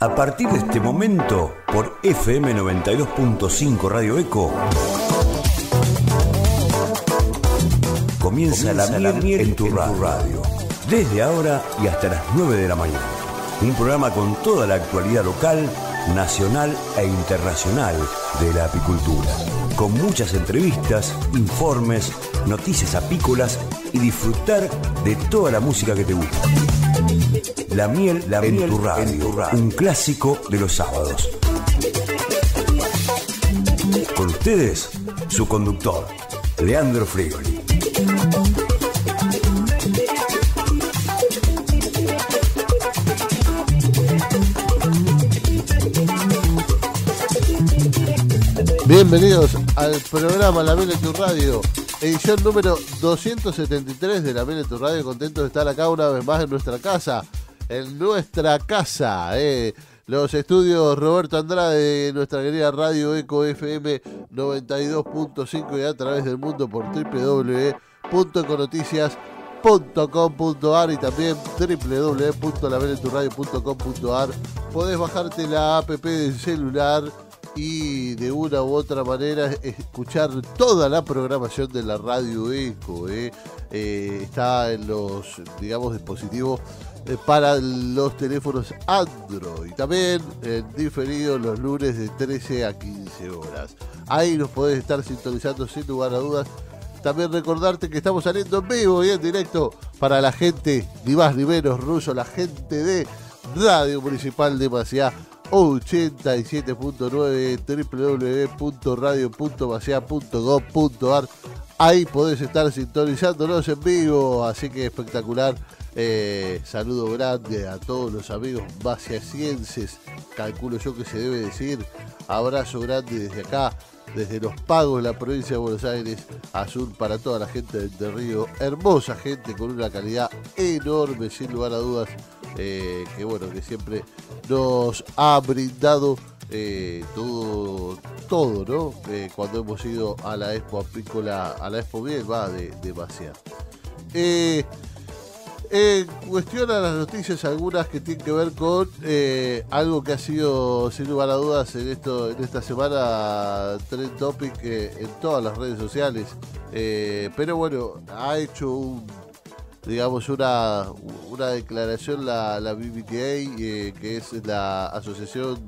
A partir de este momento, por FM 92.5 Radio Eco, comienza, la, miel en tu radio. Desde ahora y hasta las 9 de la mañana. Un programa con toda la actualidad local, nacional e internacional de la apicultura. Con muchas entrevistas, informes, noticias apícolas y disfrutar de toda la música que te gusta. La miel, la en, tu radio, un clásico de los sábados. Con ustedes, su conductor, Leandro Frigoli. Bienvenidos al programa La Miel en tu radio edición número 273 de La Miel en tu radio. Contento de estar acá una vez más en nuestra casa en nuestra casa. Eh. Los estudios Roberto Andrade de nuestra querida radio Eco FM 92.5 y a través del mundo por www.econoticias.com.ar y también www.lavelenturradio.com.ar. Podés bajarte la app del celular y de una u otra manera escuchar toda la programación de la radio Eco. Eh. Eh, está en los, digamos, dispositivos eh, para los teléfonos Android. También en diferido los lunes de 13 a 15 horas. Ahí nos podés estar sintonizando sin lugar a dudas. También recordarte que estamos saliendo en vivo y en directo para la gente, ni más ni menos ruso, la gente de Radio Municipal de 87.9 www.radio.maciá.gov.ar Ahí podés estar sintonizándonos en vivo, así que espectacular. Eh, saludo grande a todos los amigos vaciacienses, calculo yo que se debe decir. Abrazo grande desde acá, desde los pagos de la provincia de Buenos Aires, azul para toda la gente de Río. Hermosa gente con una calidad enorme, sin lugar a dudas, eh, que bueno, que siempre nos ha brindado eh, todo, todo, ¿no? cuando hemos ido a la Expo Apícola, a la Expo Bien, va, de, de Eh, eh, cuestiona las noticias algunas que tienen que ver con eh, algo que ha sido, sin lugar a dudas, en, esto, en esta semana trend topic eh, en todas las redes sociales. Eh, pero bueno, ha hecho un, digamos, una, una declaración la, la BBTA, que es la Asociación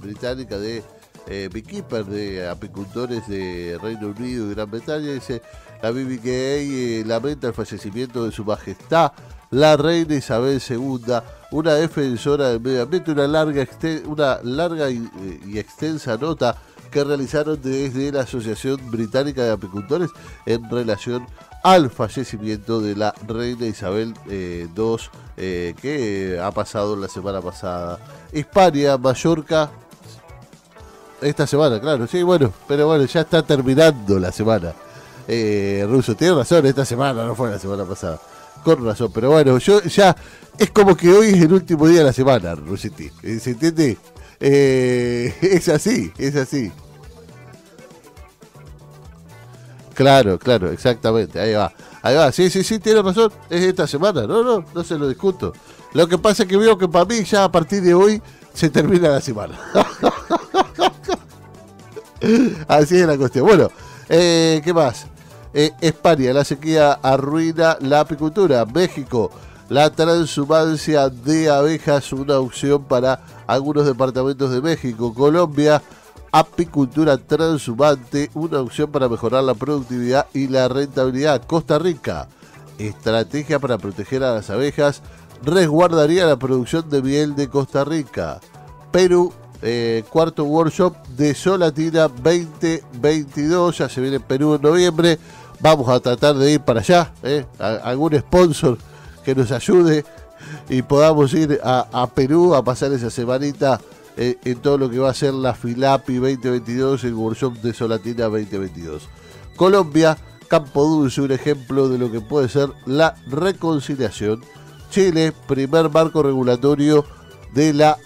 Británica de Beekeeper, de apicultores de Reino Unido y Gran Bretaña. Dice, la BBKA lamenta el fallecimiento de su majestad la reina Isabel II, una defensora del medio ambiente, una larga, una larga y, extensa nota que realizaron desde la Asociación Británica de Apicultores en relación al fallecimiento de la reina Isabel II, eh, eh, que ha pasado la semana pasada. España, Mallorca, esta semana, claro, sí, bueno, pero bueno, ya está terminando la semana. Eh, Ruso, tiene razón, esta semana, no fue la semana pasada. Con razón, pero bueno, yo ya es como que hoy es el último día de la semana, Rusiti. Eh, ¿Se entiende? Eh, es así, es así. Claro, claro, exactamente, ahí va. Ahí va, sí, sí, sí, tiene razón, es esta semana, no, no, no se lo discuto. Lo que pasa es que veo que para mí ya a partir de hoy se termina la semana. Así es la cuestión. Bueno, eh, ¿qué más? Eh, España, la sequía arruina la apicultura. México, la transhumancia de abejas, una opción para algunos departamentos de México. Colombia, apicultura transhumante, una opción para mejorar la productividad y la rentabilidad. Costa Rica, estrategia para proteger a las abejas, resguardaría la producción de miel de Costa Rica. Perú, eh, cuarto workshop de Solatina 2022, ya se viene en Perú en noviembre vamos a tratar de ir para allá, ¿eh? algún sponsor que nos ayude y podamos ir a, Perú a pasar esa semanita eh, en todo lo que va a ser la Filapi 2022, el workshop de Solatina 2022. Colombia, Campo Dulce, un ejemplo de lo que puede ser la reconciliación. Chile, primer marco regulatorio de la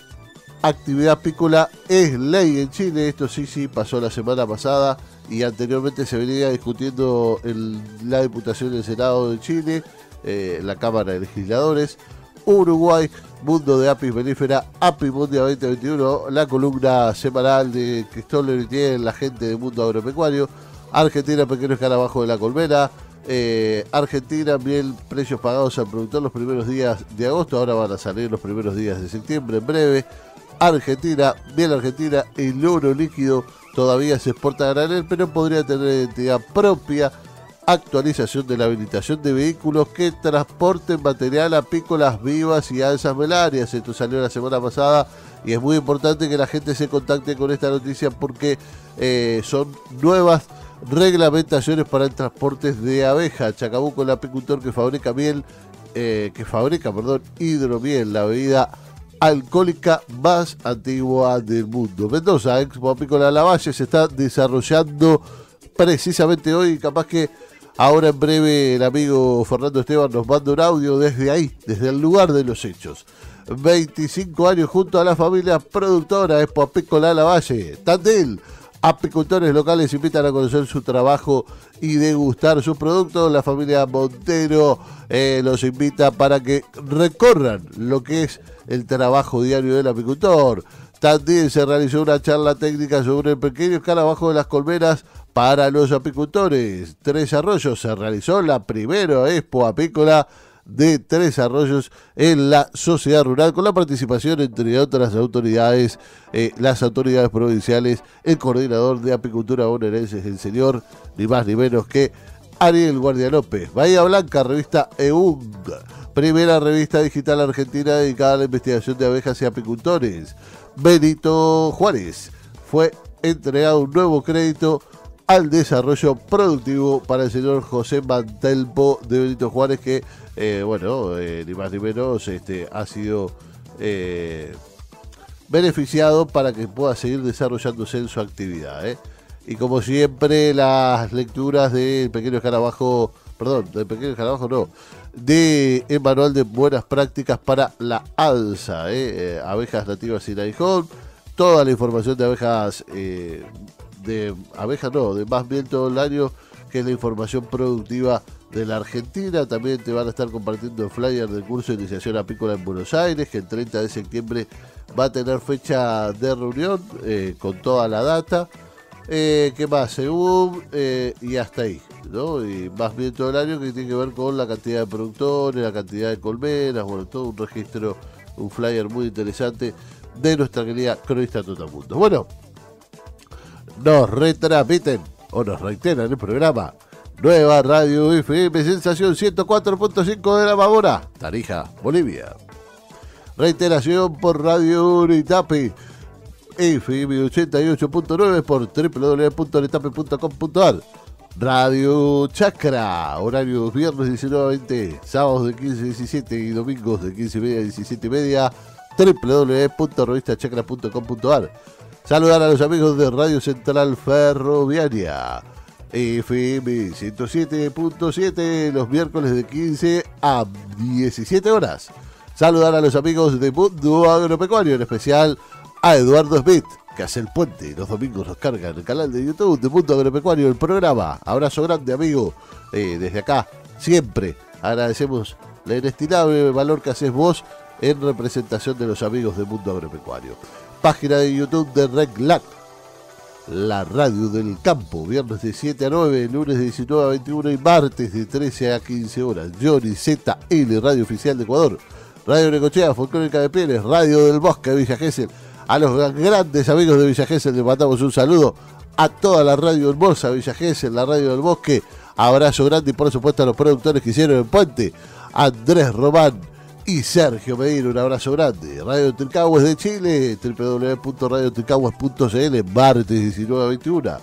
actividad apícola, es ley en Chile, esto sí, sí, pasó la semana pasada y anteriormente se venía discutiendo en la Diputación del Senado de Chile, eh, la Cámara de Legisladores. Uruguay. Mundo de Apis Melífera, Apis Mundia 2021, la columna semanal de Cristóbal Leritier, la gente de Mundo Agropecuario. Argentina, pequeño escarabajo de la colmena. Eh, Argentina, miel, precios pagados al productor los primeros días de agosto, ahora van a salir los primeros días de septiembre en breve. Argentina, miel argentina, el oro líquido todavía se exporta a granel, pero podría tener identidad propia. Actualización de la habilitación de vehículos que transporten material apícolas vivas y alzas velarias. Esto salió la semana pasada y es muy importante que la gente se contacte con esta noticia porque eh, son nuevas reglamentaciones para el transporte de abeja. Chacabuco, el apicultor que fabrica miel, eh, que fabrica, perdón, hidromiel, la bebida alcohólica más antigua del mundo. Mendoza, Expo Apícola Lavalle, se está desarrollando precisamente hoy, capaz que ahora en breve el amigo Fernando Esteban nos manda un audio desde ahí, desde el lugar de los hechos. 25 años junto a la familia productora Expo Apícola Lavalle, Tandil Apicultores locales invitan a conocer su trabajo y degustar sus productos. La familia Montero eh, los invita para que recorran lo que es el trabajo diario del apicultor. También se realizó una charla técnica sobre el pequeño escarabajo de las colmenas para los apicultores. Tres Arroyos se realizó la primera expo apícola de Tres Arroyos en la sociedad rural con la participación entre otras autoridades, eh, las autoridades provinciales, el coordinador de apicultura bonaerense, el señor ni más ni menos que Ariel Guardia López. Bahía Blanca, revista EUNG, primera revista digital argentina dedicada a la investigación de abejas y apicultores. Benito Juárez fue entregado un nuevo crédito al desarrollo productivo para el señor José Mantelpo de Benito Juárez, que, eh, bueno, eh, ni más ni menos, este, ha sido eh, beneficiado para que pueda seguir desarrollándose en su actividad. Y como siempre, las lecturas del Pequeño Escarabajo, perdón, del Pequeño Escarabajo no, de el manual de buenas prácticas para la alza, abejas nativas sin aguijón, toda la información de abejas de abejas, no, de más bien todo el año, que es la información productiva de la Argentina. También te van a estar compartiendo el flyer del curso de iniciación apícola en Buenos Aires, que el 30 de septiembre va a tener fecha de reunión eh, con toda la data. Eh, ¿Qué más? Según eh, y hasta ahí, ¿no? Y más bien todo el año que tiene que ver con la cantidad de productores, la cantidad de colmenas, bueno, todo un registro, un flyer muy interesante de nuestra querida cronista Totamundo. Bueno, nos retransmiten o nos reiteran el programa. Nueva Radio FM Sensación 104.5 de la Mamora, Tarija, Bolivia. Reiteración por Radio Unitape, FM 88.9 por www.unitape.com.ar. Radio Chakra, horarios viernes 19 a 20, sábados de 15 a 17 y domingos de 15 y media a 17 y media, www.revistachakra.com.ar. Saludar a los amigos de Radio Central Ferroviaria. FM 107.7 los miércoles de 15 a 17 horas. Saludar a los amigos de Mundo Agropecuario, en especial a Eduardo Smith, que hace el puente y los domingos nos carga en el canal de YouTube de Mundo Agropecuario el programa. Abrazo grande, amigo. Eh, desde acá, siempre agradecemos la inestimable valor que haces vos en representación de los amigos de Mundo Agropecuario página de YouTube de RECLAC, la radio del campo, viernes de 7 a 9, lunes de 19 a 21 y martes de 13 a 15 horas. Johnny ZL, radio oficial de Ecuador. Radio Necochea, Folclórica de Pérez, Radio del Bosque Villa Gesell. A los grandes amigos de Villa Gesell les mandamos un saludo. A toda la radio hermosa Villa Gesell, la radio del Bosque. Abrazo grande y por supuesto a los productores que hicieron el puente. Andrés Román, y Sergio Medina. Un abrazo grande. Radio Tilcahues de Chile, www.radiotilcahues.cl, martes 19 a 21.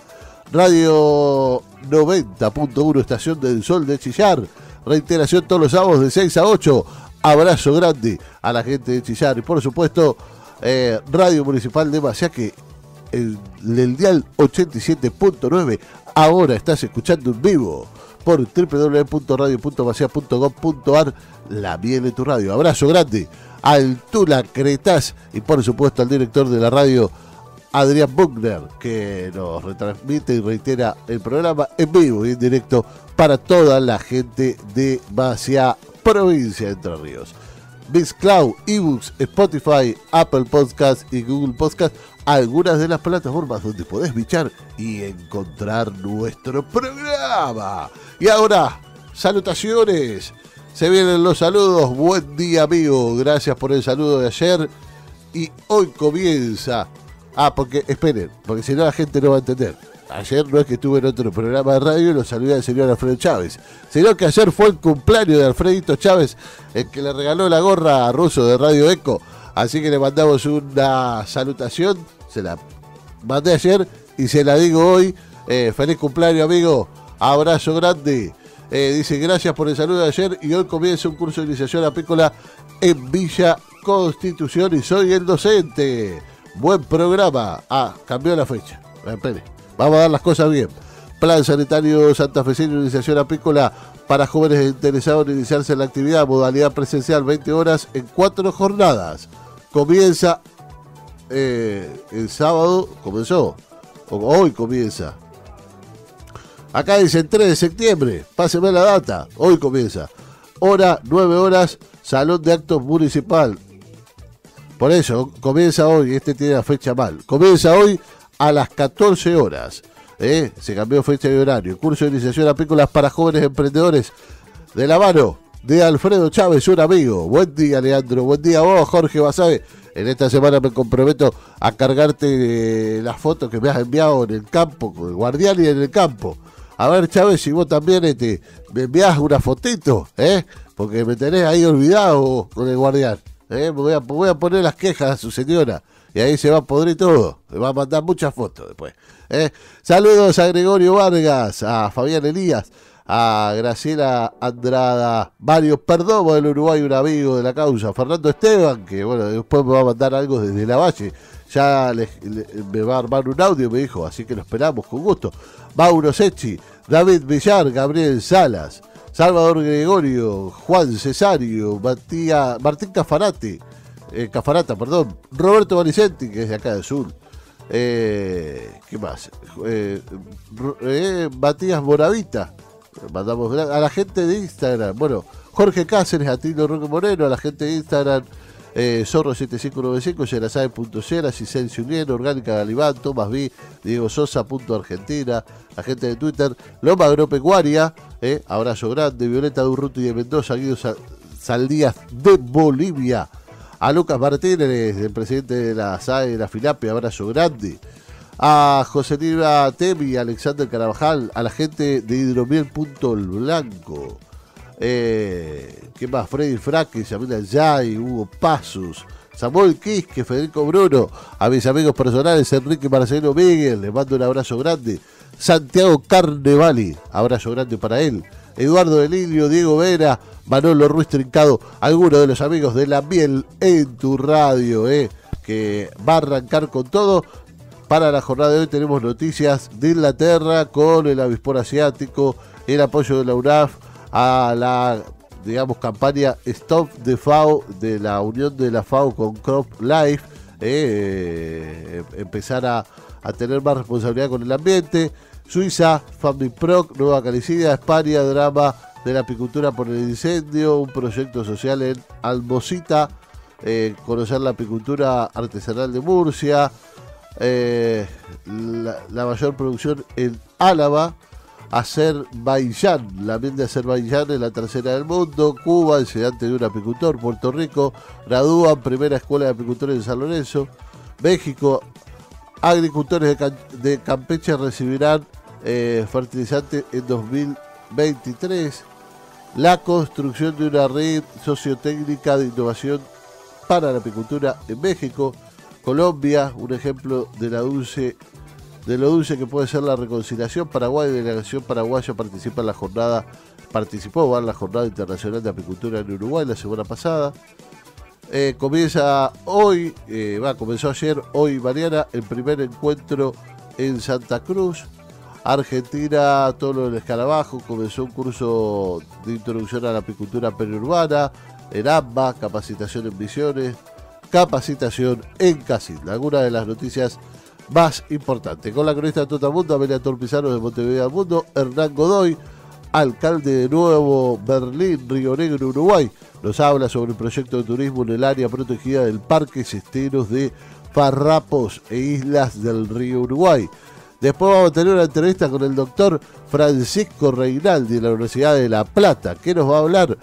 Radio 90.1, Estación del Sol de Chillar. Reiteración todos los sábados de 6 a 8. Abrazo grande a la gente de Chillar. Y por supuesto, eh, Radio Municipal de Maciaque, el, el dial 87.9. Ahora estás escuchando en vivo por www.radio.macia.gov.ar La miel de tu radio. Abrazo grande al Tula Cretaz y por supuesto al director de la radio Adrián Buchner que nos retransmite y reitera el programa en vivo y en directo para toda la gente de Macia, provincia de Entre Ríos. Cloud, eBooks, Spotify, Apple Podcast y Google Podcast, algunas de las plataformas donde podés bichar y encontrar nuestro programa. Y ahora, salutaciones. Se vienen los saludos. Buen día, amigo. Gracias por el saludo de ayer. Y hoy comienza. Ah, porque, esperen, porque si no la gente no va a entender. Ayer no es que estuve en otro programa de radio y lo saludé al señor Alfredo Chávez, sino que ayer fue el cumpleaños de Alfredito Chávez, el que le regaló la gorra a Russo de Radio Eco. Así que le mandamos una salutación, se la mandé ayer y se la digo hoy. Eh, feliz cumpleaños, amigo. Abrazo grande. Eh, dice, gracias por el saludo de ayer y hoy comienza un curso de iniciación apícola en Villa Constitución y soy el docente. Buen programa. Ah, cambió la fecha. Espere. Vamos a dar las cosas bien. Plan Sanitario Santa Fe, Iniciación Apícola para jóvenes interesados en iniciarse en la actividad, modalidad presencial 20 horas en cuatro jornadas. Comienza eh, el sábado, comenzó, hoy comienza. Acá dice 3 de septiembre, páseme la data, hoy comienza. Hora 9 horas, Salón de Actos Municipal. Por eso, comienza hoy, este tiene la fecha mal. Comienza hoy a las 14 horas. ¿eh? Se cambió fecha y horario. Curso de iniciación apícolas para jóvenes emprendedores de la mano de Alfredo Chávez, un amigo. Buen día, Leandro. Buen día vos, Jorge Basabe. En esta semana me comprometo a cargarte las fotos que me has enviado en el campo, con el guardián y en el campo. A ver, Chávez, si vos también este, me enviás una fotito, ¿eh? Porque me tenés ahí olvidado con el guardián. ¿eh? voy, a, poner las quejas a su señora y ahí se va a podrir todo. Le va a mandar muchas fotos después. ¿eh? Saludos a Gregorio Vargas, a Fabián Elías, a Graciela Andrada, Mario Perdomo del Uruguay, un amigo de la causa, Fernando Esteban, que bueno, después me va a mandar algo desde la Valle. Ya me va a armar un audio, me dijo, así que lo esperamos con gusto. Mauro Secchi, David Villar, Gabriel Salas, Salvador Gregorio, Juan Cesario, Martín Cafarate, eh, Cafarata, perdón, Roberto Valicenti, que es de acá del sur. Eh, ¿Qué más? Eh, Matías Moravita. Mandamos a la gente de Instagram. Bueno, Jorge Cáceres, Atilo Roque Moreno, a la gente de Instagram. Zorro7595, Yerasabe.cera, Cicencio Unión, Orgánica Galibán, Tomás B, Diego Sosa, punto Argentina, la gente de Twitter, Loma Agropecuaria, Abrazo Grande, Violeta Durruti de Mendoza, Guido Saldías de Bolivia, a Lucas Martínez, el presidente de la SAE de la FILAPE, abrazo grande. A José Nilva Temi, Alexander Carabajal, a la gente de Hidromiel Blanco. Eh, ¿Qué más? Freddy Fraque, Yamila Yay, Hugo Pasos, Samuel Quisque, Federico Bruno, a mis amigos personales, Enrique Marcelo Miguel, les mando un abrazo grande. Santiago Carnevali, abrazo grande para él. Eduardo Delilio, Diego Vera, Manolo Ruiz Trincado, algunos de los amigos de la miel en tu radio, eh, que va a arrancar con todo. Para la jornada de hoy tenemos noticias de Inglaterra con el avispor asiático, el apoyo de la UNAF a la digamos campaña Stop the FAO de la unión de la FAO con Crop Life, eh, empezar a, a tener más responsabilidad con el ambiente. Suiza, Family Proc, Nueva Calicida, España, drama de la apicultura por el incendio, un proyecto social en Almosita, eh, conocer la apicultura artesanal de Murcia, eh, la, mayor producción en Álava, Azerbaiyán, la miel de Azerbaiyán es la tercera del mundo, Cuba, enseñante de un apicultor, Puerto Rico, gradúan primera escuela de apicultores en San Lorenzo, México, agricultores de Campeche recibirán eh, fertilizante en 2023, la construcción de una red sociotécnica de innovación para la apicultura en México, Colombia, un ejemplo de la dulce de lo dulce que puede ser la reconciliación. Paraguay, delegación paraguaya participa en la jornada, participó en la jornada internacional de apicultura en Uruguay la semana pasada. Eh, comienza hoy, eh, va, comenzó ayer, hoy mañana, el primer encuentro en Santa Cruz. Argentina, todo lo del escarabajo, comenzó un curso de introducción a la apicultura periurbana, en AMBA, capacitación en misiones, capacitación en Casil. Algunas de las noticias más importantes. Con la cronista de Totamundo, Amelia Torpizano de Montevideo al Mundo, Hernán Godoy, alcalde de Nuevo Berlín, Río Negro, Uruguay. nos habla sobre el proyecto de turismo en el área protegida del Parque Cesteros de Farrapos e Islas del Río Uruguay. Después vamos a tener una entrevista con el doctor Francisco Reinaldi de la Universidad de La Plata, que nos va a hablar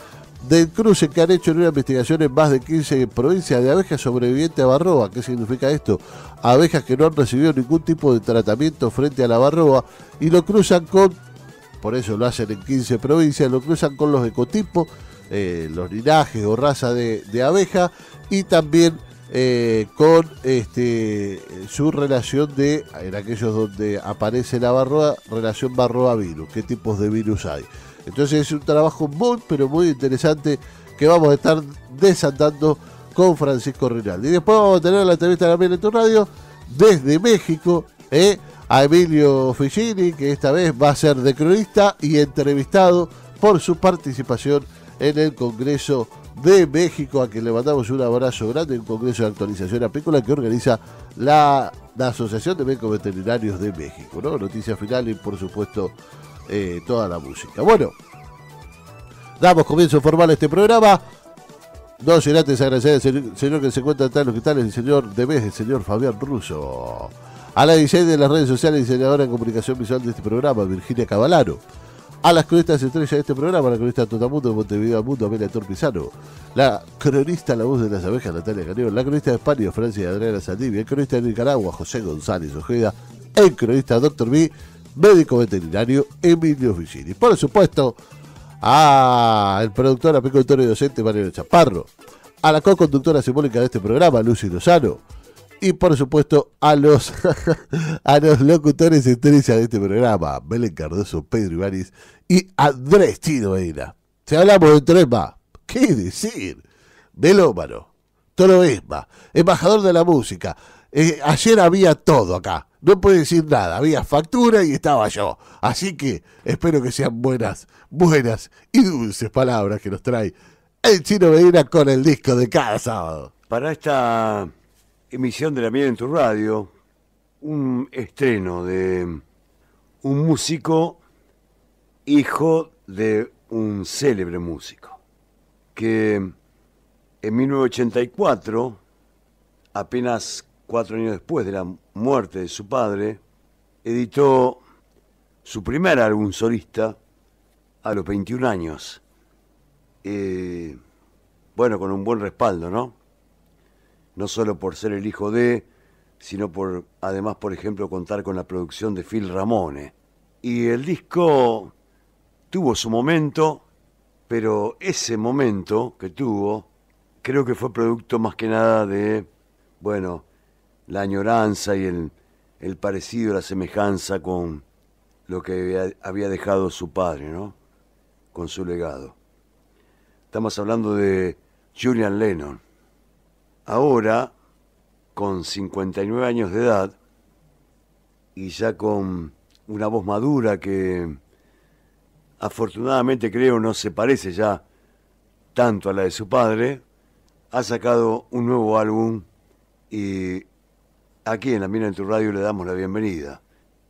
del cruce que han hecho en una investigación en más de 15 provincias de abejas sobrevivientes a barroa. ¿Qué significa esto? Abejas que no han recibido ningún tipo de tratamiento frente a la barroa y lo cruzan con, por eso lo hacen en 15 provincias, lo cruzan con los ecotipos, eh, los linajes o raza de, abeja y también eh, con este, su relación de, en aquellos donde aparece la barroa, relación barroa-virus, qué tipos de virus hay. Entonces es un trabajo muy, pero muy interesante que vamos a estar desatando con Francisco Rinaldi. Y después vamos a tener la entrevista también en tu radio desde México eh, a Emilio Ficini, que esta vez va a ser de cronista y entrevistado por su participación en el Congreso de México, a quien le mandamos un abrazo grande, un Congreso de Actualización Apícola que organiza la, Asociación de Médicos Veterinarios de México. ¿no? Noticias finales y por supuesto eh, toda la música. Bueno, damos comienzo formal a este programa. No sin antes agradecer al señor, que se encuentra atrás los cristales, el señor de vez, el señor Fabián Russo. A la diseñadora de las redes sociales, diseñadora de comunicación visual de este programa, Virginia Cavalaro. A las cronistas estrellas de este programa, la cronista Totamundo de Montevideo Mundo, Amelia Torpizano. La cronista La Voz de las Abejas, Natalia Caneo. La cronista de España, Francia, Adriana Saldivia. El cronista de Nicaragua, José González Ojeda. El cronista Doctor B médico veterinario Emilio Vicini. Por supuesto, al productor, apicultor y docente Mario Chaparro, a la co-conductora simbólica de este programa, Lucy Lozano, y por supuesto a los, a los locutores estrellas de este programa, Belén Cardoso, Pedro Ibáñez y Andrés Chino Eira. Si hablamos de tres más, ¿qué decir? Melómano, Toroesma, embajador de la música. Eh, ayer había todo acá no puede decir nada. Había factura y estaba yo. Así que espero que sean buenas, buenas y dulces palabras que nos trae el Chino Medina con el disco de cada sábado. Para esta emisión de La Miel en tu Radio, un estreno de un músico, hijo de un célebre músico, que en 1984, apenas cuatro años después de la muerte de su padre, editó su primer álbum solista a los 21 años. Eh, bueno, con un buen respaldo, ¿no? No solo por ser el hijo de, sino por, además, por ejemplo, contar con la producción de Phil Ramone. Y el disco tuvo su momento, pero ese momento que tuvo, creo que fue producto más que nada de, bueno, la añoranza y el, parecido, la semejanza con lo que había dejado su padre, ¿no? Con su legado. Estamos hablando de Julian Lennon. Ahora, con 59 años de edad y ya con una voz madura que afortunadamente creo no se parece ya tanto a la de su padre, ha sacado un nuevo álbum y Aquí en La Mina en tu Radio le damos la bienvenida.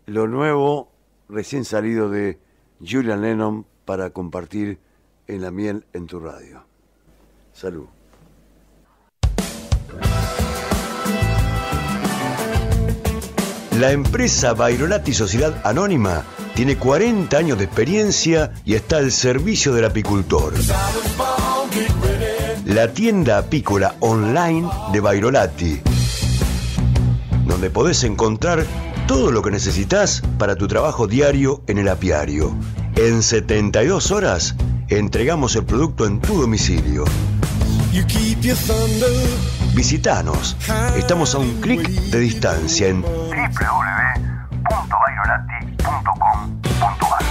Lo nuevo, recién salido de Julian Lennon para compartir en La Miel en tu Radio. Salud. La empresa Bairolati Sociedad Anónima tiene 40 años de experiencia y está al servicio del apicultor. La tienda apícola online de Bairolati donde podés encontrar todo lo que necesitas para tu trabajo diario en el apiario. En 72 horas entregamos el producto en tu domicilio. Visítanos. Estamos a un clic de distancia en www.bailolati.com.ar.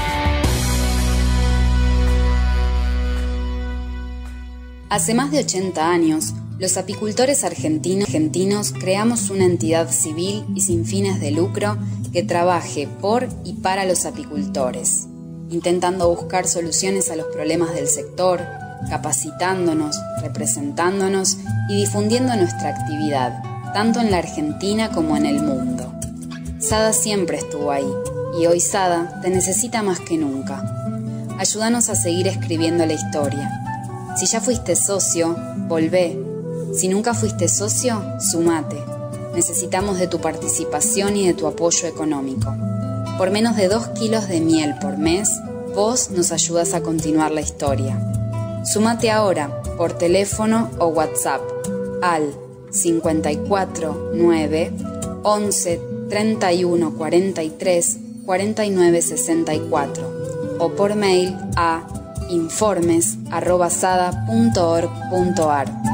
Hace más de 80 años, los apicultores argentinos, creamos una entidad civil y sin fines de lucro que trabaje por y para los apicultores, intentando buscar soluciones a los problemas del sector, capacitándonos, representándonos y difundiendo nuestra actividad, tanto en la Argentina como en el mundo. Sada siempre estuvo ahí y hoy Sada te necesita más que nunca. Ayúdanos a seguir escribiendo la historia Si ya fuiste socio, volvé. Si nunca fuiste socio, sumate. Necesitamos de tu participación y de tu apoyo económico. Por menos de 2 kilos de miel por mes, vos nos ayudas a continuar la historia. Sumate ahora por teléfono o WhatsApp al 54 9 11 31 43 49 64 o por mail a informes.sada.org.ar.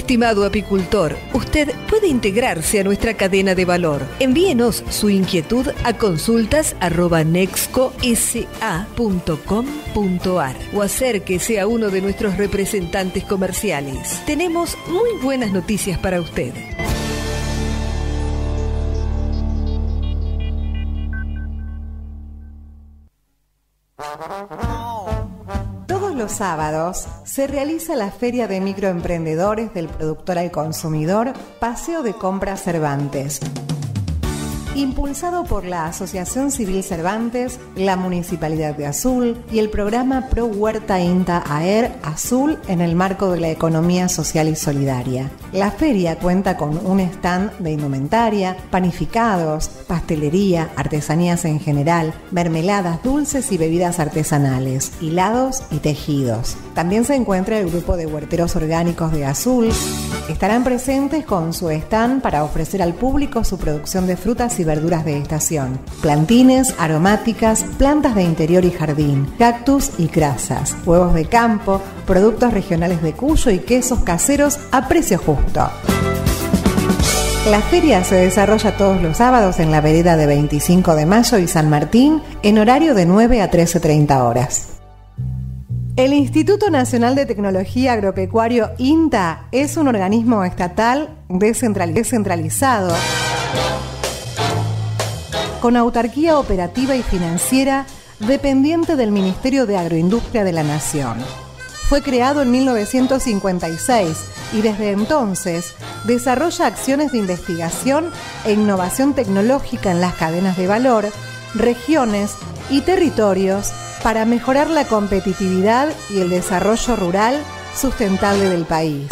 Estimado apicultor, usted puede integrarse a nuestra cadena de valor. Envíenos su inquietud a consultas.nexcosa.com.ar o acérquese a uno de nuestros representantes comerciales. Tenemos muy buenas noticias para usted. Sábados se realiza la Feria de Microemprendedores del Productor al Consumidor, Paseo de Compras Cervantes impulsado por la Asociación Civil Cervantes, la Municipalidad de Azul y el programa Pro Huerta INTA AER Azul en el marco de la economía social y solidaria. La feria cuenta con un stand de indumentaria, panificados, pastelería, artesanías en general, mermeladas, dulces y bebidas artesanales, hilados y tejidos. También se encuentra el grupo de huerteros orgánicos de Azul. Estarán presentes con su stand para ofrecer al público su producción de frutas y verduras de estación, plantines, aromáticas, plantas de interior y jardín, cactus y crasas, huevos de campo, productos regionales de Cuyo y quesos caseros a precio justo. La feria se desarrolla todos los sábados en la vereda de 25 de mayo y San Martín en horario de 9 a 13.30 horas. El Instituto Nacional de Tecnología Agropecuario INTA es un organismo estatal descentralizado con autarquía operativa y financiera dependiente del Ministerio de Agroindustria de la Nación. Fue creado en 1956 y desde entonces desarrolla acciones de investigación e innovación tecnológica en las cadenas de valor, regiones y territorios para mejorar la competitividad y el desarrollo rural sustentable del país.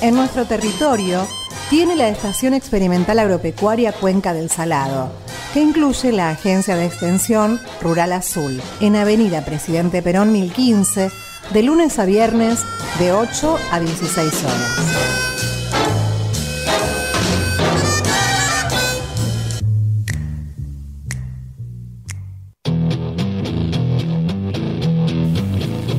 En nuestro territorio tiene la Estación Experimental Agropecuaria Cuenca del Salado, que incluye la Agencia de Extensión Rural Azul, en Avenida Presidente Perón 1015, de lunes a viernes de 8 a 16 horas.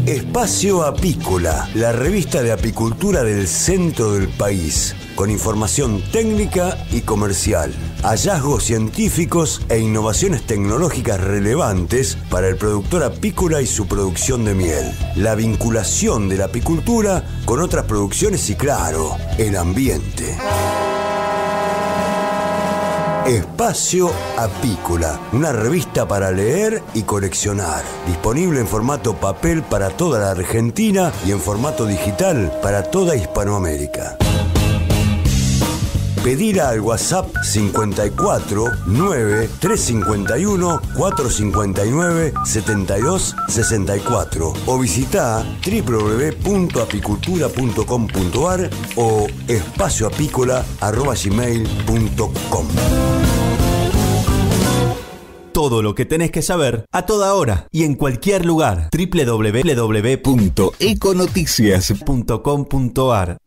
Espacio Apícola, la revista de apicultura del centro del país, con información técnica y comercial, hallazgos científicos e innovaciones tecnológicas relevantes para el productor apícola y su producción de miel, la vinculación de la apicultura con otras producciones y claro, el ambiente. Espacio Apícola, una revista para leer y coleccionar, disponible en formato papel para toda la Argentina y en formato digital para toda Hispanoamérica. Pedir al WhatsApp 54 9 351 459 72 64 o visita www.apicultura.com.ar o espacioapícola.gmail.com todo lo que tenés que saber a toda hora y en cualquier lugar. www.econoticias.com.ar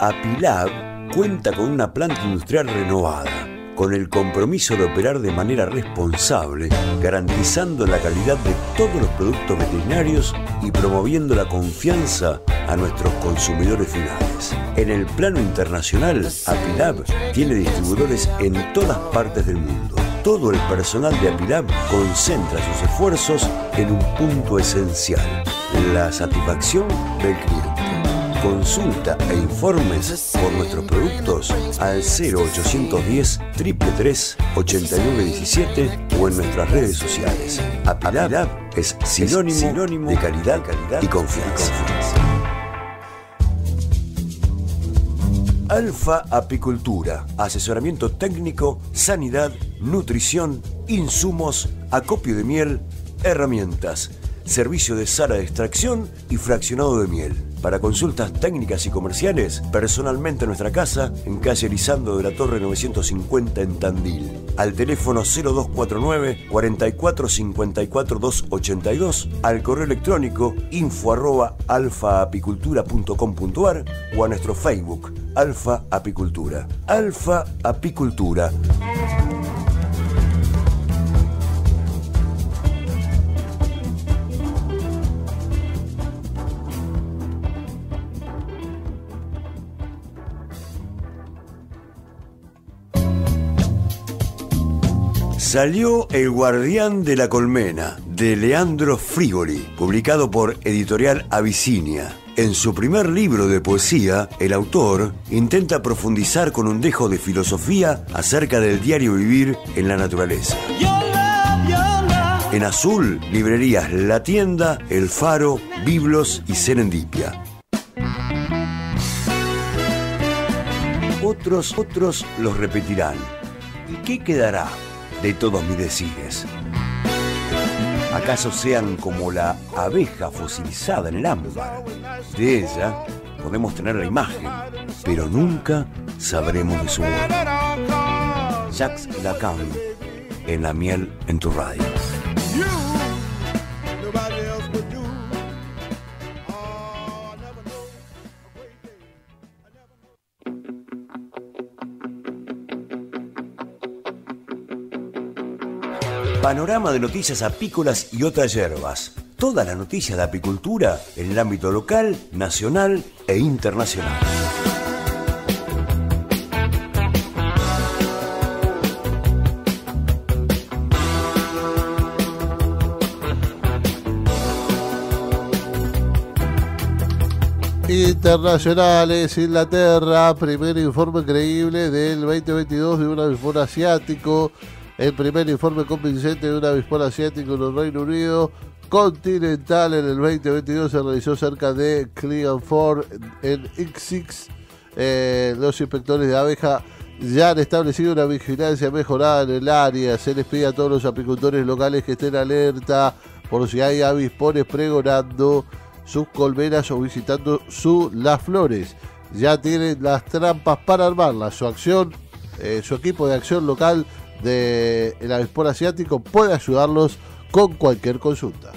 Apilab cuenta con una planta industrial renovada, con el compromiso de operar de manera responsable, garantizando la calidad de todos los productos veterinarios y promoviendo la confianza a nuestros consumidores finales. En el plano internacional, Apilab tiene distribuidores en todas partes del mundo. Todo el personal de Apilab concentra sus esfuerzos en un punto esencial, la satisfacción del cliente. Consulta e informes por nuestros productos al 0810 333 8917 o en nuestras redes sociales. Apilab es sinónimo, de calidad, calidad y confianza. Alfa Apicultura, asesoramiento técnico, sanidad, nutrición, insumos, acopio de miel, herramientas, servicio de sala de extracción y fraccionado de miel. Para consultas técnicas y comerciales, personalmente en nuestra casa, en calle Lisando de la Torre 950 en Tandil. Al teléfono 0249 44 54 282, al correo electrónico info arroba alfaapicultura.com.ar o a nuestro Facebook, Alfa Apicultura. Alfa Apicultura. Salió El Guardián de la Colmena, de Leandro Frigoli, publicado por Editorial Abisinia. En su primer libro de poesía, el autor intenta profundizar con un dejo de filosofía acerca del diario vivir en la naturaleza. En azul, librerías La Tienda, El Faro, Biblos y Serendipia. Otros, otros los repetirán. ¿Y qué quedará? De todos mis decires. ¿Acaso sean como la abeja fosilizada en el ámbar? De ella podemos tener la imagen, pero nunca sabremos de su vuelo. Jacques Lacan, en la miel en tu radio. Panorama de noticias apícolas y otras hierbas. Toda la noticia de apicultura en el ámbito local, nacional e internacional. Internacionales, Inglaterra, primer informe creíble del 2022 de un avispón asiático el primer informe convincente de un avispón asiático en el Reino Unido continental en el 2022 se realizó cerca de Cleanford en X6. Eh, los inspectores de abeja ya han establecido una vigilancia mejorada en el área. Se les pide a todos los apicultores locales que estén alerta por si hay avispones pregonando sus colmenas o visitando su Las Flores. Ya tienen las trampas para armarlas. Su acción, eh, su equipo de acción local del el avispón asiático puede ayudarlos con cualquier consulta.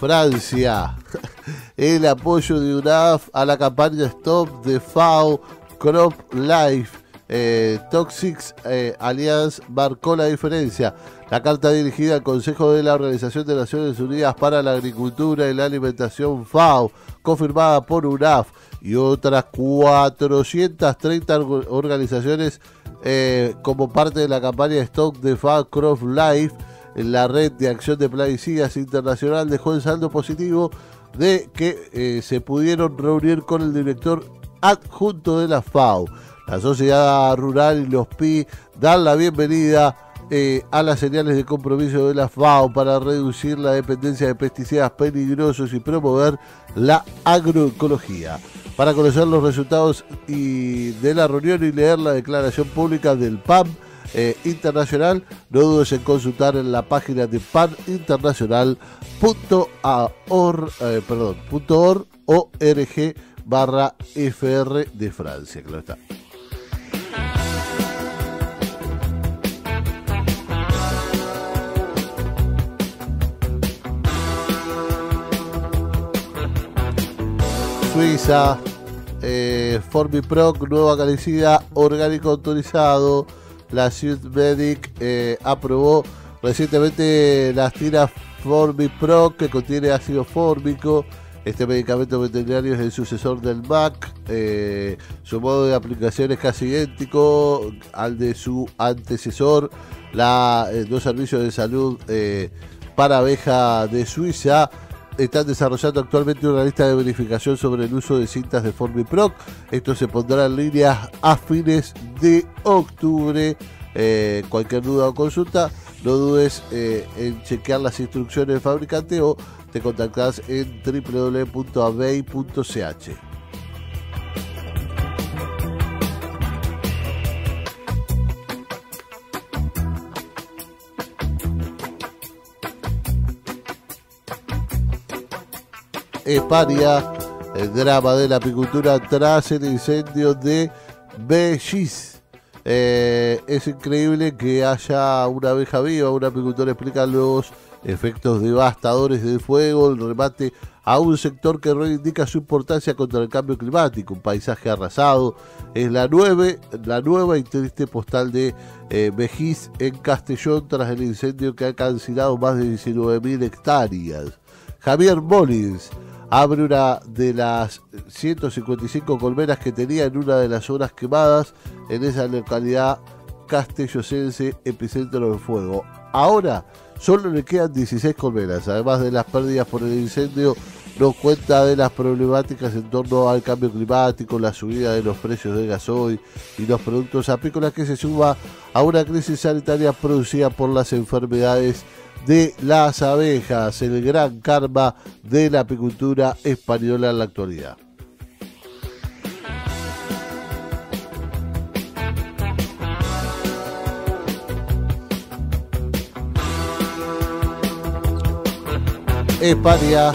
Francia, el apoyo de UNAF a la campaña Stop the FAO Crop Life. Eh, Toxics eh, marcó la diferencia. La carta dirigida al Consejo de la Organización de Naciones Unidas para la Agricultura y la Alimentación FAO, confirmada por UNAF y otras 430 organizaciones eh, como parte de la campaña Stop the FAO Crop Life, la red de acción de plaguicidas internacional dejó el saldo positivo de que se pudieron reunir con el director adjunto de la FAO. La sociedad rural y los PI dan la bienvenida eh, a las señales de compromiso de la FAO para reducir la dependencia de pesticidas peligrosos y promover la agroecología. Para conocer los resultados y de la reunión y leer la declaración pública del PAM eh, Internacional, no dudes en consultar en la página de paninternacional.org eh, barra FR de Francia, que está. Suiza, eh, Formiproc, nueva calicida, orgánico autorizado. La Ciudad Medic eh, aprobó recientemente las tiras Formiproc que contiene ácido fórmico. Este medicamento veterinario es el sucesor del MAC. Eh, su modo de aplicación es casi idéntico al de su antecesor. La, eh, dos servicios de salud para abeja de Suiza están desarrollando actualmente una lista de verificación sobre el uso de cintas de Formiproc. Esto se pondrá en línea a fines de octubre. Eh, cualquier duda o consulta no dudes eh, en chequear las instrucciones del fabricante o te contactás en www.abey.ch. España, el drama de la apicultura tras el incendio de Bellis. Eh, es increíble que haya una abeja viva, un apicultor explica los efectos devastadores del fuego, el remate a un sector que reivindica su importancia contra el cambio climático, un paisaje arrasado. Es la, la nueva y triste postal de eh, en Castellón tras el incendio que ha cancelado más de 19.000 hectáreas. Javier Molins abre una de las 155 colmenas que tenía en una de las zonas quemadas en esa localidad castellocense epicentro del fuego. Ahora solo le quedan 16 colmenas, además de las pérdidas por el incendio, nos cuenta de las problemáticas en torno al cambio climático, la subida de los precios del gasoil y los productos apícolas que se suma a una crisis sanitaria producida por las enfermedades de las abejas, el gran karma de la apicultura española en la actualidad. España,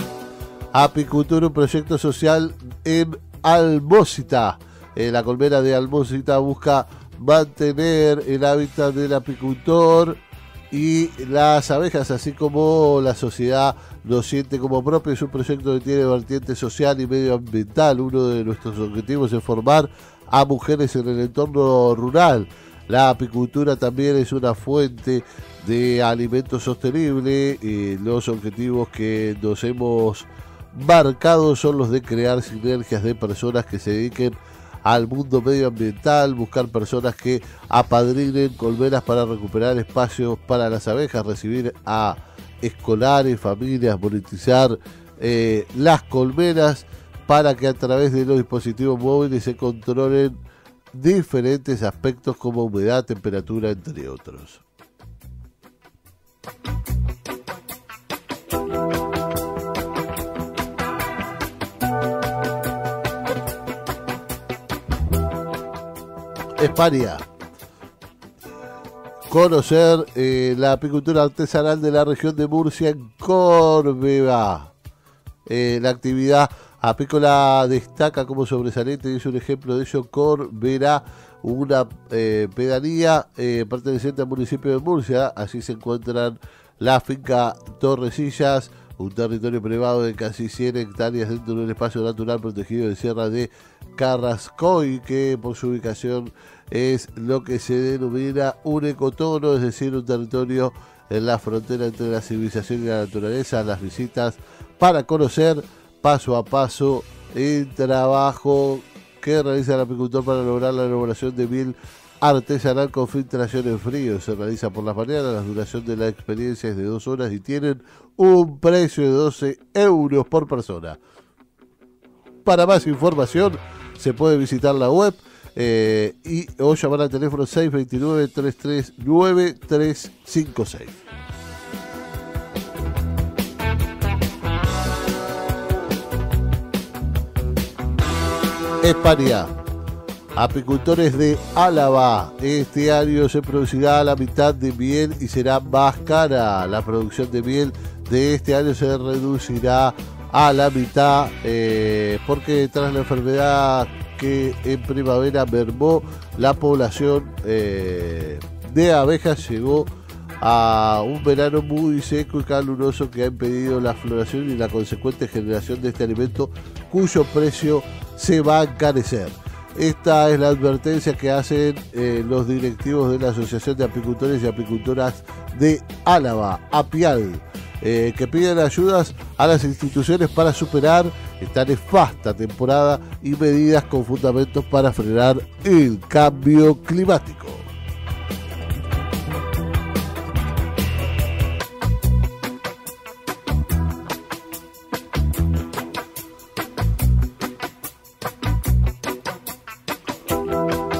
apicultura, un proyecto social en Almócita. Eh, la colmena de Almócita busca mantener el hábitat del apicultor y las abejas, así como la sociedad lo siente como propio, es un proyecto que tiene vertiente social y medioambiental. Uno de nuestros objetivos es formar a mujeres en el entorno rural. La apicultura también es una fuente de alimento sostenible. y los objetivos que nos hemos marcado son los de crear sinergias de personas que se dediquen al mundo medioambiental, buscar personas que apadrinen colmenas para recuperar espacios para las abejas, recibir a escolares, familias, monetizar eh, las colmenas para que a través de los dispositivos móviles se controlen diferentes aspectos como humedad, temperatura, entre otros. España. Conocer eh, la apicultura artesanal de la región de Murcia en Córdoba. Eh, la actividad apícola destaca como sobresaliente y es un ejemplo de ello Corbera, una eh, pedanía perteneciente al municipio de Murcia. Así se encuentran la finca Torresillas, un territorio privado de casi 100 hectáreas dentro del espacio natural protegido de Sierra de Carrascoy, que por su ubicación es lo que se denomina un ecotono, es decir, un territorio en la frontera entre la civilización y la naturaleza. Las visitas para conocer paso a paso el trabajo que realiza el apicultor para lograr la elaboración de miel artesanal con filtración en frío. Se realiza por las mañanas, la duración de la experiencia es de dos horas y tienen un precio de 12 euros por persona. Para más información se puede visitar la web eh, y o llamar al teléfono 629-339-356. España. Apicultores de Álava. Este año se producirá la mitad de miel y será más cara. La producción de miel de este año se reducirá a la mitad eh, porque tras la enfermedad que en primavera mermó la población eh, de abejas llegó a un verano muy seco y caluroso que ha impedido la floración y la consecuente generación de este alimento cuyo precio se va a encarecer. Esta es la advertencia que hacen eh, los directivos de la Asociación de Apicultores y Apicultoras de Álava, APIAL, eh, que piden ayudas a las instituciones para superar esta nefasta temporada y medidas con fundamentos para frenar el cambio climático.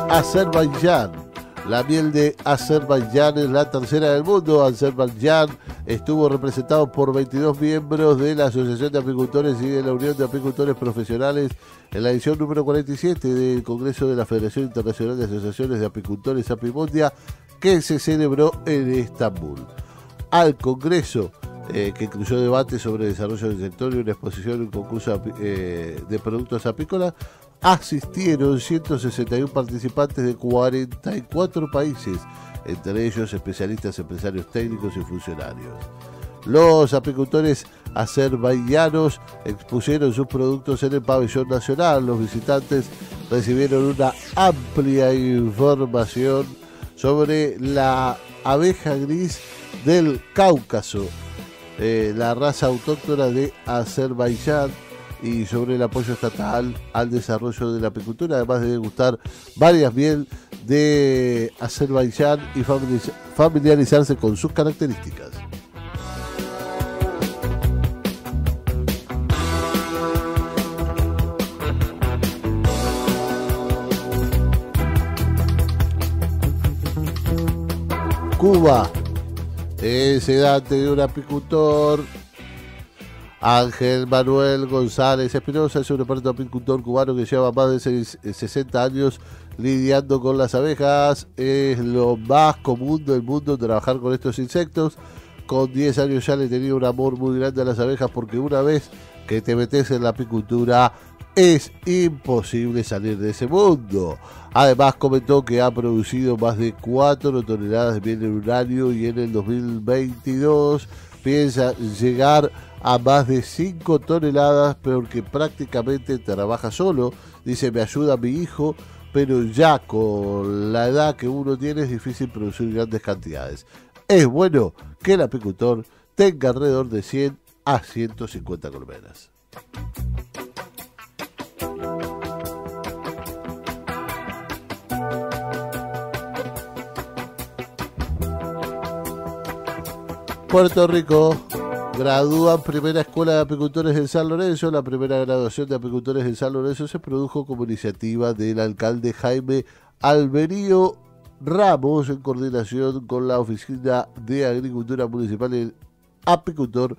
Azerbaiyán. La miel de Azerbaiyán es la tercera del mundo. Azerbaiyán estuvo representado por 22 miembros de la Asociación de Apicultores y de la Unión de Apicultores Profesionales en la edición número 47 del Congreso de la Federación Internacional de Asociaciones de Apicultores Apimondia que se celebró en Estambul. Al Congreso eh, que incluyó debate sobre el desarrollo del sector y una exposición en un concurso eh, de productos apícolas, asistieron 161 participantes de 44 países, entre ellos especialistas, empresarios técnicos y funcionarios. Los apicultores azerbaiyanos expusieron sus productos en el pabellón nacional. Los visitantes recibieron una amplia información sobre la abeja gris del Cáucaso, eh, la raza autóctona de Azerbaiyán y sobre el apoyo estatal al desarrollo de la apicultura, además de degustar varias miel de Azerbaiyán y familiarizarse con sus características. Cuba es edante de un apicultor Ángel Manuel González Espinosa es un experto apicultor cubano que lleva más de 60 años lidiando con las abejas. Es lo más común del mundo trabajar con estos insectos. Con 10 años ya le tenía un amor muy grande a las abejas porque una vez que te metes en la apicultura es imposible salir de ese mundo. Además comentó que ha producido más de 4 toneladas de miel en un año y en el 2022 piensa llegar a más de 5 toneladas, porque prácticamente trabaja solo. Dice, me ayuda mi hijo, pero ya con la edad que uno tiene es difícil producir grandes cantidades. Es bueno que el apicultor tenga alrededor de 100 a 150 colmenas. Puerto Rico Gradúan primera escuela de apicultores en San Lorenzo. La primera graduación de apicultores en San Lorenzo se produjo como iniciativa del alcalde Jaime Alberío Ramos en coordinación con la Oficina de Agricultura Municipal y el apicultor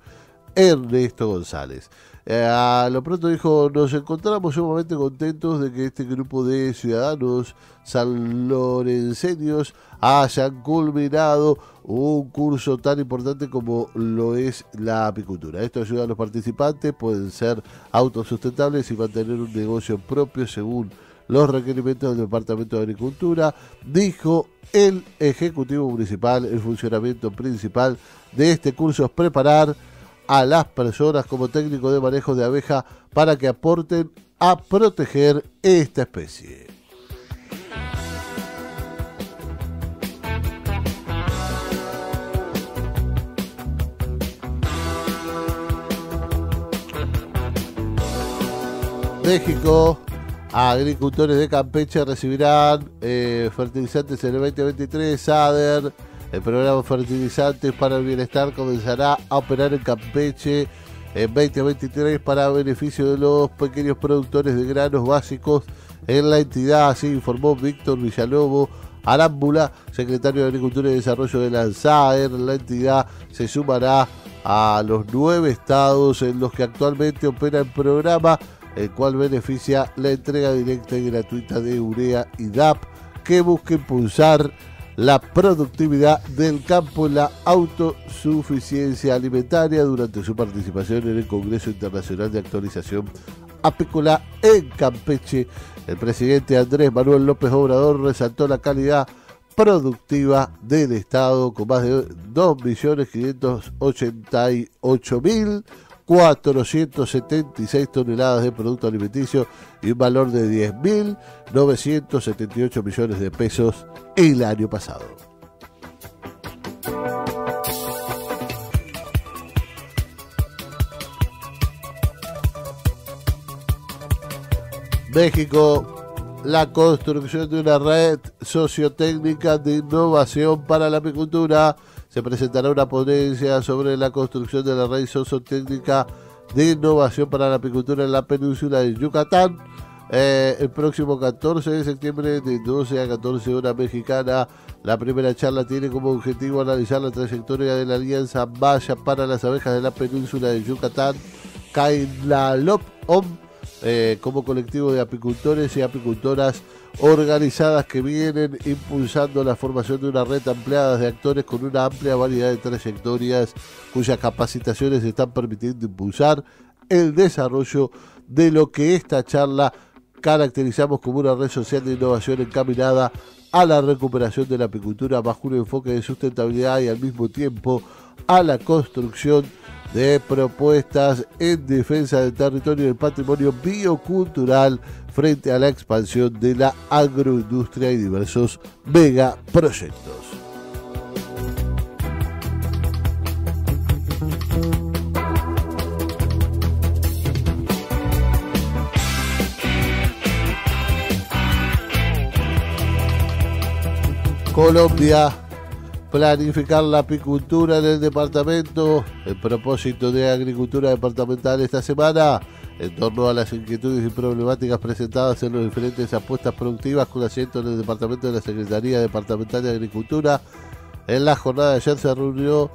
Ernesto González. Eh, a lo pronto dijo, nos encontramos sumamente contentos de que este grupo de ciudadanos sanlorenseños hayan culminado un curso tan importante como lo es la apicultura. Esto ayuda a los participantes, pueden ser autosustentables y mantener un negocio propio según los requerimientos del Departamento de Agricultura, dijo el Ejecutivo Municipal. El funcionamiento principal de este curso es preparar a las personas como técnico de manejo de abeja para que aporten a proteger esta especie. México, agricultores de Campeche recibirán eh, fertilizantes en el 2023. ADER, el programa Fertilizantes para el Bienestar, comenzará a operar en Campeche en 2023 para beneficio de los pequeños productores de granos básicos en la entidad, así informó Víctor Villalobo. Arámbula, secretario de Agricultura y Desarrollo de la ANSAER, la entidad se sumará a los nueve estados en los que actualmente opera el programa el cual beneficia la entrega directa y gratuita de urea y DAP, que busca impulsar la productividad del campo y la autosuficiencia alimentaria durante su participación en el Congreso Internacional de Actualización Apícola en Campeche. El presidente Andrés Manuel López Obrador resaltó la calidad productiva del Estado con más de 2.588.000 476 toneladas de producto alimenticio y un valor de 10.978 millones de pesos el año pasado. México, la construcción de una red sociotécnica de innovación para la apicultura se presentará una ponencia sobre la construcción de la red sociotécnica de innovación para la apicultura en la península de Yucatán. Eh, el próximo 14 de septiembre de 12 a 14 horas mexicana. La primera charla tiene como objetivo analizar la trayectoria de la Alianza Vaya para las abejas de la península de Yucatán, Kainalop Om, eh, como colectivo de apicultores y apicultoras organizadas que vienen impulsando la formación de una red ampliada de actores con una amplia variedad de trayectorias cuyas capacitaciones están permitiendo impulsar el desarrollo de lo que esta charla caracterizamos como una red social de innovación encaminada a la recuperación de la apicultura bajo un enfoque de sustentabilidad y al mismo tiempo a la construcción de propuestas en defensa del territorio y del patrimonio biocultural frente a la expansión de la agroindustria y diversos megaproyectos. Colombia, planificar la apicultura en el departamento. El propósito de Agricultura Departamental esta semana, en torno a las inquietudes y problemáticas presentadas en las diferentes apuestas productivas con asiento en el departamento de la Secretaría Departamental de Agricultura. En la jornada de ayer se reunió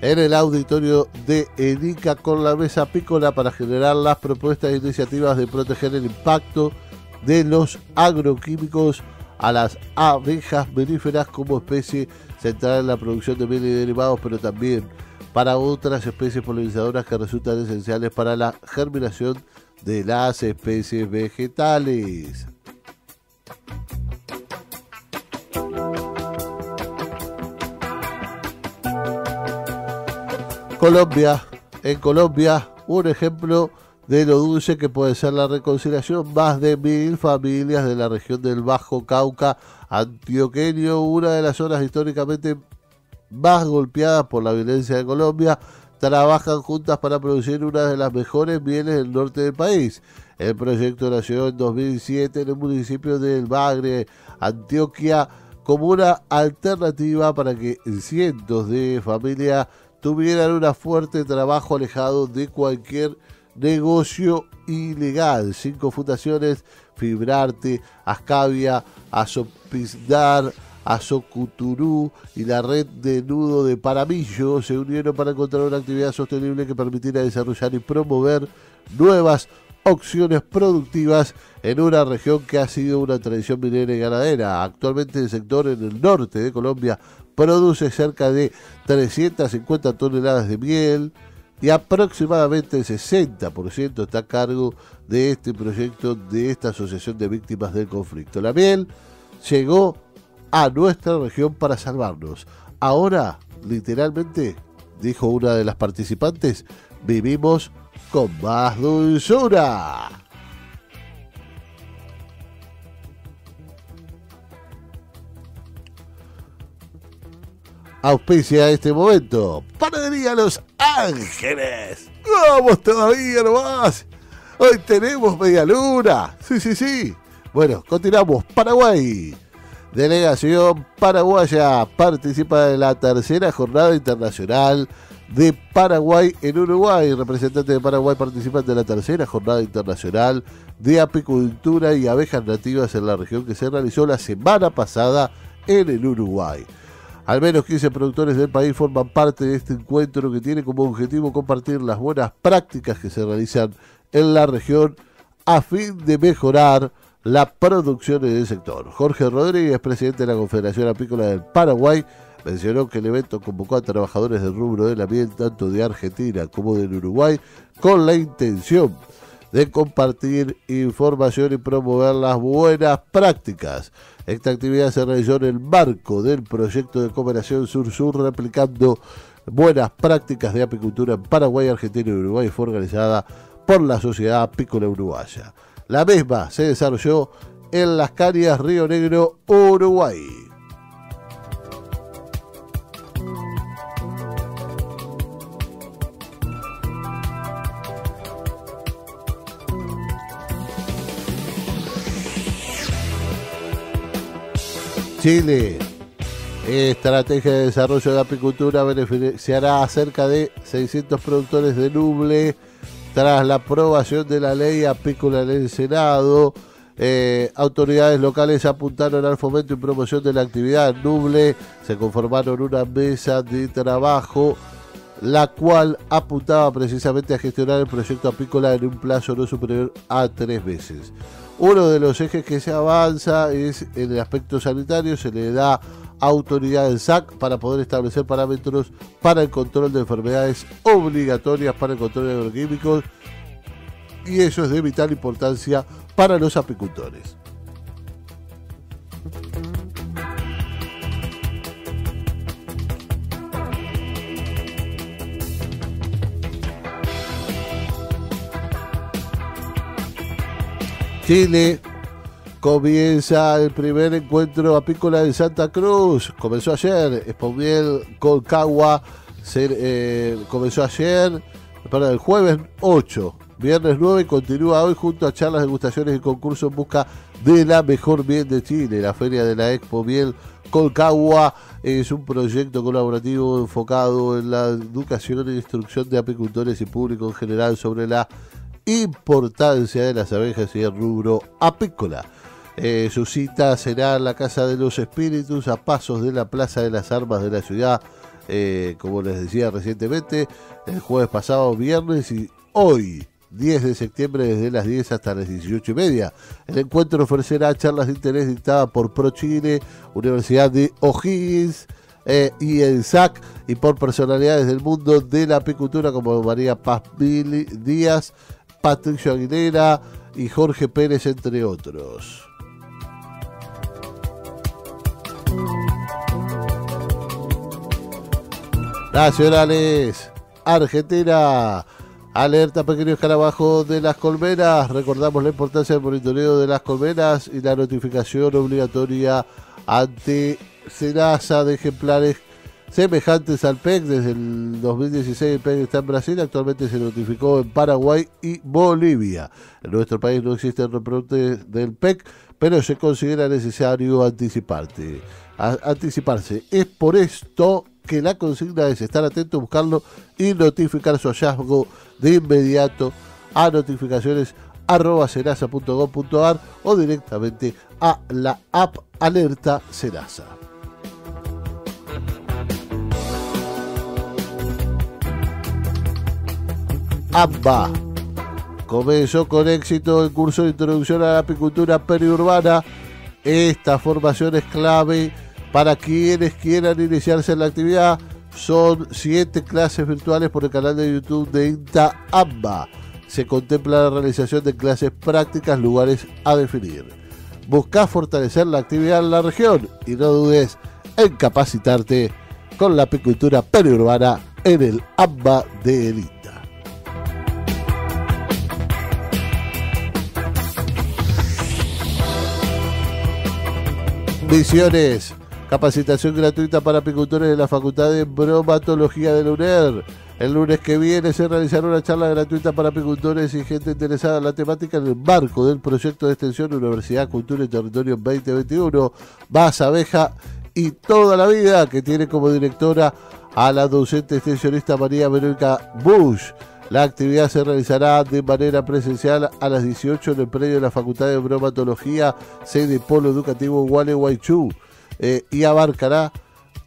en el auditorio de ENICA con la mesa apícola para generar las propuestas e iniciativas de proteger el impacto de los agroquímicos a las abejas melíferas como especie central en la producción de miel y derivados, pero también para otras especies polinizadoras que resultan esenciales para la germinación de las especies vegetales. Colombia, en Colombia, un ejemplo de lo dulce que puede ser la reconciliación. Más de mil familias de la región del Bajo Cauca antioqueño, una de las zonas históricamente más golpeadas por la violencia de Colombia, trabajan juntas para producir una de las mejores mieles del norte del país. El proyecto nació en 2007 en el municipio del Bagre, Antioquia, como una alternativa para que cientos de familias tuvieran un fuerte trabajo alejado de cualquier negocio ilegal. Cinco fundaciones, Fibrarte, Ascavia, Azopizdar, Azocuturú y la red de nudo de Paramillo se unieron para encontrar una actividad sostenible que permitiera desarrollar y promover nuevas opciones productivas en una región que ha sido una tradición minera y ganadera. Actualmente el sector en el norte de Colombia produce cerca de 350 toneladas de miel, y aproximadamente el 60% está a cargo de este proyecto de esta Asociación de Víctimas del Conflicto. La miel llegó a nuestra región para salvarnos. Ahora, literalmente, dijo una de las participantes, vivimos con más dulzura. auspicia este momento. Panadería Los Ángeles. Vamos todavía nomás. Hoy tenemos media luna. Sí, sí, sí. Bueno, continuamos. Paraguay. Delegación paraguaya participa de la tercera jornada internacional de Paraguay en Uruguay. Representante de Paraguay participan de la tercera jornada internacional de apicultura y abejas nativas en la región que se realizó la semana pasada en el Uruguay. Al menos 15 productores del país forman parte de este encuentro que tiene como objetivo compartir las buenas prácticas que se realizan en la región a fin de mejorar la producción en el sector. Jorge Rodríguez, presidente de la Confederación Apícola del Paraguay, mencionó que el evento convocó a trabajadores del rubro del ambiente tanto de Argentina como del Uruguay con la intención de compartir información y promover las buenas prácticas. Esta actividad se realizó en el marco del proyecto de cooperación Sur-Sur, replicando buenas prácticas de apicultura en Paraguay, Argentina y Uruguay. Fue organizada por la Sociedad Apícola Uruguaya. La misma se desarrolló en Las Cañas, Río Negro, Uruguay. Chile. Estrategia de desarrollo de apicultura beneficiará a cerca de 600 productores de nuble, Tras la aprobación de la ley apícola en el Senado, eh, autoridades locales apuntaron al fomento y promoción de la actividad Nuble. Se conformaron una mesa de trabajo, la cual apuntaba precisamente a gestionar el proyecto apícola en un plazo no superior a tres meses. Uno de los ejes que se avanza es en el aspecto sanitario, se le da autoridad del SAC para poder establecer parámetros para el control de enfermedades obligatorias para el control de agroquímicos y eso es de vital importancia para los apicultores. Chile comienza el primer encuentro apícola en Santa Cruz. Comenzó ayer, Espomiel Colcagua eh, comenzó ayer, para el jueves 8 Viernes 9 continúa hoy junto a charlas, degustaciones y concursos en busca de la mejor miel de Chile. La feria de la Expo Miel Colcagua es un proyecto colaborativo enfocado en la educación e instrucción de apicultores y público en general sobre la importancia de las abejas y el rubro apícola. Eh, su cita será la Casa de los Espíritus, a pasos de la Plaza de las Armas de la ciudad, eh, como les decía recientemente, el jueves pasado, viernes y hoy, 10 de septiembre desde las 10 hasta las 18 y media. El encuentro ofrecerá charlas de interés dictadas por ProChile, Universidad de O'Higgins eh, y el SAC y por personalidades del mundo de la apicultura como María Paz Díaz, Patricio Aguilera y Jorge Pérez, entre otros. Nacionales, Argentina. Alerta pequeño escarabajo de las colmenas. Recordamos la importancia del monitoreo de las colmenas y la notificación obligatoria ante cenaza de ejemplares semejantes al PEC. Desde el 2016 el PEC está en Brasil, actualmente se notificó en Paraguay y Bolivia. En nuestro país no existen reportes del PEC, pero se considera necesario anticiparse. Es por esto que la consigna es estar atento, buscarlo y notificar su hallazgo de inmediato a notificaciones arroba o directamente a la app Alerta Serasa. AMBA comenzó con éxito el curso de introducción a la apicultura periurbana. Esta formación es clave para quienes quieran iniciarse en la actividad, son siete clases virtuales por el canal de YouTube de INTA AMBA. Se contempla la realización de clases prácticas, lugares a definir. Busca fortalecer la actividad en la región y no dudes en capacitarte con la apicultura periurbana en el AMBA de INTA. Visiones Capacitación gratuita para apicultores de la Facultad de Bromatología de la UNER. El lunes que viene se realizará una charla gratuita para apicultores y gente interesada en la temática en el marco del proyecto de extensión Universidad, Cultura y Territorio 2021. Vas abeja y toda la vida que tiene como directora a la docente extensionista María Verónica Bush. La actividad se realizará de manera presencial a las 18 en el predio de la Facultad de Bromatología, sede Polo Educativo Gualeguaychú. Eh, y abarcará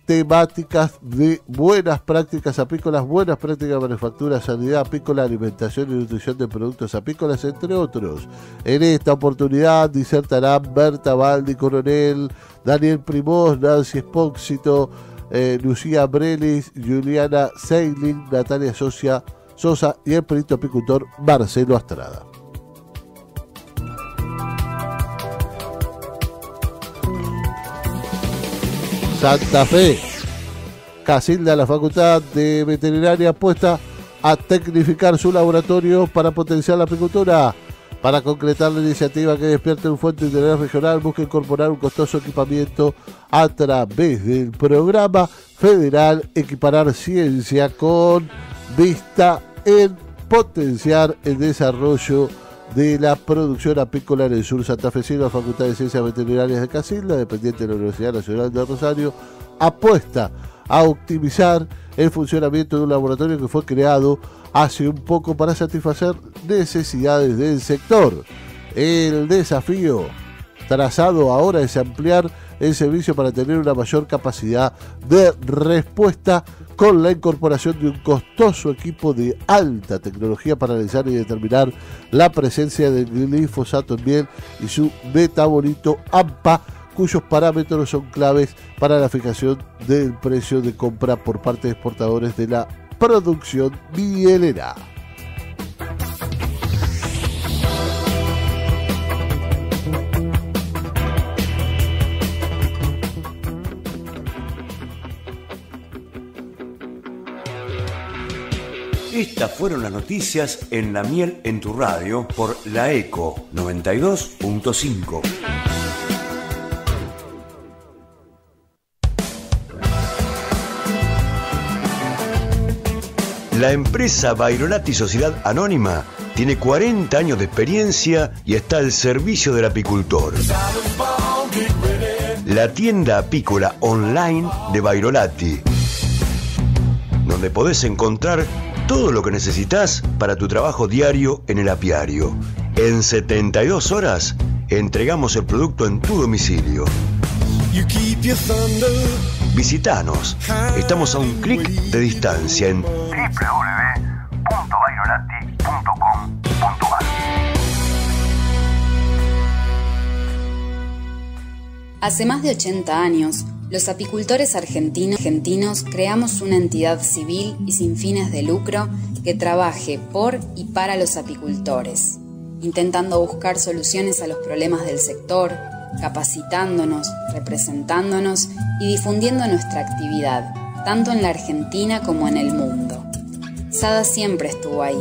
temáticas de buenas prácticas apícolas, buenas prácticas de manufactura, sanidad apícola, alimentación y nutrición de productos apícolas, entre otros. En esta oportunidad disertarán Berta Baldi Coronel, Daniel Primos, Nancy Espósito, eh, Lucía Brelis, Juliana Seiling, Natalia Sosa, Sosa y el perito apicultor Marcelo Astrada. Santa Fe. Casilda, la Facultad de Veterinaria apuesta a tecnificar su laboratorio para potenciar la agricultura. Para concretar la iniciativa que despierte un fuerte interés regional, busca incorporar un costoso equipamiento a través del programa federal Equiparar Ciencia con vista en potenciar el desarrollo de la producción apícola en el sur santafesino, la Facultad de Ciencias Veterinarias de Casilda, dependiente de la Universidad Nacional de Rosario, apuesta a optimizar el funcionamiento de un laboratorio que fue creado hace un poco para satisfacer necesidades del sector. El desafío trazado ahora es ampliar el servicio para tener una mayor capacidad de respuesta con la incorporación de un costoso equipo de alta tecnología para analizar y determinar la presencia del glifosato en miel y su metabolito AMPA, cuyos parámetros son claves para la fijación del precio de compra por parte de exportadores de la producción mielera. Estas fueron las noticias en La Miel en tu radio por La Eco 92.5. La empresa Bairolati Sociedad Anónima tiene 40 años de experiencia y está al servicio del apicultor. La tienda apícola online de Bairolati, donde podés encontrar todo lo que necesitas para tu trabajo diario en el apiario. En 72 horas entregamos el producto en tu domicilio. Visítanos. Estamos a un clic de distancia en. Hace más de 80 años, los apicultores argentinos, argentinos creamos una entidad civil y sin fines de lucro que trabaje por y para los apicultores, intentando buscar soluciones a los problemas del sector, capacitándonos, representándonos y difundiendo nuestra actividad, tanto en la Argentina como en el mundo. Sada siempre estuvo ahí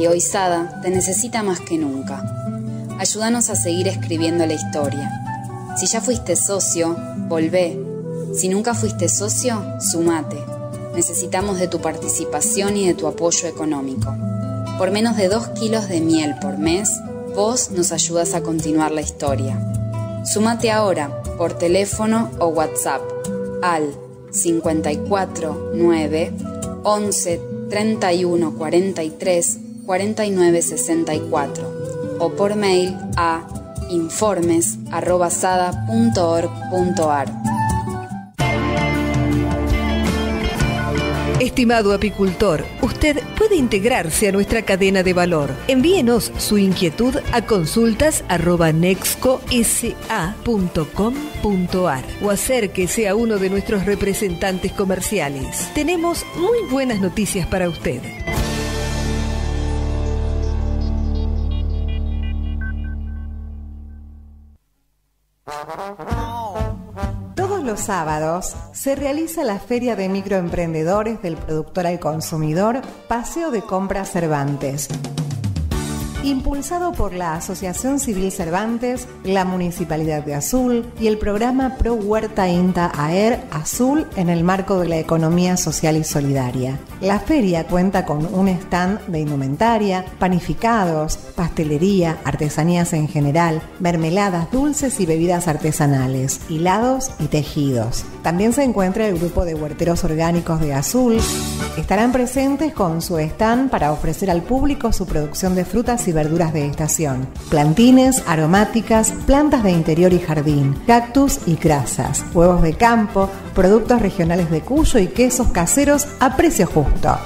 y hoy Sada te necesita más que nunca. Ayúdanos a seguir escribiendo la historia. Si ya fuiste socio, volvé si nunca fuiste socio, sumate. Necesitamos de tu participación y de tu apoyo económico. Por menos de 2 kilos de miel por mes, vos nos ayudas a continuar la historia. Sumate ahora por teléfono o WhatsApp al 54 9 11 31 43 49 64 o por mail a informes.sada.org.ar. Estimado apicultor, usted puede integrarse a nuestra cadena de valor. Envíenos su inquietud a consultas.nexcosa.com.ar o acérquese a uno de nuestros representantes comerciales. Tenemos muy buenas noticias para usted. Los sábados se realiza la Feria de Microemprendedores del Productor al Consumidor, Paseo de Compras Cervantes. Impulsado por la Asociación Civil Cervantes, la Municipalidad de Azul y el programa Pro Huerta INTA AER Azul en el marco de la economía social y solidaria. La feria cuenta con un stand de indumentaria, panificados, pastelería, artesanías en general, mermeladas, dulces y bebidas artesanales, hilados y tejidos. También se encuentra el grupo de huerteros orgánicos de Azul. Estarán presentes con su stand para ofrecer al público su producción de frutas y verduras de estación, plantines, aromáticas, plantas de interior y jardín, cactus y grasas, huevos de campo, productos regionales de Cuyo y quesos caseros a precio justo.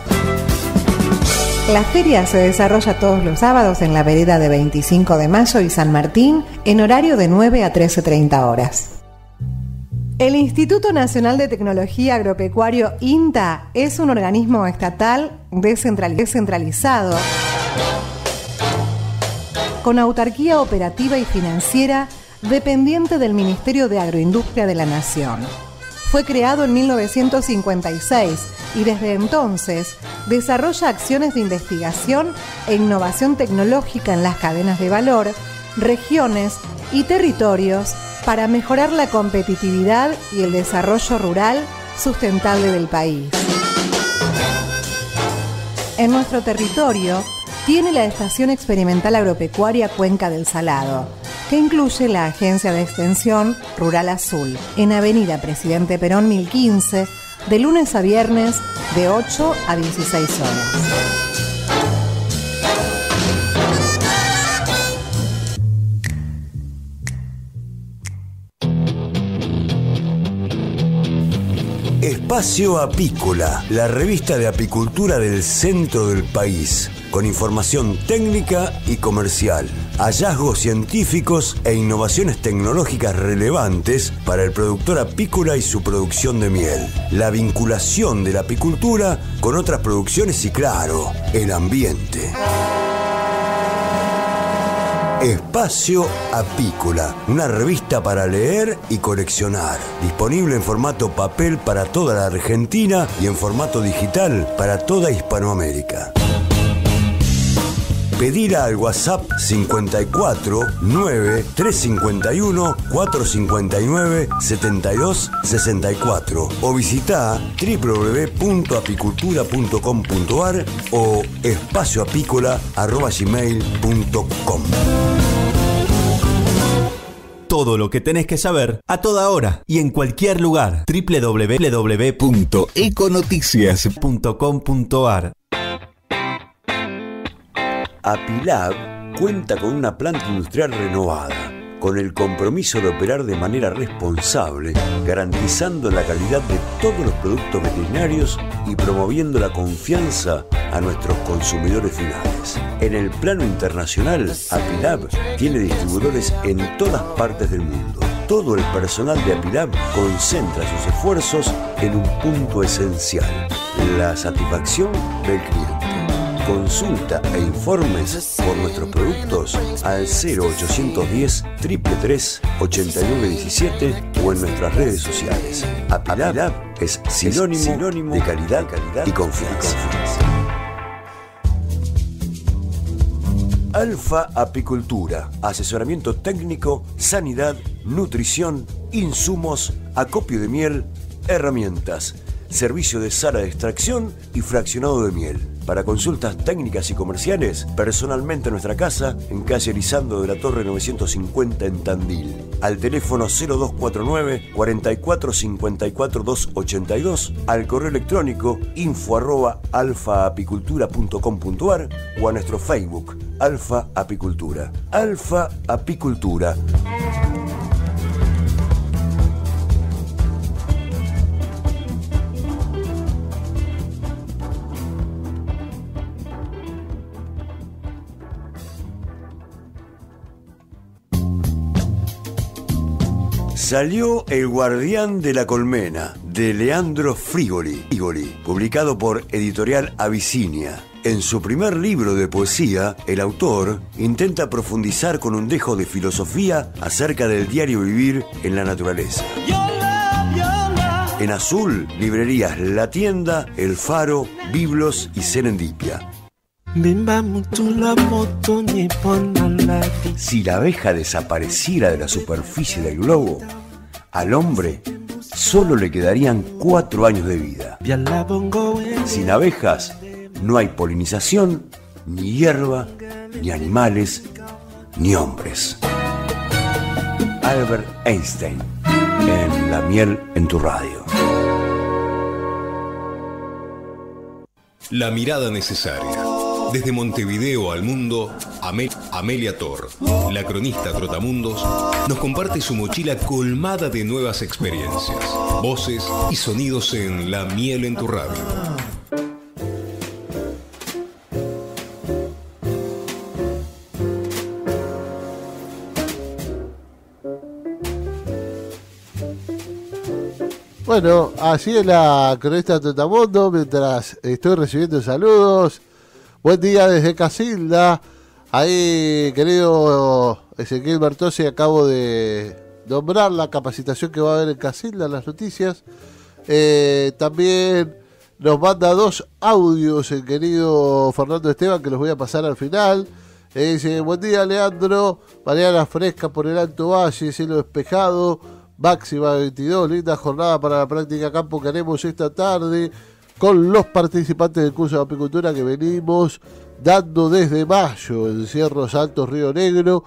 La feria se desarrolla todos los sábados en la vereda de 25 de mayo y San Martín en horario de 9 a 13.30 horas. El Instituto Nacional de Tecnología Agropecuario INTA es un organismo estatal descentralizado con autarquía operativa y financiera dependiente del Ministerio de Agroindustria de la Nación. Fue creado en 1956 y desde entonces desarrolla acciones de investigación e innovación tecnológica en las cadenas de valor, regiones y territorios para mejorar la competitividad y el desarrollo rural sustentable del país. En nuestro territorio tiene la Estación Experimental Agropecuaria Cuenca del Salado, que incluye la Agencia de Extensión Rural Azul, en Avenida Presidente Perón 1015, de lunes a viernes de 8 a 16 horas. Espacio Apícola, la revista de apicultura del centro del país, con información técnica y comercial, hallazgos científicos e innovaciones tecnológicas relevantes para el productor apícola y su producción de miel, la vinculación de la apicultura con otras producciones y claro, el ambiente. Espacio Apícola, una revista para leer y coleccionar. Disponible en formato papel para toda la Argentina y en formato digital para toda Hispanoamérica. Pedir al WhatsApp 54 9 351 459 72 64 o visita www.apicultura.com.ar o espacioapícola.gmail.com Todo lo que tenés que saber a toda hora y en cualquier lugar. www.econoticias.com.ar Apilab cuenta con una planta industrial renovada, con el compromiso de operar de manera responsable, garantizando la calidad de todos los productos veterinarios y promoviendo la confianza a nuestros consumidores finales. En el plano internacional, Apilab tiene distribuidores en todas partes del mundo. Todo el personal de Apilab concentra sus esfuerzos en un punto esencial, la satisfacción del cliente. Consulta e informes por nuestros productos al 0810 333 8917 o en nuestras redes sociales. Apilab es sinónimo, de calidad, calidad y confianza. Alfa Apicultura, asesoramiento técnico, sanidad, nutrición, insumos, acopio de miel, herramientas, servicio de sala de extracción y fraccionado de miel. Para consultas técnicas y comerciales, personalmente en nuestra casa, en calle Elizando de la Torre 950 en Tandil. Al teléfono 0249 44 54 282, al correo electrónico info arroba alfaapicultura.com.ar o a nuestro Facebook, Alfa Apicultura. Alfa Apicultura. Salió El Guardián de la Colmena, de Leandro Frigoli, publicado por Editorial Abisinia. En su primer libro de poesía, el autor intenta profundizar con un dejo de filosofía acerca del diario vivir en la naturaleza. En azul, librerías La Tienda, El Faro, Biblos y Serendipia. Si la abeja desapareciera de la superficie del globo, al hombre solo le quedarían cuatro años de vida. Sin abejas no hay polinización, ni hierba, ni animales, ni hombres. Albert Einstein, en La miel en tu radio. La mirada necesaria. Desde Montevideo al mundo, Amelia Tor, la cronista Trotamundos, nos comparte su mochila colmada de nuevas experiencias, voces y sonidos en La miel en tu radio. Bueno, así es la cronista Trotamundo, mientras estoy recibiendo saludos. Buen día desde Casilda. Ahí, querido Ezequiel Bertossi, acabo de nombrar la capacitación que va a haber en Casilda, las noticias. Eh, también nos manda dos audios el querido Fernando Esteban, que los voy a pasar al final. Eh, dice, buen día Leandro, mañana fresca por el Alto Valle, cielo despejado, máxima 22, linda jornada para la práctica campo que haremos esta tarde con los participantes del curso de apicultura que venimos dando desde mayo en Cerros Altos Río Negro.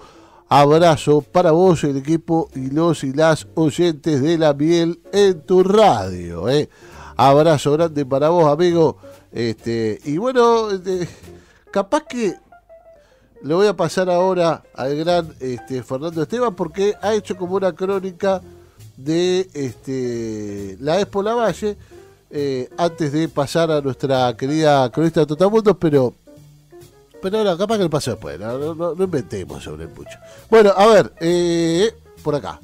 Abrazo para vos, el equipo y los y las oyentes de la miel en tu radio. ¿eh? Abrazo grande para vos, amigo. Este, y bueno, capaz que le voy a pasar ahora al gran este, Fernando Esteban porque ha hecho como una crónica de este, la Expo Lavalle eh, antes de pasar a nuestra querida cronista de Totamundo, pero pero ahora capaz que le pasó después, no, no, inventemos sobre el pucho. Bueno, a ver, eh, por acá.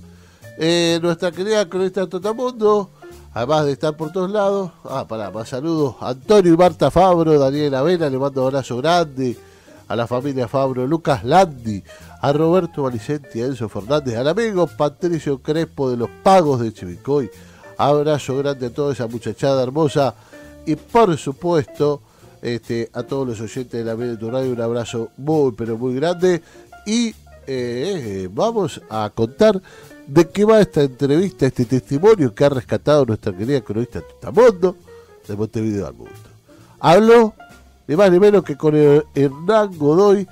Eh, nuestra querida cronista de Totamundo, además de estar por todos lados, ah, pará, más saludos, Antonio y Marta Fabro, Daniel Avena, le mando un abrazo grande a la familia Fabro, Lucas Landi, a Roberto Valicenti, a Enzo Fernández, al amigo Patricio Crespo de los Pagos de Chivicoy. Abrazo grande a toda esa muchachada hermosa y por supuesto este, a todos los oyentes de la media de tu radio un abrazo muy pero muy grande y eh, vamos a contar de qué va esta entrevista, este testimonio que ha rescatado nuestra querida cronista Tutamondo de Montevideo al Mundo. Habló ni más ni menos que con Hernán Godoy,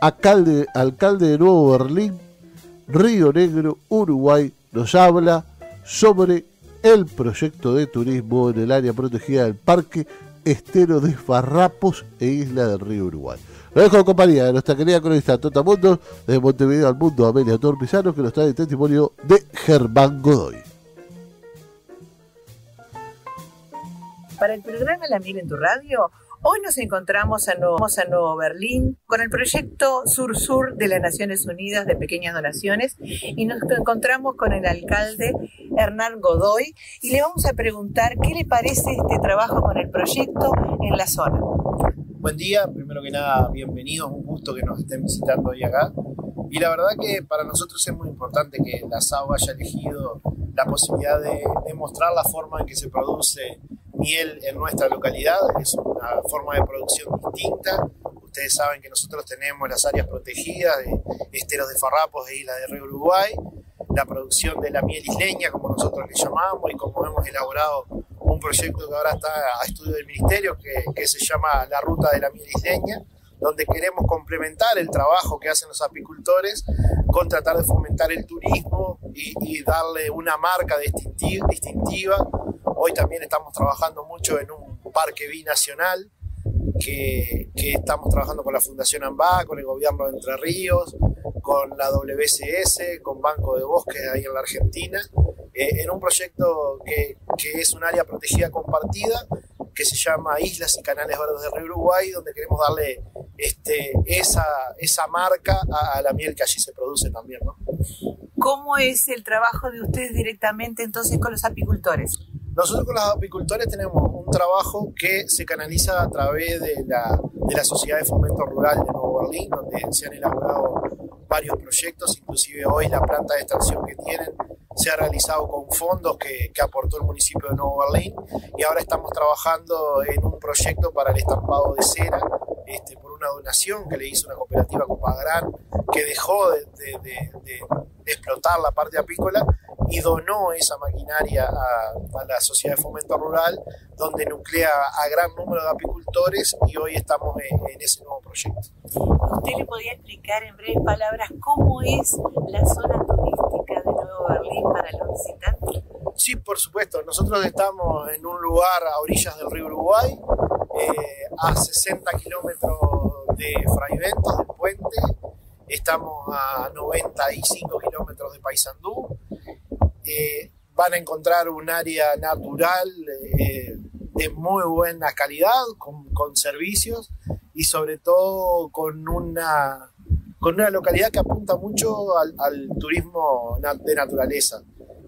alcalde de Nuevo Berlín, Río Negro, Uruguay, nos habla sobre el proyecto de turismo en el área protegida del Parque Estero de Farrapos e Isla del Río Uruguay. Lo dejo en compañía de nuestra querida cronista Tota Mundo, de Montevideo al Mundo, Amelia Torpizano, que nos trae el testimonio de Germán Godoy. Para el programa La Miel en tu Radio, Hoy nos encontramos en Nuevo, Nuevo Berlín con el proyecto Sur-Sur de las Naciones Unidas de Pequeñas Donaciones y nos encontramos con el alcalde Hernán Godoy y le vamos a preguntar qué le parece este trabajo con el proyecto en la zona. Buen día, primero que nada, bienvenidos, un gusto que nos estén visitando hoy acá. Y la verdad que para nosotros es muy importante que la SAO haya elegido la posibilidad de, de mostrar la forma en que se produce miel en nuestra localidad, es una forma de producción distinta. Ustedes saben que nosotros tenemos las áreas protegidas de esteros de farrapos de Isla de Río Uruguay, la producción de la miel isleña, como nosotros le llamamos, y como hemos elaborado un proyecto que ahora está a estudio del Ministerio, que, que se llama La Ruta de la Miel Isleña, donde queremos complementar el trabajo que hacen los apicultores con tratar de fomentar el turismo y, y darle una marca distintiva. Hoy también estamos trabajando mucho en un parque binacional, que, que estamos trabajando con la Fundación AMBA, con el gobierno de Entre Ríos, con la WCS, con Banco de Bosques ahí en la Argentina, eh, en un proyecto que, que, es un área protegida compartida que se llama Islas y Canales Verdes de Río Uruguay, donde queremos darle este, esa, esa marca a, a la miel que allí se produce también. ¿no? ¿Cómo es el trabajo de ustedes directamente entonces con los apicultores? Nosotros con los apicultores tenemos un trabajo que se canaliza a través de la, de la Sociedad de Fomento Rural de Nuevo Berlín, donde se han elaborado varios proyectos, inclusive hoy la planta de extracción que tienen se ha realizado con fondos que, que, aportó el municipio de Nuevo Berlín y ahora estamos trabajando en un proyecto para el estampado de cera este, por una donación que le hizo una cooperativa Copagran que dejó de, de, explotar la parte apícola y donó esa maquinaria a, a, la Sociedad de Fomento Rural, donde nuclea a gran número de apicultores y hoy estamos en, en ese nuevo proyecto. ¿Usted le podría explicar en breves palabras cómo es la zona turística de Nuevo Berlín para los visitantes? Sí, por supuesto. Nosotros estamos en un lugar a orillas del río Uruguay, eh, a 60 kilómetros de Fraiventos, del puente. Estamos a 95 kilómetros de Paysandú eh, van a encontrar un área natural eh, de muy buena calidad, con, con, servicios y sobre todo con una, con una localidad que apunta mucho al, al turismo de naturaleza.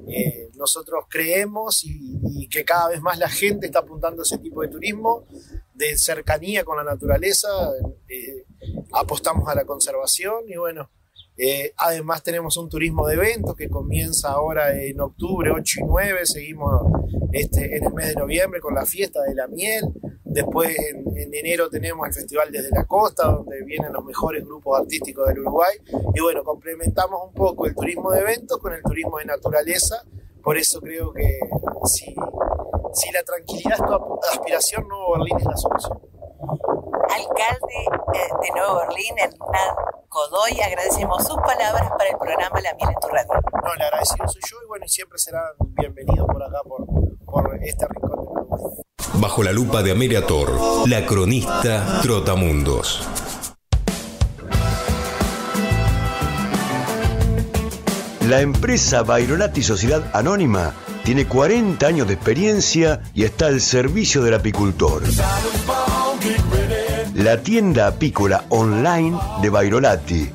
Eh, nosotros creemos y, y, que cada vez más la gente está apuntando a ese tipo de turismo, de cercanía con la naturaleza, eh, apostamos a la conservación y bueno, eh, además tenemos un turismo de eventos que comienza ahora en octubre 8 y 9, seguimos este, en el mes de noviembre con la fiesta de la miel, después en, en, enero tenemos el Festival Desde la Costa, donde vienen los mejores grupos artísticos del Uruguay, y bueno, complementamos un poco el turismo de eventos con el turismo de naturaleza, por eso creo que si, si la tranquilidad es tu aspiración, Nuevo Berlín es la solución alcalde eh, de Nuevo Berlín, Hernán Godoy. Agradecemos sus palabras para el programa La Miel en tu Radio. No, le agradecido soy yo y bueno, y siempre serán bienvenidos por acá, por, por este rincón de. Bajo la lupa de Amelia Tor, la cronista Trotamundos. La empresa Bairolati Sociedad Anónima tiene 40 años de experiencia y está al servicio del apicultor. La tienda apícola online de Bairolati,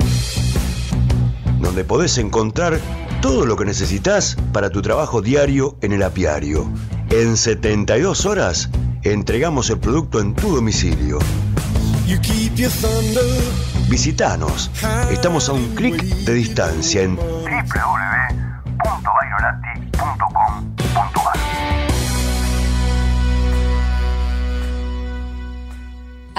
donde podés encontrar todo lo que necesitas para tu trabajo diario en el apiario. En 72 horas entregamos el producto en tu domicilio. Visítanos. Estamos a un clic de distancia en www.bairolati.com.ar.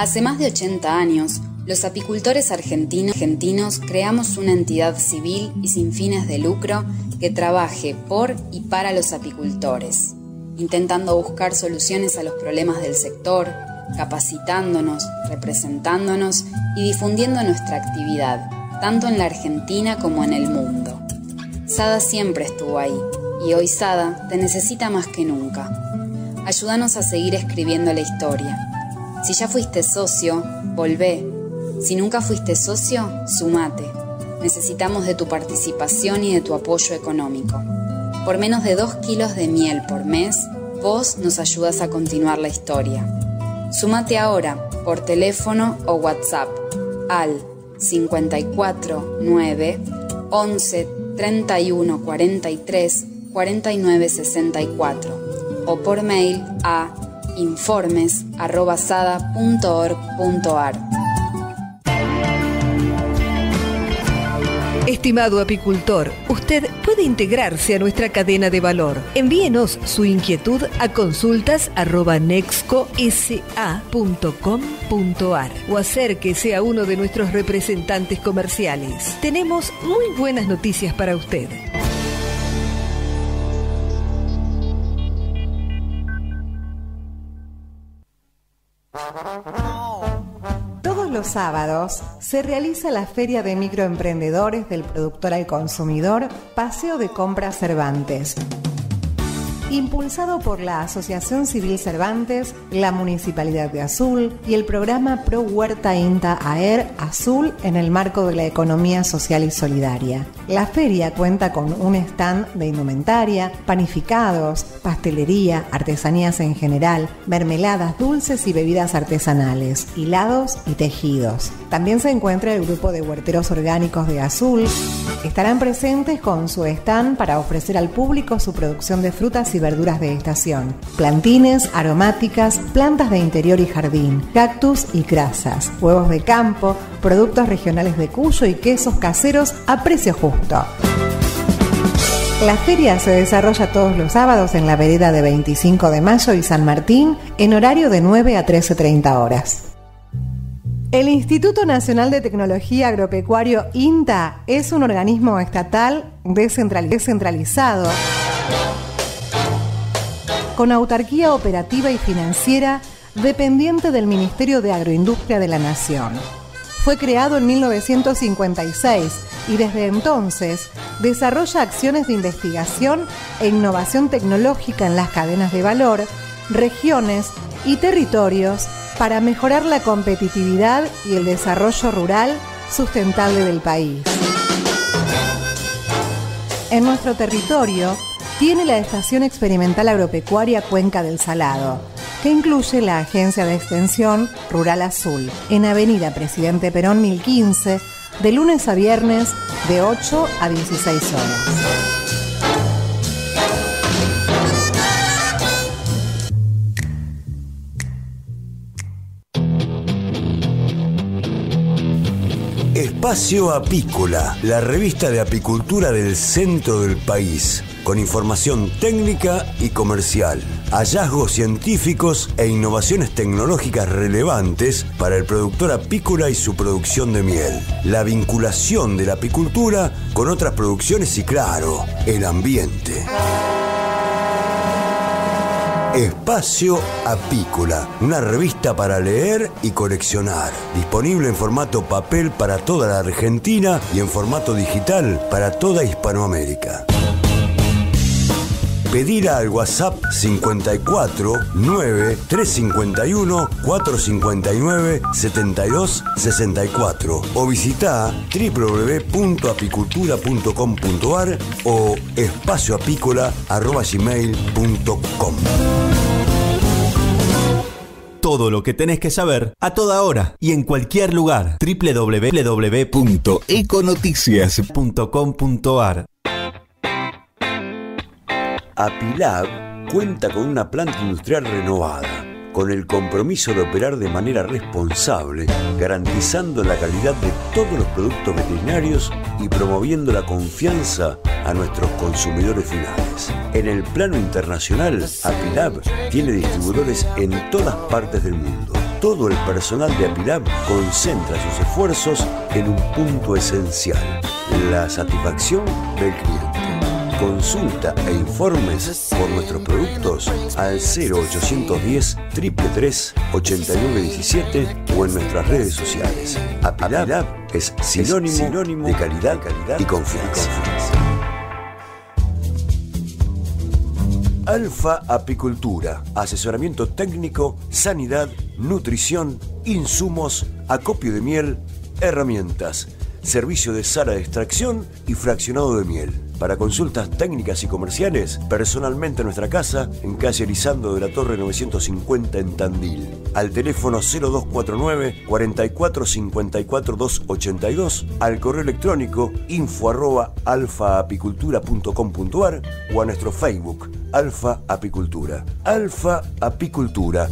Hace más de 80 años, los apicultores argentinos, creamos una entidad civil y sin fines de lucro que trabaje por y para los apicultores, intentando buscar soluciones a los problemas del sector, capacitándonos, representándonos y difundiendo nuestra actividad, tanto en la Argentina como en el mundo. Sada siempre estuvo ahí y hoy Sada te necesita más que nunca. Ayúdanos a seguir escribiendo la historia. Si ya fuiste socio, volvé. Si nunca fuiste socio, sumate. Necesitamos de tu participación y de tu apoyo económico. Por menos de 2 kilos de miel por mes, vos nos ayudas a continuar la historia. Sumate ahora por teléfono o WhatsApp al 54 9 11 31 43 49 64 o por mail a informes.sada.org.ar. Estimado apicultor, usted puede integrarse a nuestra cadena de valor. Envíenos su inquietud a consultas.nexcosa.com.ar o acérquese a uno de nuestros representantes comerciales. Tenemos muy buenas noticias para usted. Sábados se realiza la Feria de Microemprendedores del Productor al Consumidor, Paseo de Compras Cervantes. Impulsado por la Asociación Civil Cervantes, la Municipalidad de Azul y el programa Pro Huerta INTA AER Azul en el marco de la economía social y solidaria. La feria cuenta con un stand de indumentaria, panificados, pastelería, artesanías en general, mermeladas dulces y bebidas artesanales, hilados y tejidos. También se encuentra el grupo de huerteros orgánicos de Azul. Estarán presentes con su stand para ofrecer al público su producción de frutas y verduras de estación, plantines, aromáticas, plantas de interior y jardín, cactus y crasas, huevos de campo, productos regionales de Cuyo y quesos caseros a precio justo. La feria se desarrolla todos los sábados en la vereda de 25 de mayo y San Martín en horario de 9 a 13.30 horas. El Instituto Nacional de Tecnología Agropecuario INTA es un organismo estatal descentralizado con autarquía operativa y financiera dependiente del Ministerio de Agroindustria de la Nación. Fue creado en 1956 y desde entonces desarrolla acciones de investigación e innovación tecnológica en las cadenas de valor, regiones y territorios para mejorar la competitividad y el desarrollo rural sustentable del país. En nuestro territorio tiene la Estación Experimental Agropecuaria Cuenca del Salado, que incluye la Agencia de Extensión Rural Azul, en Avenida Presidente Perón 1015, de lunes a viernes de 8 a 16 horas. Espacio Apícola, la revista de apicultura del centro del país, con información técnica y comercial, hallazgos científicos e innovaciones tecnológicas relevantes para el productor apícola y su producción de miel, la vinculación de la apicultura con otras producciones y claro, el ambiente. Espacio Apícola, una revista para leer y coleccionar. Disponible en formato papel para toda la Argentina y en formato digital para toda Hispanoamérica. Pedila al WhatsApp 54 9 351 459 72 64 o visita www.apicultura.com.ar o espacioapícola.gmail.com Todo lo que tenés que saber a toda hora y en cualquier lugar. www.econoticias.com.ar Apilab cuenta con una planta industrial renovada, con el compromiso de operar de manera responsable, garantizando la calidad de todos los productos veterinarios y promoviendo la confianza a nuestros consumidores finales. En el plano internacional, Apilab tiene distribuidores en todas partes del mundo. Todo el personal de Apilab concentra sus esfuerzos en un punto esencial, la satisfacción del cliente. Consulta e informes por nuestros productos al 0810 333 8917 o en nuestras redes sociales. Apilab es sinónimo, de calidad, y confianza. Alfa Apicultura, asesoramiento técnico, sanidad, nutrición, insumos, acopio de miel, herramientas, servicio de sala de extracción y fraccionado de miel. Para consultas técnicas y comerciales, personalmente en nuestra casa, en calle Elizando de la Torre 950 en Tandil. Al teléfono 0249 44 54 282, al correo electrónico info arroba o a nuestro Facebook, Alfa Apicultura. Alfa Apicultura.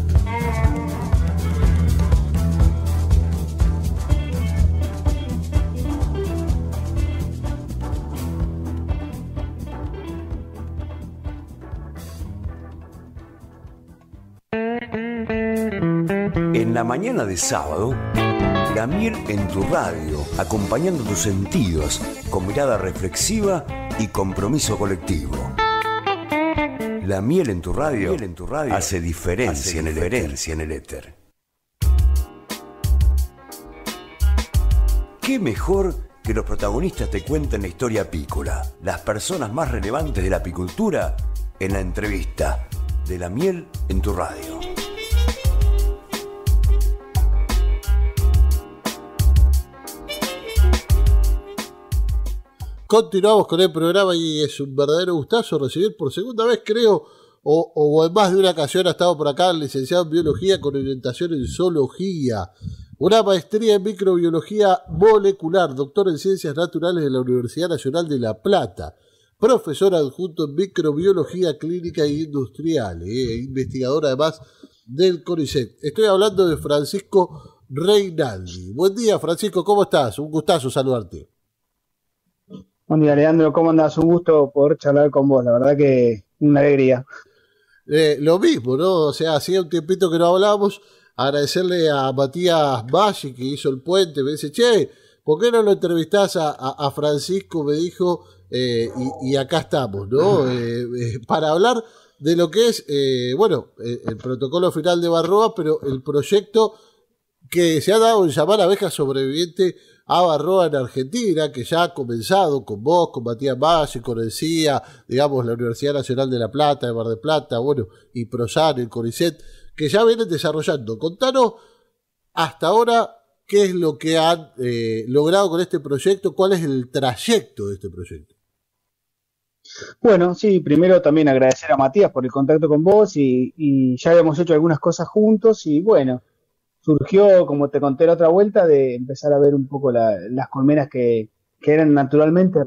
En la mañana de sábado, la miel en tu radio, acompañando tus sentidos con mirada reflexiva y compromiso colectivo. La miel en tu radio, en tu radio hace diferencia, en, el diferencia en el éter. ¿Qué mejor que los protagonistas te cuenten la historia apícola? Las personas más relevantes de la apicultura en la entrevista de la miel en tu radio. Continuamos con el programa y es un verdadero gustazo recibir por segunda vez, creo, o, en más de una ocasión ha estado por acá el licenciado en biología con orientación en zoología, una maestría en microbiología molecular, doctor en ciencias naturales de la Universidad Nacional de La Plata, profesor adjunto en microbiología clínica e industrial, eh, investigador además del CONICET. Estoy hablando de Francisco Reinaldi. Buen día, Francisco, ¿cómo estás? Un gustazo saludarte. Buen día, Leandro. ¿Cómo andas? Un gusto poder charlar con vos. La verdad que una alegría. Eh, lo mismo, ¿no? O sea, hacía un tiempito que no hablábamos. Agradecerle a Matías Valle que hizo el puente. Me dice, che, ¿por qué no lo entrevistás a, Francisco? Me dijo, eh, y, acá estamos, ¿no? Eh, para hablar de lo que es, bueno, el protocolo final de Barroa, pero el proyecto que se ha dado en llamar abeja sobreviviente a Barroa en Argentina, que ya ha comenzado con vos, con Matías Valle, con el CIA, digamos, la Universidad Nacional de La Plata, de Mar de Plata, bueno, y Prosan, el CONICET, que ya vienen desarrollando. Contanos hasta ahora qué es lo que han eh, logrado con este proyecto, cuál es el trayecto de este proyecto. Bueno, sí, primero también agradecer a Matías por el contacto con vos y, y ya habíamos hecho algunas cosas juntos y bueno, surgió, como te conté la otra vuelta, de empezar a ver un poco las colmenas que, eran naturalmente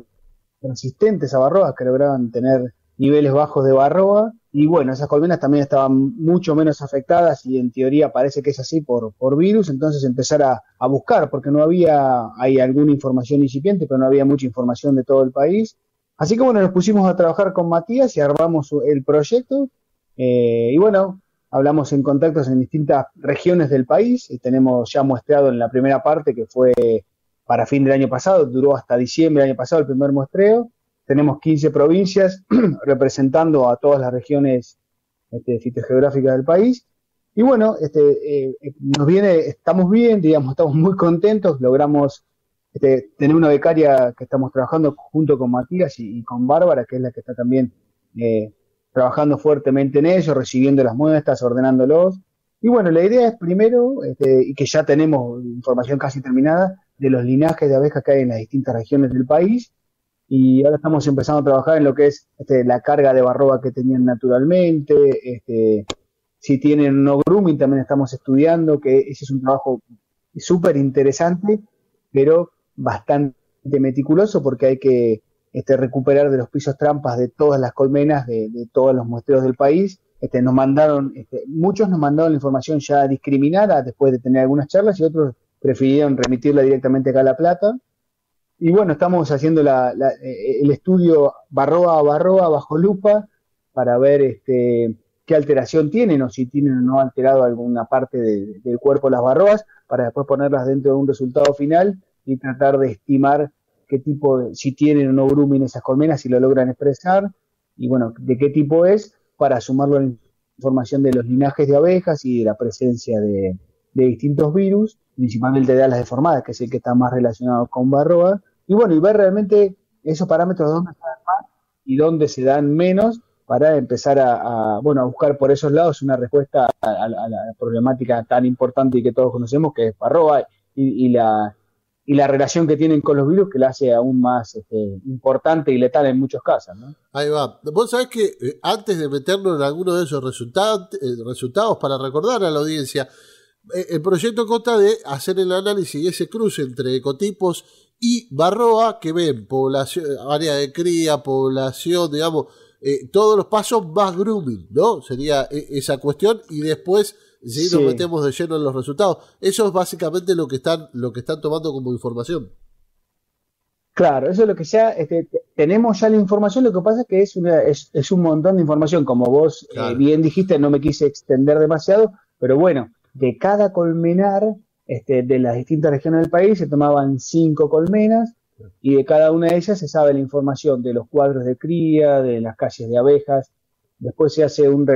resistentes a barroa, que lograban tener niveles bajos de barroa. Y bueno, esas colmenas también estaban mucho menos afectadas y en teoría parece que es así por, por virus, entonces empezar a, a buscar, porque no había, hay alguna información incipiente, pero no había mucha información de todo el país. Así que bueno, nos pusimos a trabajar con Matías y armamos el proyecto. Eh, y bueno, hablamos en contactos en distintas regiones del país y tenemos ya muestreado en la primera parte que fue para fin del año pasado, duró hasta diciembre del año pasado el primer muestreo. Tenemos 15 provincias representando a todas las regiones este, fitogeográficas del país. Y bueno, este, eh, nos viene, estamos bien, digamos, estamos muy contentos, logramos este, tener una becaria que estamos trabajando junto con Matías y, con Bárbara, que es la que está también eh, trabajando fuertemente en ello, recibiendo las muestras, ordenándolos. Y bueno, la idea es primero, este, y que ya tenemos información casi terminada, de los linajes de abejas que hay en las distintas regiones del país. Y ahora estamos empezando a trabajar en lo que es este, la carga de barroba que tenían naturalmente, este, si tienen no grooming también estamos estudiando, que ese es un trabajo súper interesante, pero bastante meticuloso porque hay que este, recuperar de los pisos trampas de todas las colmenas, de, todos los muestreos del país. Este, nos mandaron, este, muchos nos mandaron la información ya discriminada después de tener algunas charlas y otros prefirieron remitirla directamente acá a La Plata. Y bueno, estamos haciendo eh, el estudio barroa a barroa bajo lupa para ver este, qué alteración tienen o si tienen o no alterado alguna parte del cuerpo las barroas para después ponerlas dentro de un resultado final y tratar de estimar qué tipo si tienen o no grooming esas colmenas, si lo logran expresar, y bueno, de qué tipo es, para sumarlo a la información de los linajes de abejas y de la presencia de, distintos virus, principalmente de alas deformadas, que es el que está más relacionado con Barroa, y bueno, y ver realmente esos parámetros dónde se dan más y dónde se dan menos, para empezar a, bueno, a buscar por esos lados una respuesta a, la problemática tan importante y que todos conocemos, que es Barroa y la y la relación que tienen con los virus que la hace aún más este, importante y letal en muchos casos. ¿no? Ahí va. Vos sabés que eh, antes de meternos en alguno de esos resultados, eh, resultados para recordar a la audiencia, eh, el proyecto consta de hacer el análisis y ese cruce entre ecotipos y Barroa que ven población, área de cría, población, digamos, todos los pasos más grooming, ¿no? Sería esa cuestión y después si nos metemos de lleno en los resultados. Eso es básicamente lo que están, lo que están tomando como información. Claro, eso es lo que sea, este, tenemos ya la información, lo que pasa es que es, una, es, un montón de información, como vos eh, bien dijiste, no me quise extender demasiado, pero bueno, de cada colmenar este, de las distintas regiones del país se tomaban cinco colmenas y de cada una de ellas se sabe la información de los cuadros de cría, de las calles de abejas, después se hace un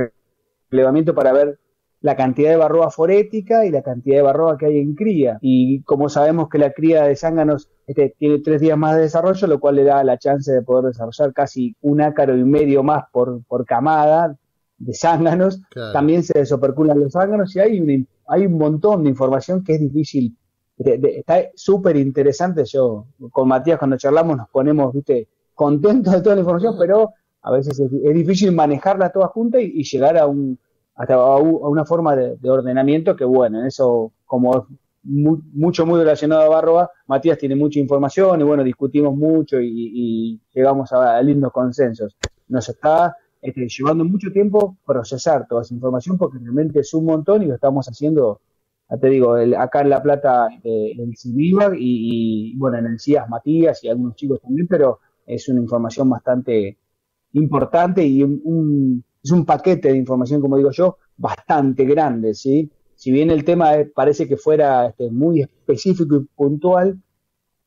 relevamiento para ver la cantidad de barroa forética y la cantidad de barroa que hay en cría. Y como sabemos que la cría de zánganos este, tiene tres días más de desarrollo, lo cual le da la chance de poder desarrollar casi un ácaro y medio más por, por camada de zánganos, también se desoperculan los zánganos y hay un, hay un montón de información que es difícil. está súper interesante. Yo con Matías cuando charlamos nos ponemos, viste, contentos de toda la información, pero a veces es, difícil manejarla toda junta y llegar a un, hasta a, una forma de, ordenamiento que, bueno, en eso, como mucho, muy relacionado a Barroa, Matías tiene mucha información y, bueno, discutimos mucho y, llegamos a, lindos consensos. Nos está este, llevando mucho tiempo procesar toda esa información porque realmente es un montón y lo estamos haciendo, te digo, acá en La Plata, este, en Civivar y, y, bueno, en el CIAS Matías y algunos chicos también, pero es una información bastante importante y un es un paquete de información, como digo yo, bastante grande, ¿sí? Si bien el tema parece que fuera este, muy específico y puntual,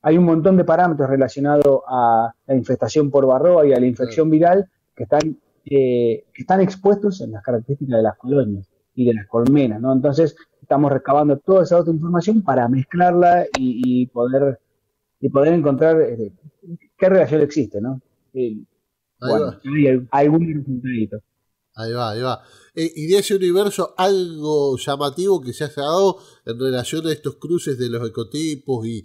hay un montón de parámetros relacionados a la infestación por barroa y a la infección viral que están, eh, están expuestos en las características de las colonias y de las colmenas, ¿no? Entonces, estamos recabando toda esa otra información para mezclarla y, poder y poder encontrar eh, qué relación existe, ¿no? bueno, hay, algún resultadito. Ahí va, ahí va. Eh, y de ese universo, algo llamativo que se ha dado en relación a estos cruces de los ecotipos y,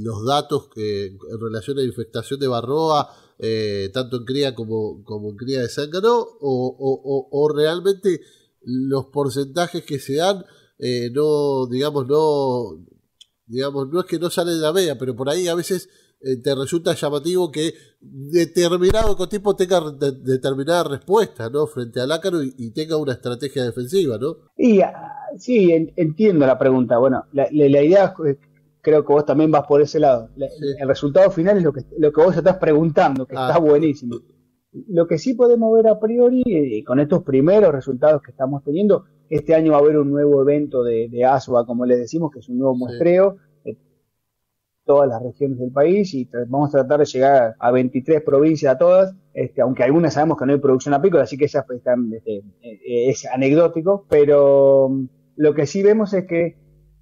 los datos que en relación a la infectación de barroa, eh, tanto en cría como, como en cría de zángano, o, o, realmente los porcentajes que se dan, eh, no, digamos, no, digamos, no es que no salen de la media, pero por ahí a veces eh, te resulta llamativo que determinado ecotipo tenga determinada respuesta ¿no? frente al ácaro y, tenga una estrategia defensiva, ¿no? Y, ah, sí, entiendo la pregunta. Bueno, la, idea creo que vos también vas por ese lado. El resultado final es lo que, lo que vos estás preguntando, que está ah. buenísimo. Lo que sí podemos ver a priori, eh, con estos primeros resultados que estamos teniendo, este año va a haber un nuevo evento de, de ASUA, como les decimos, que es un nuevo muestreo todas las regiones del país y vamos a tratar de llegar a 23 provincias a todas, este, aunque algunas sabemos que no hay producción apícola, así que esas están, este, eh, es anecdótico, pero mm, lo que sí vemos es que,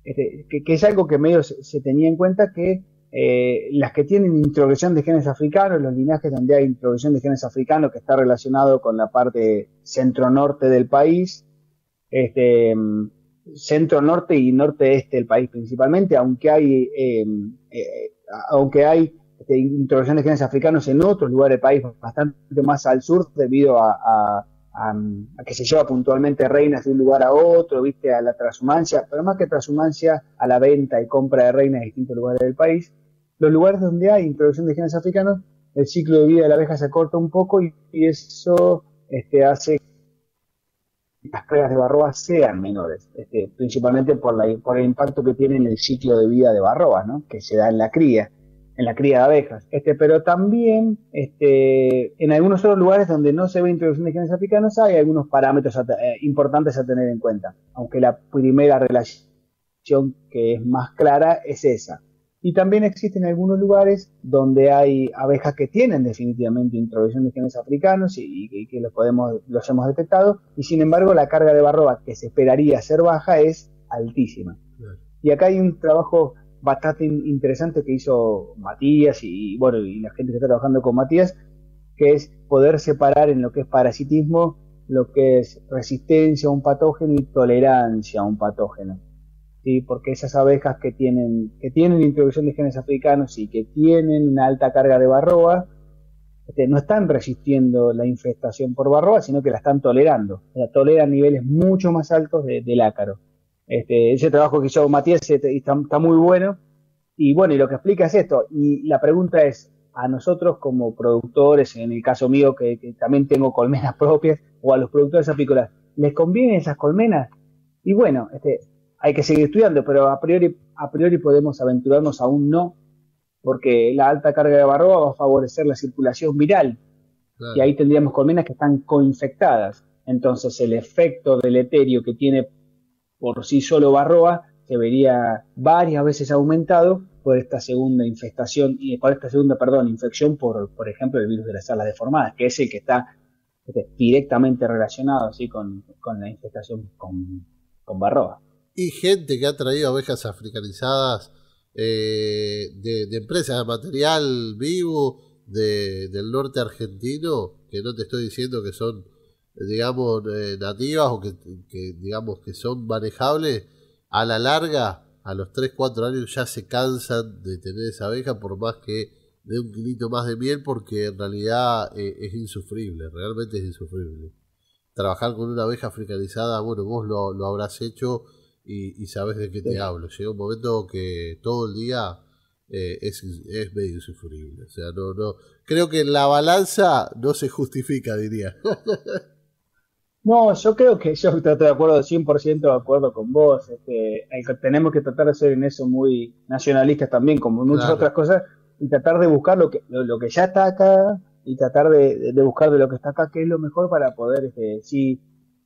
este, que, es algo que medio se, tenía en cuenta que eh, las que tienen introgresión de genes africanos, los linajes donde hay introgresión de genes africanos que está relacionado con la parte centro-norte del país, este, centro-norte y norte-este del país principalmente, aunque hay, eh, eh, aunque hay este, introgresión de genes africanos en otros lugares del país, bastante más al sur, debido a, que se lleva puntualmente reinas de un lugar a otro, viste, a la transhumancia, pero más que transhumancia, a la venta y compra de reinas en distintos lugares del país. Los lugares donde hay introducción de genes africanos, el ciclo de vida de la abeja se acorta un poco y, eso este, hace las cargas de barroa sean menores, este, principalmente por, la, por el impacto que tiene en el ciclo de vida de barroa, ¿no? que se da en la cría, en la cría de abejas. Este, pero también este, en algunos otros lugares donde no se ve introducción de genes africanos hay algunos parámetros eh, importantes a tener en cuenta, aunque la primera relación que es más clara es esa y también existen algunos lugares donde hay abejas que tienen definitivamente introducción de genes africanos y, que los, podemos, los hemos detectado, y sin embargo la carga de barroa que se esperaría ser baja es altísima. Y acá hay un trabajo bastante interesante que hizo Matías y, bueno, y la gente que está trabajando con Matías, que es poder separar en lo que es parasitismo lo que es resistencia a un patógeno y tolerancia a un patógeno porque esas abejas que tienen, que tienen introducción de genes africanos y que tienen una alta carga de barroa, este, no están resistiendo la infestación por barroa, sino que la están tolerando. O sea, toleran niveles mucho más altos de, del ácaro. Este, ese trabajo que hizo Matías este, está, muy bueno. Y bueno, y lo que explica es esto. Y la pregunta es, a nosotros como productores, en el caso mío que, que también tengo colmenas propias, o a los productores apícolas, ¿les convienen esas colmenas? Y bueno, este, hay que seguir estudiando, pero a priori, a priori podemos aventurarnos a un no, porque la alta carga de barroa va a favorecer la circulación viral. Y ahí tendríamos colmenas que están coinfectadas. Entonces el efecto deleterio que tiene por sí solo barroa se vería varias veces aumentado por esta segunda infestación, y por esta segunda, perdón, infección por, por ejemplo, el virus de las alas deformadas, que es el que está este, directamente relacionado así con, la infestación con, con barroa y gente que ha traído abejas africanizadas eh, de, empresas de material vivo del norte argentino, que no te estoy diciendo que son, digamos, eh, nativas o que, digamos, que son manejables, a la larga, a los 3, 4 años ya se cansan de tener esa abeja por más que de un kilito más de miel porque en realidad eh, es insufrible, realmente es insufrible. Trabajar con una abeja africanizada, bueno, vos lo, lo habrás hecho y, sabes de qué te hablo. Llega un momento que todo el día eh, es, es medio insufrible. O sea, no, no, creo que la balanza no se justifica, diría. No, yo creo que yo estoy de acuerdo, 100% de acuerdo con vos. Este, tenemos que tratar de ser en eso muy nacionalistas también, como muchas otras cosas, y tratar de buscar lo que, lo, que ya está acá y tratar de, de, buscar de lo que está acá qué es lo mejor para poder, este, sí,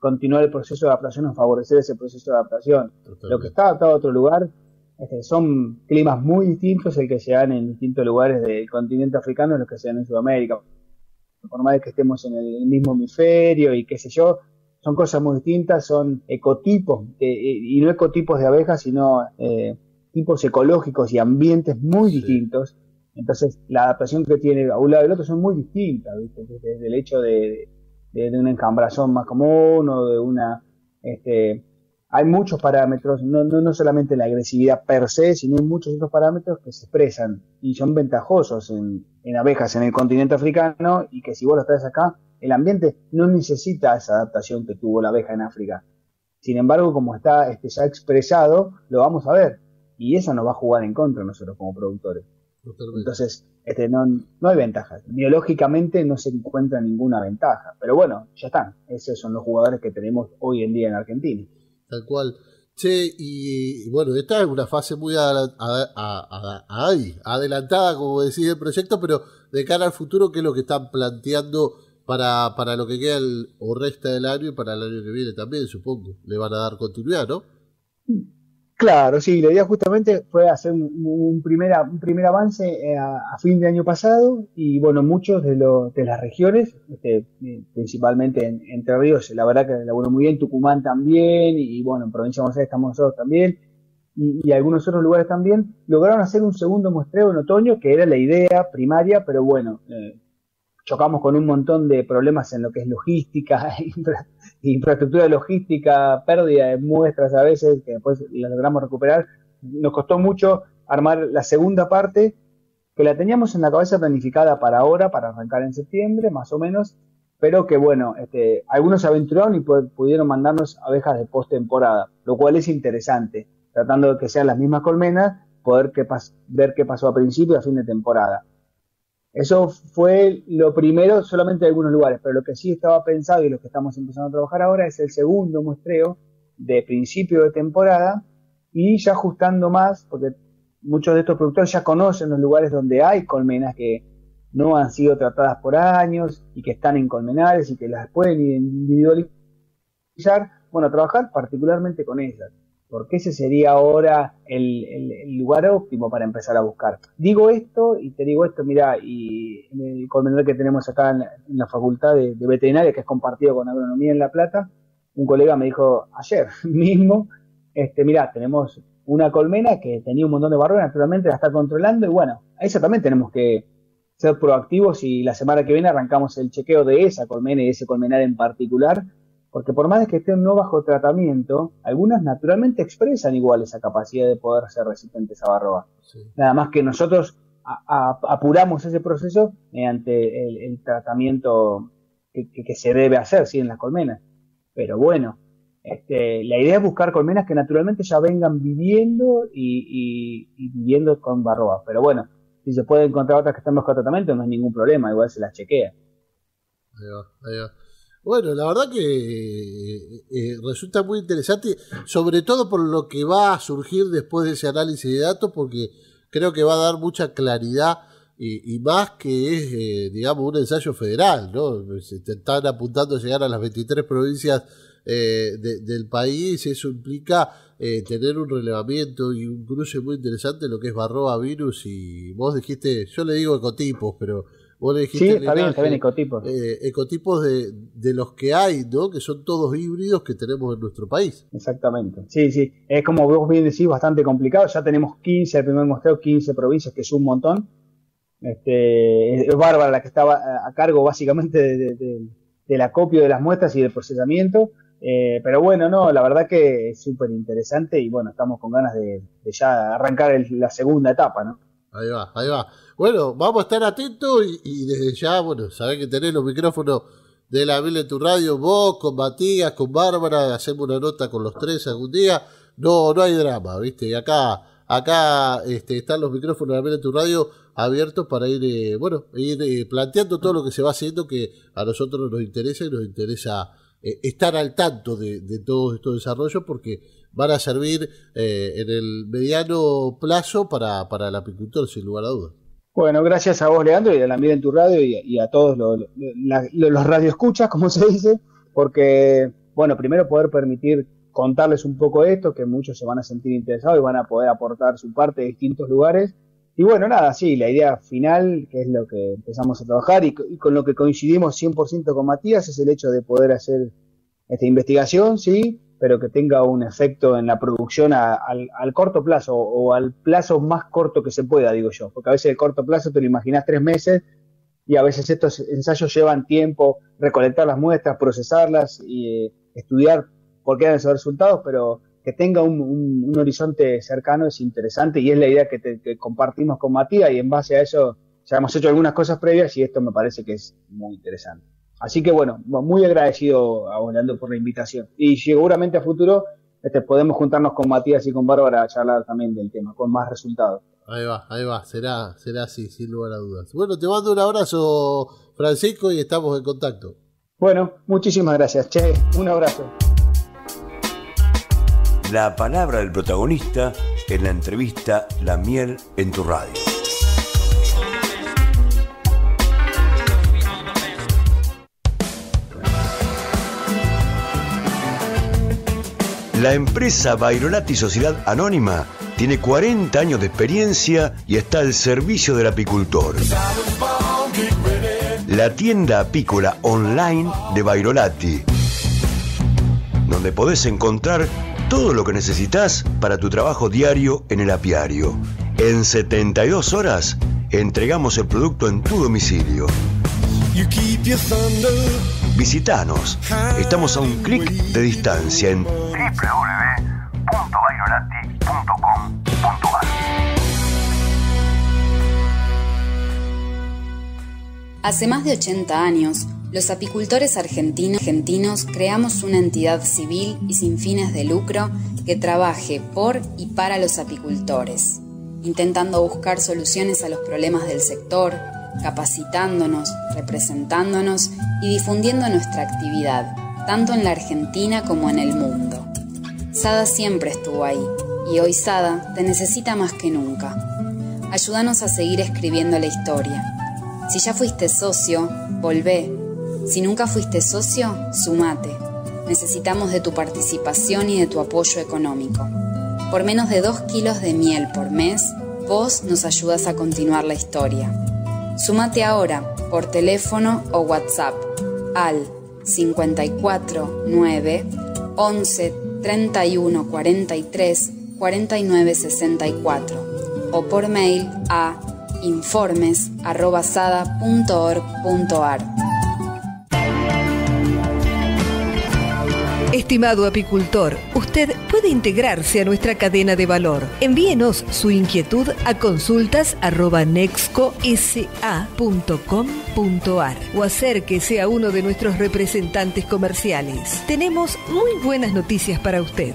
continuar el proceso de adaptación o favorecer ese proceso de adaptación. Lo que está adaptado a otro lugar este, son climas muy distintos el que se dan en distintos lugares del continente africano y los que se dan en Sudamérica. Por más que estemos en el mismo hemisferio y qué sé yo, son cosas muy distintas, son ecotipos, eh, eh, y no ecotipos de abejas, sino eh, tipos ecológicos y ambientes muy distintos. Entonces, la adaptación que tiene a un lado y al otro son muy distintas, desde el hecho de, de, una encambrazón más común o de una... Este, hay muchos parámetros, no, no, solamente la agresividad per se, sino muchos otros parámetros que se expresan y son ventajosos en, abejas en el continente africano y que si vos lo traes acá, el ambiente no necesita esa adaptación que tuvo la abeja en África. Sin embargo, como está este, ya expresado, lo vamos a ver. Y eso nos va a jugar en contra nosotros como productores. Entonces, este, no, no hay ventajas. Biológicamente no se encuentra ninguna ventaja. Pero bueno, ya están. Esos son los jugadores que tenemos hoy en día en Argentina. Tal cual. Che, y bueno, está en una fase muy adelantada, como decís, el proyecto, pero de cara al futuro, ¿qué es lo que están planteando para, para lo que queda el, o resta del año y para el año que viene también, supongo? Le van a dar continuidad, ¿no? Claro, sí, la idea justamente fue hacer un, primer, un primer avance eh, a, fin de año pasado y bueno, muchos de, de las regiones, este, principalmente en, Entre Ríos, la verdad que laburó muy bien, Tucumán también y bueno, en Provincia de Buenos Aires estamos nosotros también y, algunos otros lugares también, lograron hacer un segundo muestreo en otoño, que era la idea primaria, pero bueno, eh, chocamos con un montón de problemas en lo que es logística, infraestructura logística, pérdida de muestras a veces, que después las logramos recuperar. Nos costó mucho armar la segunda parte, que la teníamos en la cabeza planificada para ahora, para arrancar en septiembre, más o menos, pero que bueno, este, algunos se aventuraron y pudieron mandarnos abejas de postemporada, lo cual es interesante, tratando de que sean las mismas colmenas, poder que ver qué pasó a principio y a fin de temporada. Eso fue lo primero solamente en algunos lugares, pero lo que sí estaba pensado y lo que estamos empezando a trabajar ahora es el segundo muestreo de principio de temporada y ya ajustando más, porque muchos de estos productores ya conocen los lugares donde hay colmenas que no han sido tratadas por años y que están en colmenares y que las pueden individualizar, bueno, trabajar particularmente con ellas porque ese sería ahora el, lugar óptimo para empezar a buscar. Digo esto y te digo esto, mira, y en el colmenal que tenemos acá en la, facultad de, veterinaria, que es compartido con agronomía en La Plata, un colega me dijo ayer mismo, este, mira, tenemos una colmena que tenía un montón de barro, naturalmente la está controlando y bueno, a esa también tenemos que ser proactivos y la semana que viene arrancamos el chequeo de esa colmena y ese colmenar en particular porque por más de que estén no bajo tratamiento, algunas naturalmente expresan igual esa capacidad de poder ser resistentes a barroa. Nada más que nosotros apuramos ese proceso mediante el, tratamiento que, se debe hacer ¿sí? en las colmenas. Pero bueno, este, la idea es buscar colmenas que naturalmente ya vengan viviendo y, viviendo con barroa. Pero bueno, si se puede encontrar otras que están bajo tratamiento, no hay ningún problema, igual se las chequea. Ahí va, ahí va. Bueno, la verdad que eh, eh, resulta muy interesante, sobre todo por lo que va a surgir después de ese análisis de datos, porque creo que va a dar mucha claridad y, más que es, eh, digamos, un ensayo federal, ¿no? Están apuntando a llegar a las 23 provincias del país, eso implica tener un relevamiento y un cruce muy interesante lo que es Barroa Virus y vos dijiste, yo le digo ecotipos, pero sí, está bien, está bien, ecotipos. Eh, ecotipos de, de, los que hay, ¿no? Que son todos híbridos que tenemos en nuestro país. Exactamente. Sí, sí. Es como vos bien decís, bastante complicado. Ya tenemos 15, el primer muestreo, 15 provincias, que es un montón. Este, es Bárbara la que estaba a cargo básicamente de, del acopio de las muestras y del procesamiento. Eh, pero bueno, no, la verdad que es súper interesante y bueno, estamos con ganas de, ya arrancar la segunda etapa, ¿no? Ahí va, ahí va. Bueno, vamos a estar atentos y, desde ya, bueno, sabés que tenés los micrófonos de la Mil en tu radio, vos con Matías, con Bárbara, hacemos una nota con los tres algún día. No, no hay drama, ¿viste? Y acá, acá este, están los micrófonos de la Mil en tu radio abiertos para ir, eh, bueno, ir eh, planteando todo lo que se va haciendo que a nosotros nos interesa y nos interesa eh, estar al tanto de, de todos estos desarrollos porque van a servir eh, en el mediano plazo para, para, el apicultor, sin lugar a dudas. Bueno, gracias a vos, Leandro, y a la Mira en tu radio y, a todos los, los radioescuchas, como se dice, porque, bueno, primero poder permitir contarles un poco esto, que muchos se van a sentir interesados y van a poder aportar su parte de distintos lugares. Y bueno, nada, sí, la idea final, que es lo que empezamos a trabajar y con lo que coincidimos 100% con Matías, es el hecho de poder hacer esta investigación, sí, pero que tenga un efecto en la producción al, corto plazo o al plazo más corto que se pueda, digo yo. Porque a veces el corto plazo te lo imaginas tres meses y a veces estos ensayos llevan tiempo, recolectar las muestras, procesarlas y eh, estudiar por qué dan esos resultados, pero que tenga un, horizonte cercano es interesante y es la idea que, que compartimos con Matías y en base a eso ya hemos hecho algunas cosas previas y esto me parece que es muy interesante. Así que bueno, muy agradecido a Orlando por la invitación. Y seguramente a futuro este, podemos juntarnos con Matías y con Bárbara a charlar también del tema, con más resultados. Ahí va, ahí va, será, será así, sin lugar a dudas. Bueno, te mando un abrazo, Francisco, y estamos en contacto. Bueno, muchísimas gracias, Che, un abrazo. La palabra del protagonista en la entrevista La miel en tu radio. La empresa Bairolati Sociedad Anónima tiene 40 años de experiencia y está al servicio del apicultor. La tienda apícola online de Bairolati, donde podés encontrar todo lo que necesitas para tu trabajo diario en el apiario. En 72 horas entregamos el producto en tu domicilio. Visítanos. Estamos a un clic de distancia en www.bairolati.com.ar. Hace más de 80 años, los apicultores argentinos, argentinos creamos una entidad civil y sin fines de lucro que trabaje por y para los apicultores, intentando buscar soluciones a los problemas del sector, capacitándonos, representándonos y difundiendo nuestra actividad, tanto en la Argentina como en el mundo. Sada siempre estuvo ahí y hoy Sada te necesita más que nunca. Ayúdanos a seguir escribiendo la historia. Si ya fuiste socio, volvé. Si nunca fuiste socio, sumate. Necesitamos de tu participación y de tu apoyo económico. Por menos de 2 kilos de miel por mes, vos nos ayudas a continuar la historia. Sumate ahora por teléfono o WhatsApp al 54 9 11 31 43 49 64 o por mail a informes@sada.org.ar. Estimado apicultor, usted puede integrarse a nuestra cadena de valor. Envíenos su inquietud a consultas.nexcosa.com.ar o acérquese a uno de nuestros representantes comerciales. Tenemos muy buenas noticias para usted.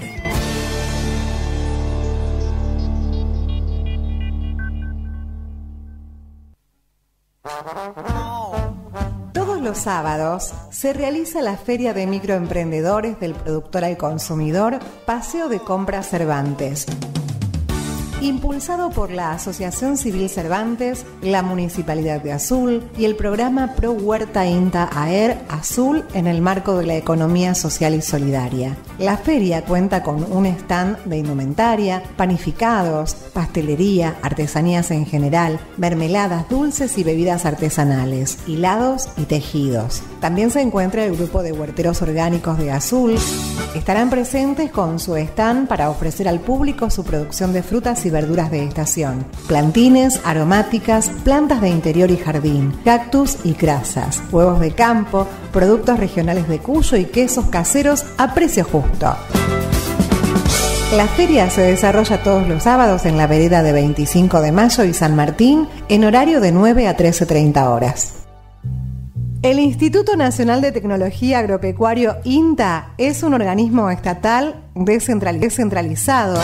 Los sábados se realiza la Feria de Microemprendedores del Productor al Consumidor, Paseo de Compras Cervantes. Impulsado por la Asociación Civil Cervantes, la Municipalidad de Azul y el programa Pro Huerta INTA AER Azul en el marco de la economía social y solidaria. La feria cuenta con un stand de indumentaria, panificados, pastelería, artesanías en general, mermeladas dulces y bebidas artesanales, hilados y tejidos. También se encuentra el grupo de huerteros orgánicos de Azul. Estarán presentes con su stand para ofrecer al público su producción de frutas y verduras de estación, plantines, aromáticas, plantas de interior y jardín, cactus y grasas, huevos de campo, productos regionales de Cuyo y quesos caseros a precio justo. La feria se desarrolla todos los sábados en la vereda de 25 de mayo y San Martín en horario de 9 a 13.30 horas. El Instituto Nacional de Tecnología Agropecuario INTA es un organismo estatal descentralizado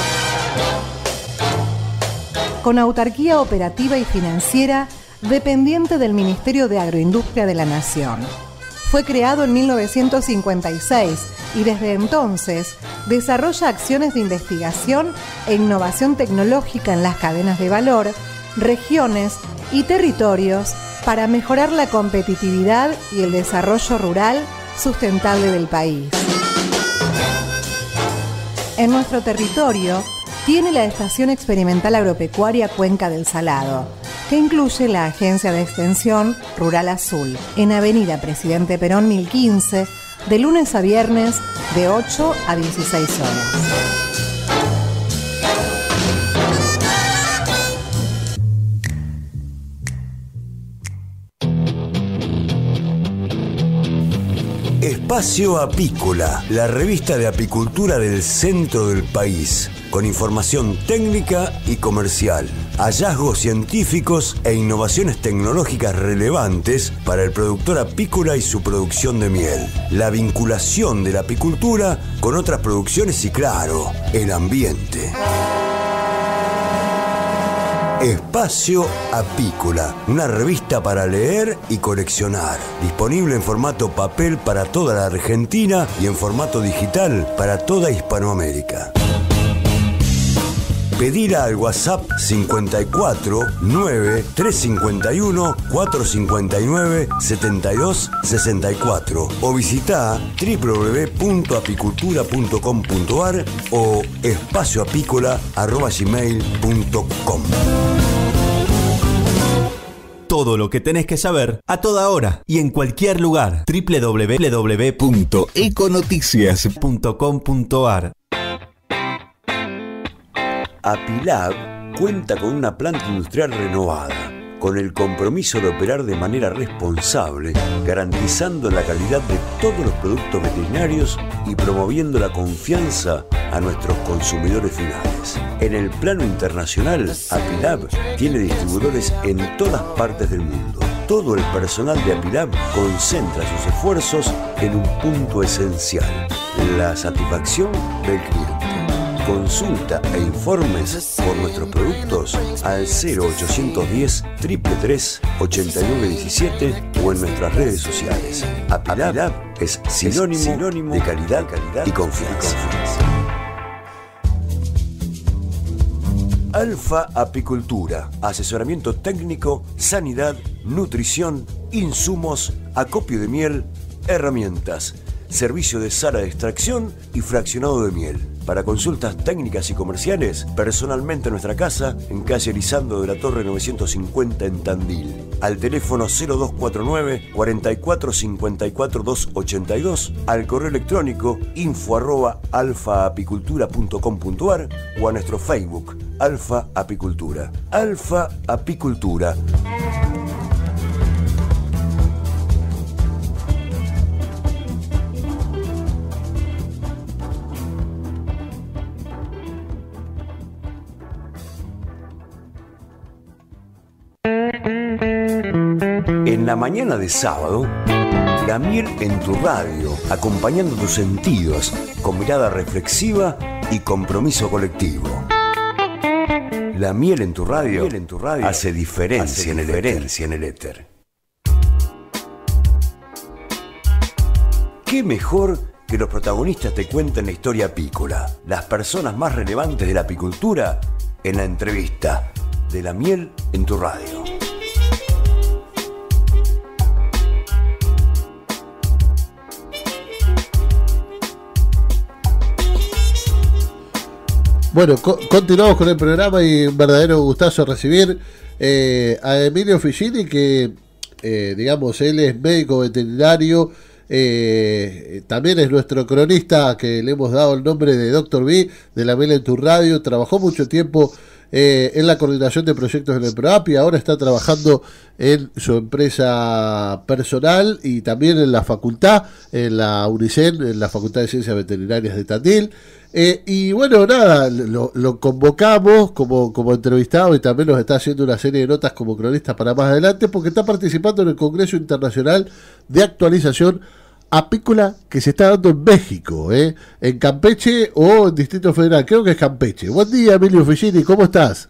con autarquía operativa y financiera dependiente del Ministerio de Agroindustria de la Nación. Fue creado en 1956 y desde entonces desarrolla acciones de investigación e innovación tecnológica en las cadenas de valor, regiones y territorios para mejorar la competitividad y el desarrollo rural sustentable del país. En nuestro territorio tiene la Estación Experimental Agropecuaria Cuenca del Salado, que incluye la Agencia de Extensión Rural Azul, en Avenida Presidente Perón 1015, de lunes a viernes de 8 a 16 horas. Espacio Apícola, la revista de apicultura del centro del país, con información técnica y comercial, hallazgos científicos e innovaciones tecnológicas relevantes para el productor apícola y su producción de miel, la vinculación de la apicultura con otras producciones y claro, el ambiente. Espacio Apícola, una revista para leer y coleccionar. Disponible en formato papel para toda la Argentina y en formato digital para toda Hispanoamérica. Pedir al WhatsApp 54 9 351 459 72 64 o visita www.apicultura.com.ar o espacioapícola.gmail.com Todo lo que tenés que saber a toda hora y en cualquier lugar. www.econoticias.com.ar Apilab cuenta con una planta industrial renovada con el compromiso de operar de manera responsable, garantizando la calidad de todos los productos veterinarios y promoviendo la confianza a nuestros consumidores finales. En el plano internacional, Apilab tiene distribuidores en todas partes del mundo. Todo el personal de Apilab concentra sus esfuerzos en un punto esencial, la satisfacción del cliente. Consulta e informes por nuestros productos al 0810 333 8917 o en nuestras redes sociales. Apilab es sinónimo, de calidad, calidad y confianza. Alfa Apicultura, asesoramiento técnico, sanidad, nutrición, insumos, acopio de miel, herramientas, servicio de sala de extracción y fraccionado de miel. Para consultas técnicas y comerciales, personalmente en nuestra casa, en calle Elizando de la Torre 950 en Tandil. Al teléfono 0249 44 54 282, al correo electrónico info arroba alfaapicultura.com.ar o a nuestro Facebook, Alfa Apicultura. Alfa Apicultura. En la mañana de sábado, la miel en tu radio, acompañando tus sentidos con mirada reflexiva y compromiso colectivo. La miel en tu radio, en tu radio hace diferencia, en, el diferencia en el éter. ¿Qué mejor que los protagonistas te cuenten la historia apícola? Las personas más relevantes de la apicultura en la entrevista de la miel en tu radio. Bueno, continuamos con el programa y un verdadero gustazo recibir eh, a Emilio Figini, que eh, digamos, él es médico veterinario, eh, también es nuestro cronista que le hemos dado el nombre de Doctor B de la Mela en tu radio, trabajó mucho tiempo en la coordinación de proyectos en el PROAP y ahora está trabajando en su empresa personal y también en la facultad, en la UNICEN, en la Facultad de Ciencias Veterinarias de Tandil. Eh, y bueno, nada, lo, convocamos como, como entrevistado y también nos está haciendo una serie de notas como cronista para más adelante porque está participando en el Congreso Internacional de Actualización Apícola que se está dando en México, ¿eh? en Campeche o en Distrito Federal, creo que es Campeche. Buen día, Emilio Figini, ¿cómo estás?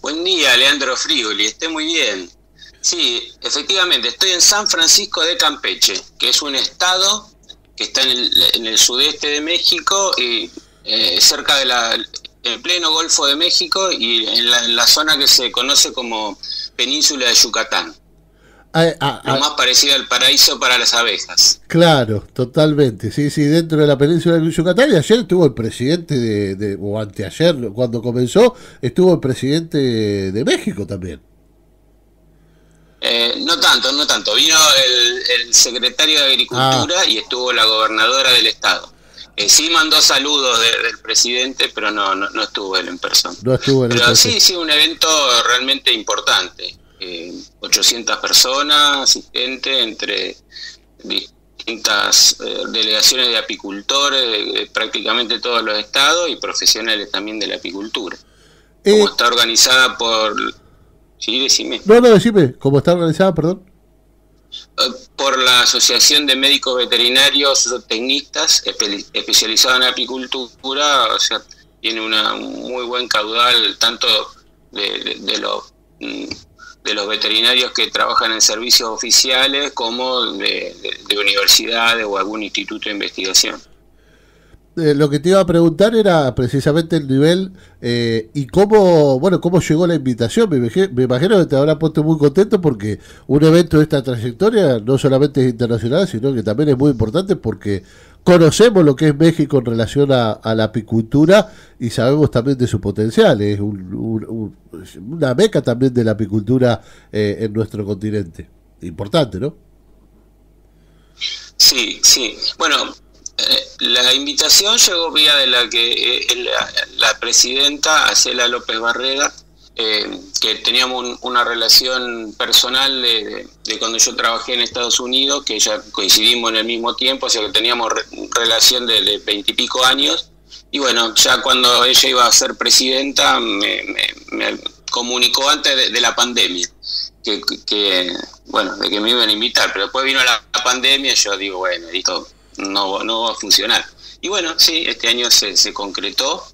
Buen día, Leandro Frigoli, esté muy bien. Sí, efectivamente, estoy en San Francisco de Campeche, que es un estado que está en el, sudeste de México y eh, cerca de la en pleno Golfo de México y en la, zona que se conoce como Península de Yucatán. Ah, ah, lo ah. más parecido al paraíso para las abejas. Claro, totalmente. Sí, sí, dentro de la península de Yucatán. Y ayer estuvo el presidente de, o anteayer, cuando comenzó, estuvo el presidente de México también. Eh, no tanto, no tanto. Vino el, secretario de Agricultura ah. y estuvo la gobernadora del estado. Eh, sí mandó saludos del presidente, pero no, no, estuvo él en persona. No estuvo en Pero sí, sí, un evento realmente importante. 800 eh, personas asistentes entre distintas delegaciones de apicultores de, prácticamente todos los estados y profesionales también de la apicultura. Como está organizada por Sí, decime. No, no, decime, ¿cómo está organizada, perdón? Eh, por la Asociación de Médicos Veterinarios Tecnistas especializados en apicultura, o sea, tiene una, un muy buen caudal tanto de, de, los mm, de los veterinarios que trabajan en servicios oficiales como de, de universidades o algún instituto de investigación. Eh, lo que te iba a preguntar era precisamente el nivel eh, y cómo, bueno, cómo llegó la invitación. Me, imagino que te habrá puesto muy contento porque un evento de esta trayectoria no solamente es internacional, sino que también es muy importante porque conocemos lo que es México en relación a, la apicultura y sabemos también de su potencial. Es una beca también de la apicultura eh, en nuestro continente. Importante, ¿no? Sí, sí. Bueno, Eh, la invitación llegó vía de la que eh, la, presidenta, Acela López Barrera, eh, que teníamos una relación personal de, cuando yo trabajé en Estados Unidos, que ya coincidimos en el mismo tiempo, o sea que teníamos relación de veintipico años. Y bueno, ya cuando ella iba a ser presidenta, me, comunicó antes de, la pandemia, que, bueno, de que me iban a invitar, pero después vino la, pandemia y yo digo, bueno, esto no, no va a funcionar. Y bueno, sí, este año se, se concretó,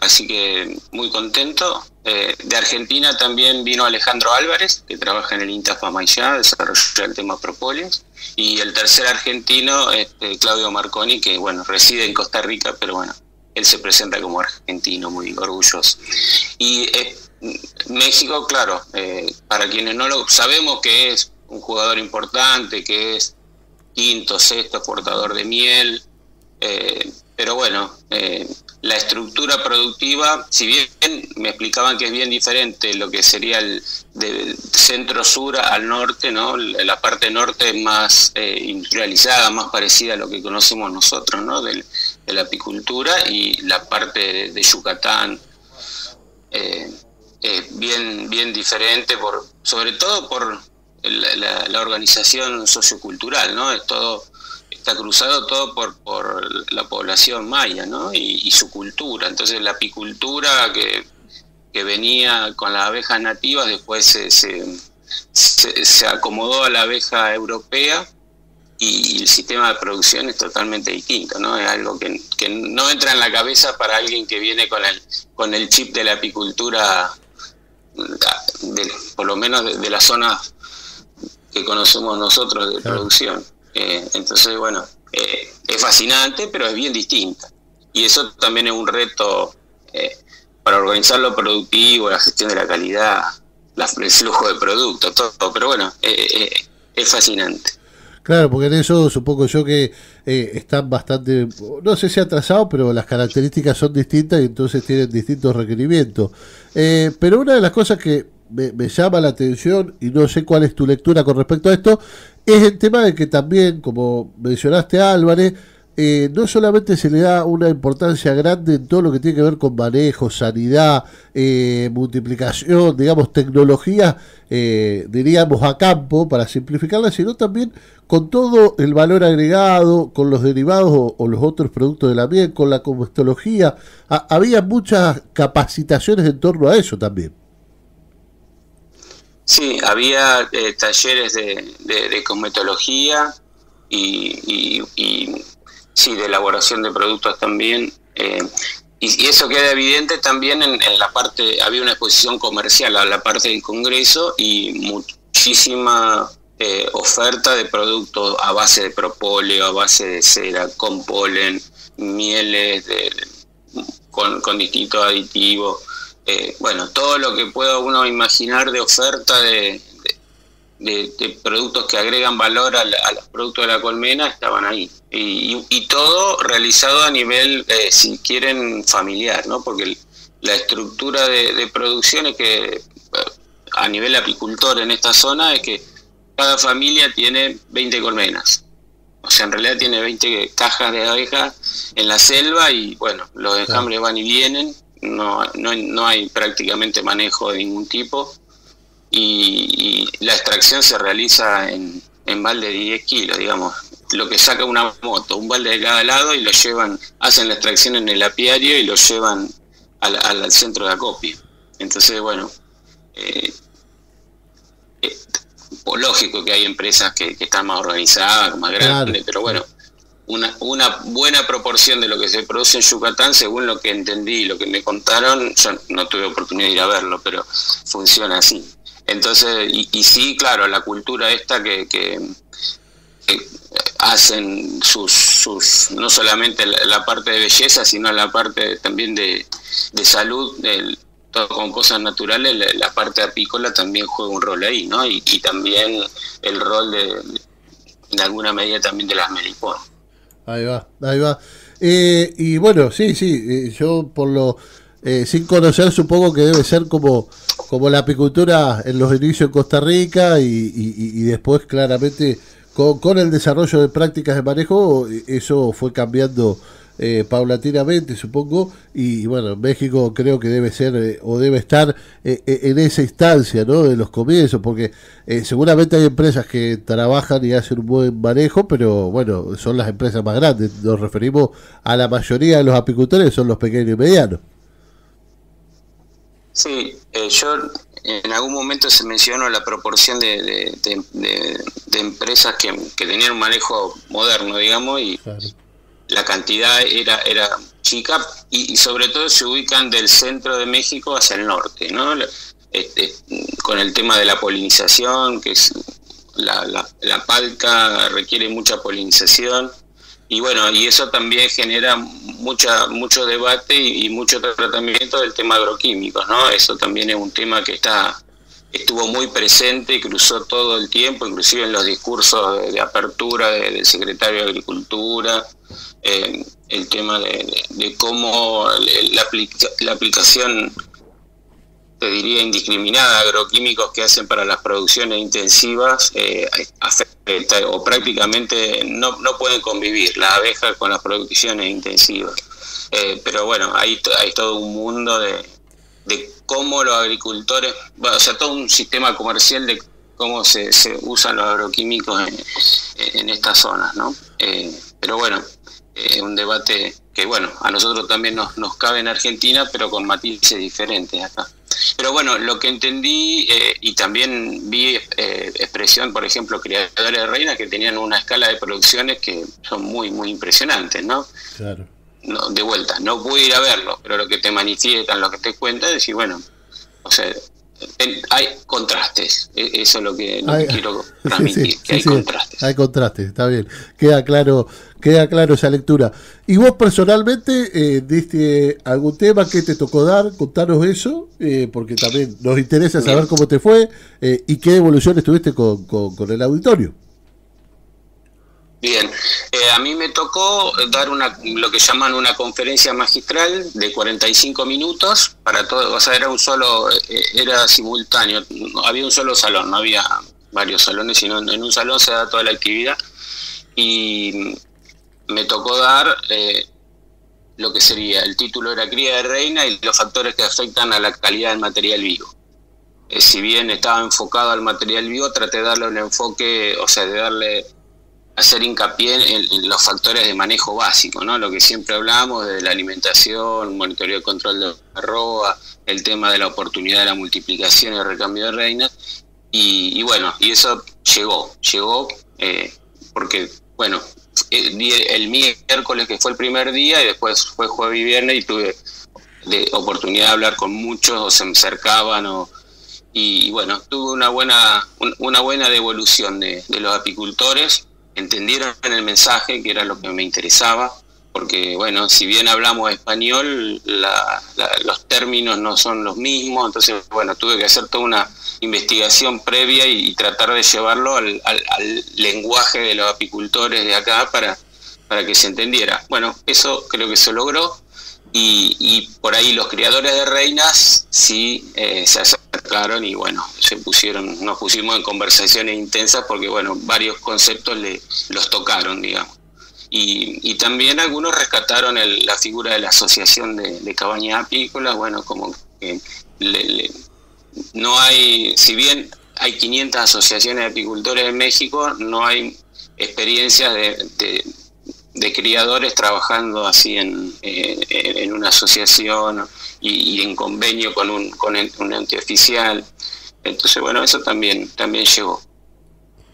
así que muy contento. Eh, de Argentina también vino Alejandro Álvarez, que trabaja en el INTAF Mayá, desarrolla el tema Propóleos. Y el tercer argentino, este, Claudio Marconi, que bueno, reside en Costa Rica, pero bueno, él se presenta como argentino, muy orgulloso. Y eh, México, claro, eh, para quienes no lo sabemos que es un jugador importante, que es quinto, sexto, portador de miel, pero bueno, la estructura productiva, si bien me explicaban que es bien diferente lo que sería el del centro-sur al norte, ¿no? La parte norte es más eh, industrializada, más parecida a lo que conocemos nosotros, ¿no? De, la apicultura y la parte de, Yucatán eh, es bien, bien diferente, por, sobre todo por la, la organización sociocultural, ¿no? Es todo está cruzado todo por, por la población maya ¿no? y, su cultura. Entonces la apicultura que, que, venía con las abejas nativas después se, se, acomodó a la abeja europea y, el sistema de producción es totalmente distinto, ¿no? Es algo que, que, no entra en la cabeza para alguien que viene con el, con el chip de la apicultura, por lo menos de, la zona que conocemos nosotros de producción. Eh, entonces, bueno, eh, es fascinante, pero es bien distinta. Y eso también es un reto eh, para organizar lo productivo, la gestión de la calidad, el flujo de productos, todo. Pero bueno, es fascinante. Claro, porque en eso supongo yo que están bastante, no sé si atrasados, pero las características son distintas y entonces tienen distintos requerimientos. pero una de las cosas que me, llama la atención y no sé cuál es tu lectura con respecto a esto, es el tema de que también, como mencionaste Álvarez, eh, no solamente se le da una importancia grande en todo lo que tiene que ver con manejo, sanidad, eh, multiplicación, digamos, tecnología, eh, diríamos, a campo, para simplificarla, sino también con todo el valor agregado, con los derivados o, los otros productos de la miel, con la comestología. había muchas capacitaciones en torno a eso también. Sí, había eh, talleres de, de, cosmetología y, sí, de elaboración de productos también. Eh, y, eso queda evidente también en, la parte, había una exposición comercial a la parte del Congreso y muchísima eh, oferta de productos a base de propóleo, a base de cera, con polen, mieles, de, con, con distintos aditivos. Eh, bueno, todo lo que pueda uno imaginar de oferta de, de, productos que agregan valor a, los productos de la colmena estaban ahí. Y, todo realizado a nivel, eh, si quieren, familiar, ¿no? Porque la estructura de, producción es que eh, a nivel apicultor en esta zona es que cada familia tiene 20 colmenas. O sea, en realidad tiene 20 cajas de abejas en la selva y bueno, los enjambres van y vienen no, no, no hay prácticamente manejo de ningún tipo. Y, la extracción se realiza en, en balde de 10 kilos, digamos, lo que saca una moto, un balde de cada lado y lo llevan, hacen la extracción en el apiario y lo llevan al, al, centro de acopio. Entonces, bueno, eh, eh, lógico que hay empresas que, están más organizadas, más grandes, pero bueno, una, buena proporción de lo que se produce en Yucatán, según lo que entendí y lo que me contaron, yo no tuve oportunidad de ir a verlo, pero funciona así. Entonces, y, sí, claro, la cultura esta que, hacen sus, sus, no solamente la, parte de belleza, sino la parte también de, salud, todo con cosas naturales, la, parte apícola también juega un rol ahí, ¿no? Y, y también el rol de, en alguna medida también de las meliponas. Ahí va, ahí va. Eh, y bueno, sí, sí, eh, yo por lo, eh, sin conocer supongo que debe ser como, como la apicultura en los inicios en Costa Rica y, después claramente con, con el desarrollo de prácticas de manejo, eso fue cambiando eh, paulatinamente, supongo, y, bueno, México creo que debe ser eh, o debe estar eh, en esa instancia, ¿no? De los comienzos, porque seguramente hay empresas que trabajan y hacen un buen manejo, pero bueno, son las empresas más grandes. Nos referimos a la mayoría de los apicultores, son los pequeños y medianos. Sí, yo en algún momento se mencionó la proporción de, empresas que, tenían un manejo moderno, digamos, y la cantidad era, era chica y, sobre todo se ubican del centro de México hacia el norte, ¿no? Este, con el tema de la polinización, que es la, la, palca requiere mucha polinización y bueno, y eso también genera mucha mucho debate y, mucho tratamiento del tema agroquímicos, ¿no? Eso también es un tema que está estuvo muy presente y cruzó todo el tiempo, inclusive en los discursos de, apertura del secretario de Agricultura, eh, el tema de, cómo la, aplicación, te diría, indiscriminada de agroquímicos que hacen para las producciones intensivas eh, afecta, o prácticamente no, no pueden convivir la abeja con las producciones intensivas. Eh, pero bueno, hay, hay todo un mundo de, de cómo los agricultores, o sea, todo un sistema comercial de cómo se, se usan los agroquímicos en, estas zonas, ¿no? pero bueno, es un debate que, bueno, a nosotros también nos, nos cabe en Argentina, pero con matices diferentes acá. Pero bueno, lo que entendí eh, y también vi eh, expresión, por ejemplo, criadores de reinas que tenían una escala de producciones que son muy, muy impresionantes, ¿no? Claro. No, de vuelta, no pude ir a verlo, pero lo que te manifiestan, lo que te cuentan, es decir, bueno, o sea, hay contrastes, e, eso es lo que, quiero transmitir, que hay contrastes. Hay contrastes, está bien, queda claro, queda claro esa lectura. ¿Y vos personalmente eh, diste algún tema que te tocó dar? Contanos eso, eh, porque también nos interesa saber cómo te fue eh, y qué evoluciones tuviste con, con el auditorio. Bien, eh, a mí me tocó dar una lo que llaman una conferencia magistral de 45 minutos para todo, o sea, era un solo, eh, era simultáneo, había un solo salón, no había varios salones, sino en un salón se da toda la actividad. Y me tocó dar eh, lo que sería, el título era Cría de Reina y los factores que afectan a la calidad del material vivo. si bien estaba enfocado al material vivo, traté de darle un enfoque, o sea, de darle hacer hincapié en, los factores de manejo básico, ¿no? Lo que siempre hablamos de la alimentación, monitoreo y control de arroba, el tema de la oportunidad de la multiplicación y el recambio de reinas. Y, bueno, y eso llegó, llegó eh, porque, bueno, el, miércoles que fue el primer día y después fue jueves y viernes y tuve de oportunidad de hablar con muchos o se me acercaban o, y, bueno, tuve una buena, una buena devolución de, de los apicultores entendieron el mensaje, que era lo que me interesaba, porque bueno, si bien hablamos español, los términos no son los mismos, entonces bueno, tuve que hacer toda una investigación previa y, tratar de llevarlo al, lenguaje de los apicultores de acá para, para que se entendiera. Bueno, eso creo que se logró y, por ahí los criadores de reinas sí eh, se acercaron y bueno, se pusieron, nos pusimos en conversaciones intensas porque bueno, varios conceptos le, los tocaron, digamos. Y, también algunos rescataron la figura de la asociación de, cabañas apícolas, bueno, como que no hay, si bien hay 500 asociaciones de apicultores en México, no hay experiencias de de criadores trabajando así en, eh, en una asociación y, en convenio con un, con un ente oficial. Entonces, bueno, eso también, también llegó.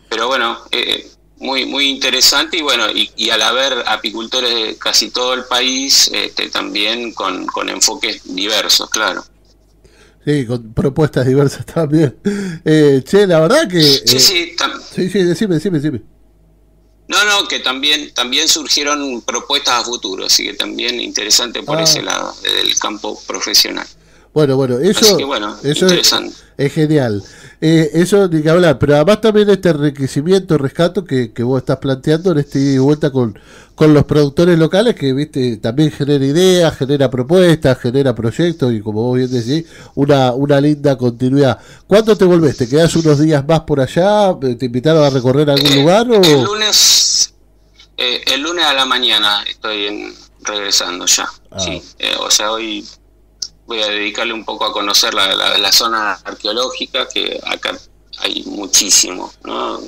Pero bueno, eh, muy, muy interesante y bueno, y, al haber apicultores de casi todo el país, este, también con, con enfoques diversos, claro. Sí, con propuestas diversas también. Eh, che, la verdad que... Sí, sí, sí, sí, decime, decime, decime. No, no, que también, también surgieron propuestas a futuro, así que también interesante por ese ah. lado, del campo profesional. Bueno, bueno, eso, eso es, genial. Eh, eso ni que hablar, pero además también este enriquecimiento, rescato que, que vos estás planteando en este vuelta con, con los productores locales, que viste también genera ideas, genera propuestas, genera proyectos y como vos bien decís, una, una linda continuidad. ¿Cuándo te volvés? ¿Te quedás unos días más por allá? ¿Te invitaron a recorrer algún eh, lugar? O? El lunes, eh, el lunes a la mañana estoy regresando ya. Ah. Sí, o sea, hoy voy a dedicarle un poco a conocer la, la, zona arqueológica, que acá hay muchísimo, ¿no?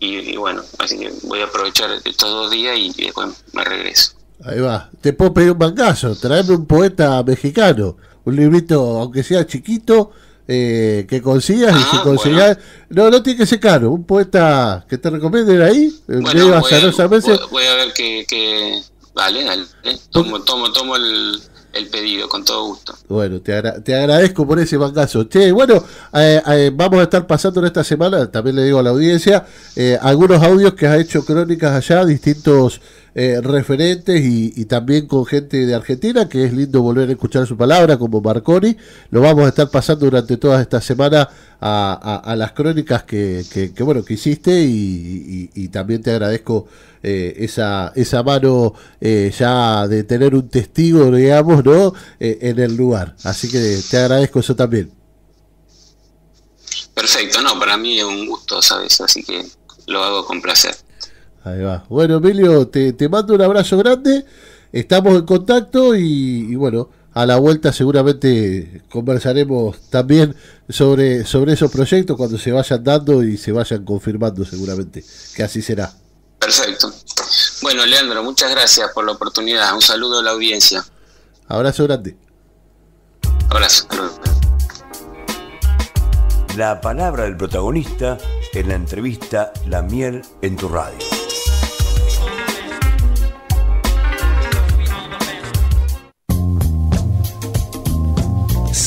Y, bueno, así que voy a aprovechar estos dos días y, después me regreso. Ahí va. Te puedo pedir un mangazo, traerme un poeta mexicano, un librito, aunque sea chiquito, eh, que consigas y si ah, consigas... No, no tiene que ser caro, un poeta que te recomienden ahí, bueno, voy, a, voy, a ver que... que... Vale, dale. Tomo, tomo, tomo el, el pedido, con todo gusto. Bueno, te, te agradezco por ese mangazo. Che, bueno, eh, eh, vamos a estar pasando en esta semana, también le digo a la audiencia, eh, algunos audios que ha hecho Crónicas allá, distintos referentes y, también con gente de Argentina, que es lindo volver a escuchar su palabra, como Marconi. Lo vamos a estar pasando durante toda esta semana a, las crónicas que, que, bueno, que hiciste y también te agradezco eh, esa, esa mano eh, ya de tener un testigo, digamos, ¿no? Eh, en el lugar. Así que te agradezco eso también. Perfecto, no, para mí es un gusto, ¿sabes? Así que lo hago con placer. Ahí va. Bueno, Emilio, te, te mando un abrazo grande. Estamos en contacto y, bueno, a la vuelta seguramente conversaremos también sobre, sobre esos proyectos cuando se vayan dando y se vayan confirmando seguramente, que así será. Perfecto. Bueno, Leandro, muchas gracias por la oportunidad. Un saludo a la audiencia. Abrazo grande. Abrazo. La palabra del protagonista en la entrevista La miel en tu radio.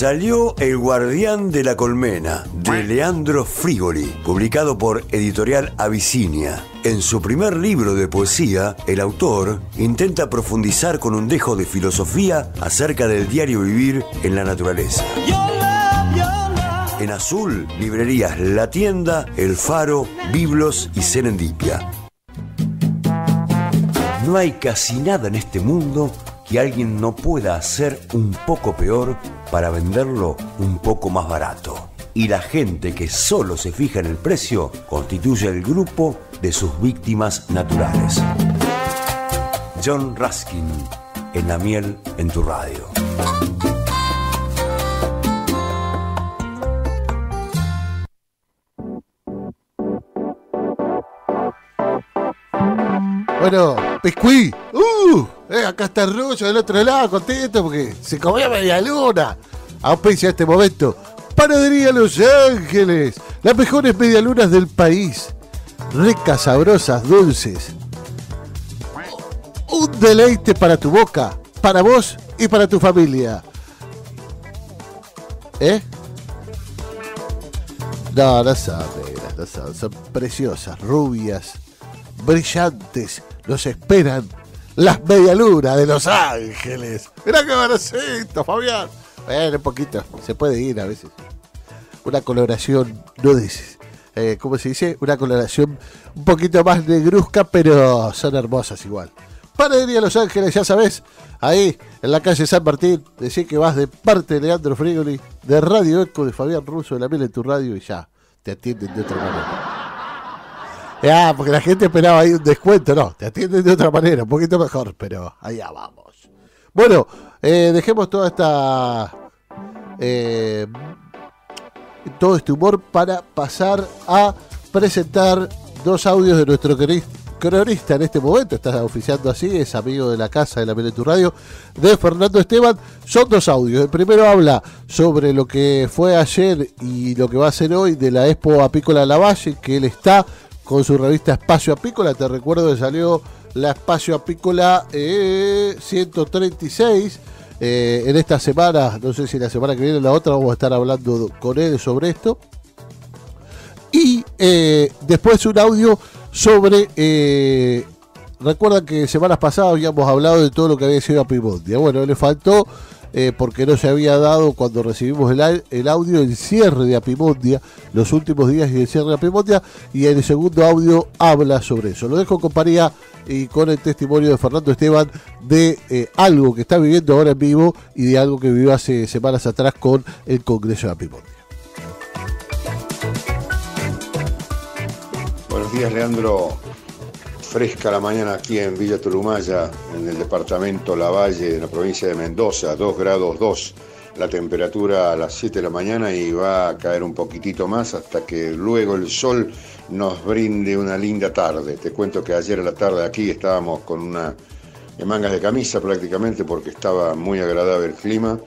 Salió El Guardián de la Colmena, de Leandro Frigoli, publicado por Editorial Abisinia. En su primer libro de poesía, el autor intenta profundizar con un dejo de filosofía acerca del diario vivir en la naturaleza. En azul, librerías La Tienda, El Faro, Biblos y Serendipia. No hay casi nada en este mundo que alguien no pueda hacer un poco peor para venderlo un poco más barato. Y la gente que solo se fija en el precio constituye el grupo de sus víctimas naturales. John Raskin, en la miel en tu radio. Bueno, Pescuí, uh, eh, acá está Rullo del otro lado, contento porque se comió media luna. Auspicia este momento. Panadería Los Ángeles, las mejores medialunas del país. Ricas, sabrosas, dulces. Un deleite para tu boca, para vos y para tu familia. ¿Eh? No, no son no son, son preciosas, rubias, brillantes, los esperan las medialunas de Los Ángeles. Mirá qué baracito, Fabián. Bueno, un poquito, se puede ir a veces. Una coloración, no dices, eh, ¿cómo se dice? Una coloración un poquito más negruzca, pero son hermosas igual. Panadería Los Ángeles, ya sabes, ahí en la calle San Martín, decir que vas de parte de Leandro Frigoli, de Radio Eco, de Fabián Russo, de la Miel en tu radio y ya, te atienden de otra manera. Ah, porque la gente esperaba ahí un descuento. No, te atienden de otra manera, un poquito mejor, pero allá vamos. Bueno, eh, dejemos toda esta. Eh, todo este humor para pasar a presentar dos audios de nuestro cronista en este momento. Estás oficiando así, es amigo de la casa de la tu Radio, de Fernando Esteban. Son dos audios. El primero habla sobre lo que fue ayer y lo que va a ser hoy de la Expo Apícola Lavalle, que él está con su revista Espacio Apícola. Te recuerdo que salió la Espacio Apícola 136. Eh, eh, en esta semana, no sé si la semana que viene o la otra, vamos a estar hablando con él sobre esto. Y eh, después un audio sobre. recuerdan que semanas pasadas habíamos hablado de todo lo que había sido Apimondia. Bueno, le faltó eh, porque no se había dado cuando recibimos el, audio el cierre de Apimondia, los últimos días y el cierre de Apimondia, y en el segundo audio habla sobre eso. Lo dejo con compañía y con el testimonio de Fernando Esteban de eh, algo que está viviendo ahora en vivo y de algo que vivió hace semanas atrás con el Congreso de Apimondia. Buenos días, Leandro fresca la mañana aquí en Villa Turumaya, en el departamento Lavalle, en la provincia de Mendoza, 2 grados 2 la temperatura a las 7 de la mañana y va a caer un poquitito más hasta que luego el sol nos brinde una linda tarde. Te cuento que ayer a la tarde aquí estábamos con una de mangas de camisa prácticamente porque estaba muy agradable el clima.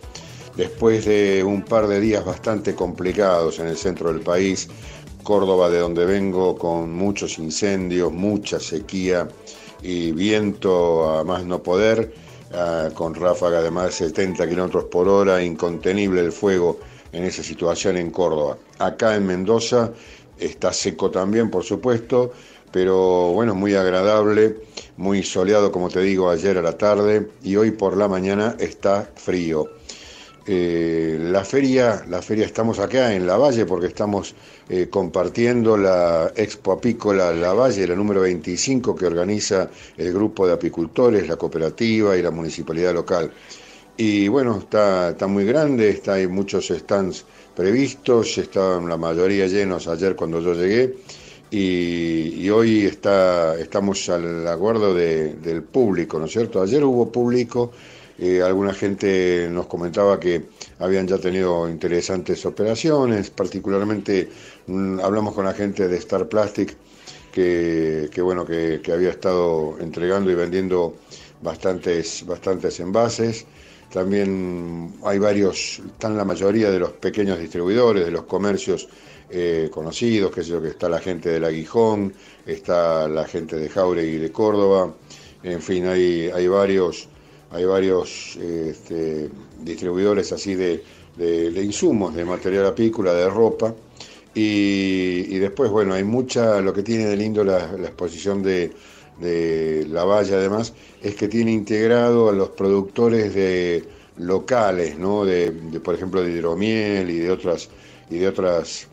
Después de un par de días bastante complicados en el centro del país, Córdoba, de donde vengo, con muchos incendios, mucha sequía y viento a más no poder, ah, con ráfaga de más de 70 kilómetros por hora, incontenible el fuego en esa situación en Córdoba. Acá en Mendoza está seco también, por supuesto, pero bueno, muy agradable, muy soleado, como te digo, ayer a la tarde y hoy por la mañana está frío. Eh, la feria, la feria estamos acá en La Valle porque estamos eh, compartiendo la Expo Apícola La Valle, la número 25 que organiza el grupo de apicultores, la cooperativa y la municipalidad local. Y bueno, está, está muy grande, está, hay muchos stands previstos, estaban la mayoría llenos ayer cuando yo llegué y, hoy está, estamos al acuerdo del público, ¿no es cierto? Ayer hubo público eh, alguna gente nos comentaba que habían ya tenido interesantes operaciones, particularmente mm, hablamos con la gente de Star Plastic que, bueno que, había estado entregando y vendiendo bastantes, bastantes envases. También hay varios, están la mayoría de los pequeños distribuidores, de los comercios eh, conocidos, que es lo que está la gente del Aguijón, está la gente de Jauregui de Córdoba, en fin, hay, hay varios hay varios este, distribuidores así de, insumos, de material apícola, de ropa. Y, después, bueno, hay mucha, lo que tiene de lindo la, exposición de, la valla además, es que tiene integrado a los productores de locales, ¿no? De, por ejemplo, de hidromiel y de otras, y de otras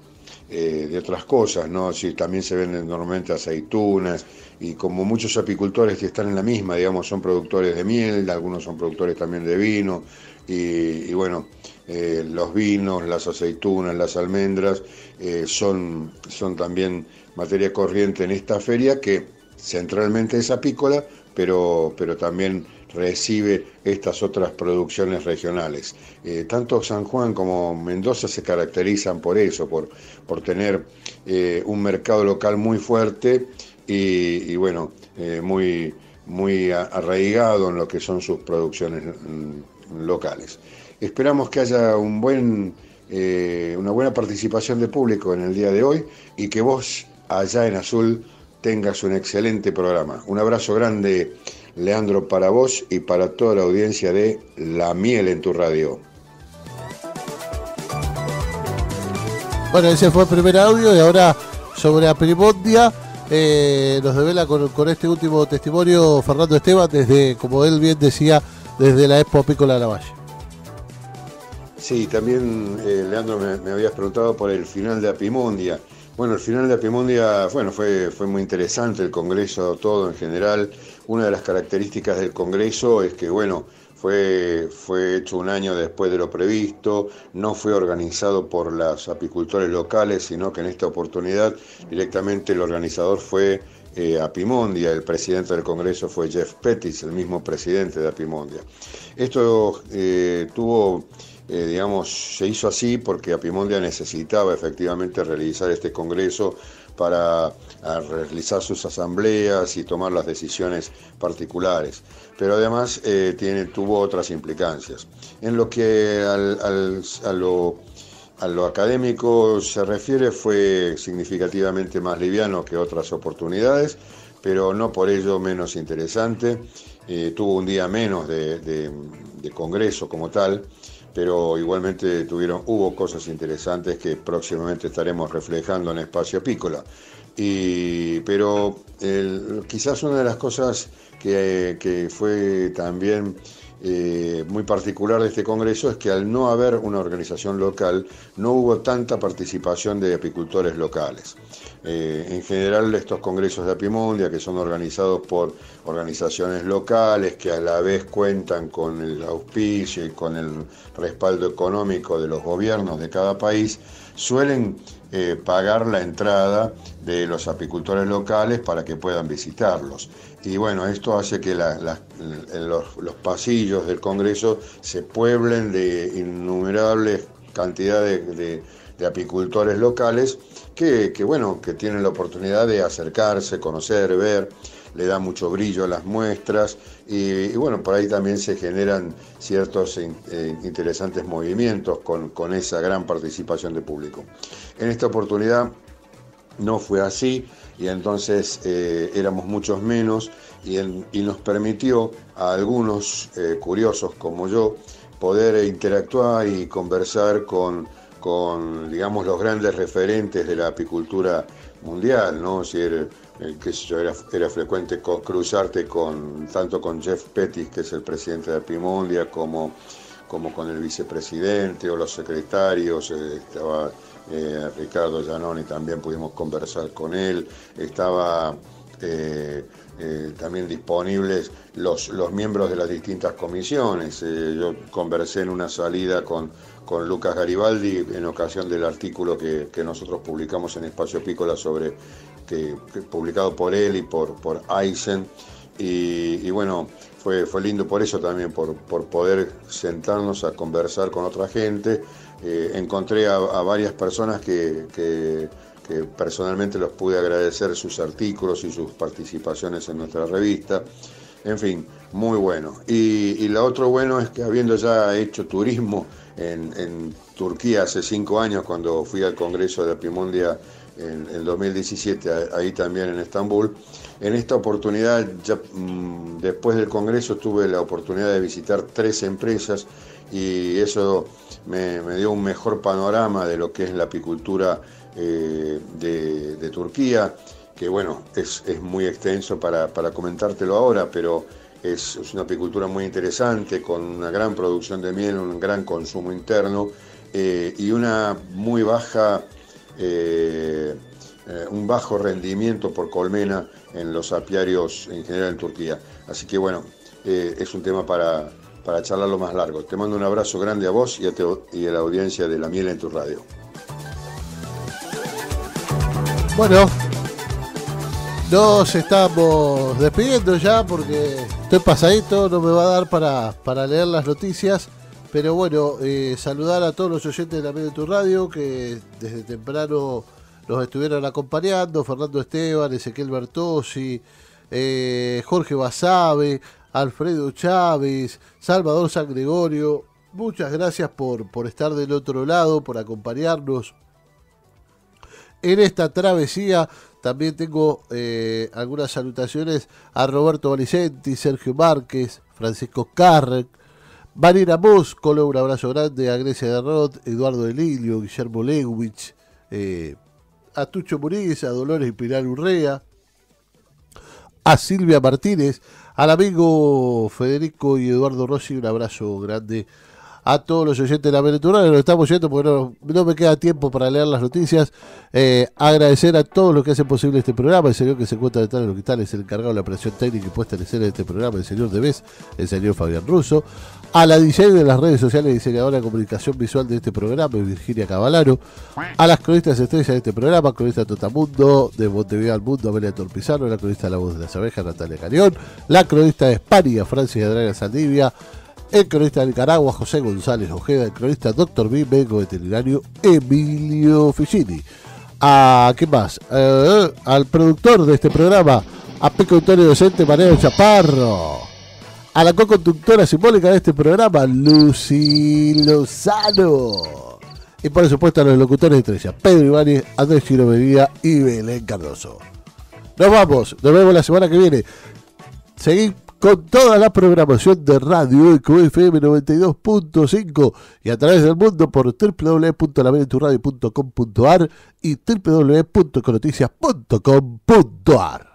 eh, de otras cosas, ¿no? Si también se venden normalmente aceitunas y como muchos apicultores que están en la misma, digamos, son productores de miel, algunos son productores también de vino y, bueno, eh, los vinos, las aceitunas, las almendras eh, son, son también materia corriente en esta feria que centralmente es apícola, pero, pero también recibe estas otras producciones regionales. Eh, tanto San Juan como Mendoza se caracterizan por eso, por, por tener eh, un mercado local muy fuerte y, bueno, eh, muy, muy arraigado en lo que son sus producciones mm, locales. Esperamos que haya un buen, una buena participación de público en el día de hoy y que vos allá en Azul tengas un excelente programa. Un abrazo grande Leandro, para vos y para toda la audiencia de La Miel en tu radio. Bueno, ese fue el primer audio y ahora sobre Aprimondia eh, nos devela con, este último testimonio Fernando Esteban desde, como él bien decía, desde la Expo Apícola de la Valle. Sí, también eh, Leandro me, me, habías preguntado por el final de Apimondia. Bueno, el final de Apimondia, bueno, fue, fue muy interesante el Congreso, todo en general. Una de las características del Congreso es que, bueno, fue, fue hecho un año después de lo previsto, no fue organizado por los apicultores locales, sino que en esta oportunidad directamente el organizador fue eh, Apimondia, el presidente del Congreso fue Jeff Pettis, el mismo presidente de Apimondia. Esto eh, tuvo eh, digamos, se hizo así porque Apimondia necesitaba efectivamente realizar este congreso para realizar sus asambleas y tomar las decisiones particulares. Pero además eh, tiene, tuvo otras implicancias. En lo que a, lo, a lo académico se refiere, fue significativamente más liviano que otras oportunidades, pero no por ello menos interesante. Eh, tuvo un día menos de congreso como tal pero igualmente tuvieron, hubo cosas interesantes que próximamente estaremos reflejando en Espacio Apícola. Y, pero quizás una de las cosas que, fue también eh, muy particular de este Congreso es que al no haber una organización local, no hubo tanta participación de apicultores locales. Eh, en general, estos congresos de Apimondia, que son organizados por organizaciones locales, que a la vez cuentan con el auspicio y con el respaldo económico de los gobiernos de cada país, suelen eh, pagar la entrada de los apicultores locales para que puedan visitarlos. Y bueno, esto hace que los, pasillos del Congreso se pueblen de innumerables cantidades de, apicultores locales que, bueno, que tienen la oportunidad de acercarse, conocer, ver le da mucho brillo a las muestras y, bueno, por ahí también se generan ciertos eh, interesantes movimientos con, esa gran participación de público. En esta oportunidad no fue así y entonces eh, éramos muchos menos y, nos permitió a algunos eh, curiosos como yo poder interactuar y conversar con, con, digamos, los grandes referentes de la apicultura mundial, ¿no? Eh, que yo, era, era frecuente cruzarte con, tanto con Jeff Pettis, que es el presidente de Apimondia, como, como con el vicepresidente o los secretarios, eh, estaba eh, Ricardo Giannoni, también pudimos conversar con él, estaba también disponibles los, los miembros de las distintas comisiones. yo conversé en una salida con, con Lucas Garibaldi en ocasión del artículo que, que nosotros publicamos en Espacio Pícola sobre publicado por él y por, por Eisen. Y, bueno, fue, fue lindo por eso también, por, por poder sentarnos a conversar con otra gente. Eh, encontré a, varias personas que, que, personalmente los pude agradecer sus artículos y sus participaciones en nuestra revista. En fin, muy bueno. Y, lo otro bueno es que habiendo ya hecho turismo en, Turquía hace cinco años, cuando fui al Congreso de Apimondia en el 2017, ahí también en Estambul. En esta oportunidad, mm, después del Congreso, tuve la oportunidad de visitar tres empresas y eso me, dio un mejor panorama de lo que es la apicultura eh, de, Turquía, que bueno, es, muy extenso para, comentártelo ahora, pero es, una apicultura muy interesante, con una gran producción de miel, un gran consumo interno eh, y una muy baja eh, un bajo rendimiento por colmena en los apiarios en general en Turquía. Así que bueno, es un tema para, para charlarlo más largo. Te mando un abrazo grande a vos y a, y a la audiencia de La Miel en tu radio. Bueno, nos estamos despidiendo ya porque estoy pasadito, no me va a dar para, para leer las noticias. Pero bueno, eh, saludar a todos los oyentes de la Media de tu Radio que desde temprano nos estuvieron acompañando, Fernando Esteban, Ezequiel Bertossi, eh, Jorge Basabe, Alfredo Chávez, Salvador San Gregorio. Muchas gracias por, por estar del otro lado, por acompañarnos en esta travesía. También tengo eh, algunas salutaciones a Roberto Valicenti, Sergio Márquez, Francisco Carrec, Marina Moscolo, un abrazo grande a Grecia Rod, Eduardo Elilio, Guillermo Lewich, eh, a Tucho Muniz, a Dolores Pilar Urrea, a Silvia Martínez, al amigo Federico y Eduardo Rossi, un abrazo grande a todos los oyentes de la Venezuela. Nos estamos yendo porque no, me queda tiempo para leer las noticias. Eh, agradecer a todos los que hacen posible este programa. El señor que se encuentra detrás de los cristales, el encargado de la operación técnica y puesta en escena de este programa, el señor Debes, el señor Fabián Russo. A la diseño de las redes sociales, diseñadora de comunicación visual de este programa, Virginia Cavalaro. A las cronistas estrellas de este programa, cronista Totamundo, de Montevideo al Mundo, Amelia Torpizano, la cronista La Voz de las Abejas, Natalia Carión, la cronista de España, Francis Adriana Saldivia, el cronista de Nicaragua, José González Ojeda, el cronista Dr. B, médico veterinario Emilio Ficini. ¿A qué más? Eh, al productor de este programa, a Peco Antonio Docente Manuel Chaparro. A la co-conductora simbólica de este programa, Lucy Lozano. Y por supuesto a los locutores de estrella, Pedro Ibáñez, Andrés Chiro y Belén Cardoso. Nos vamos, nos vemos la semana que viene. Seguí con toda la programación de Radio Eco FM 92.5 y a través del mundo por www.laventurradio.com.ar y www.conoticias.com.ar.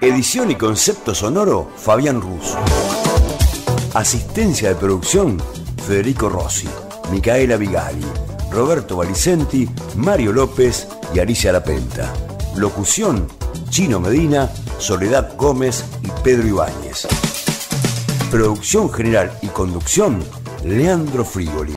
Edición y concepto sonoro, Fabián Russo. Asistencia de producción, Federico Rossi, Micaela Vigali, Roberto Valicenti, Mario López y Alicia Lapenta. Locución, Chino Medina, Soledad Gómez y Pedro Ibáñez. Producción general y conducción, Leandro Frigoli.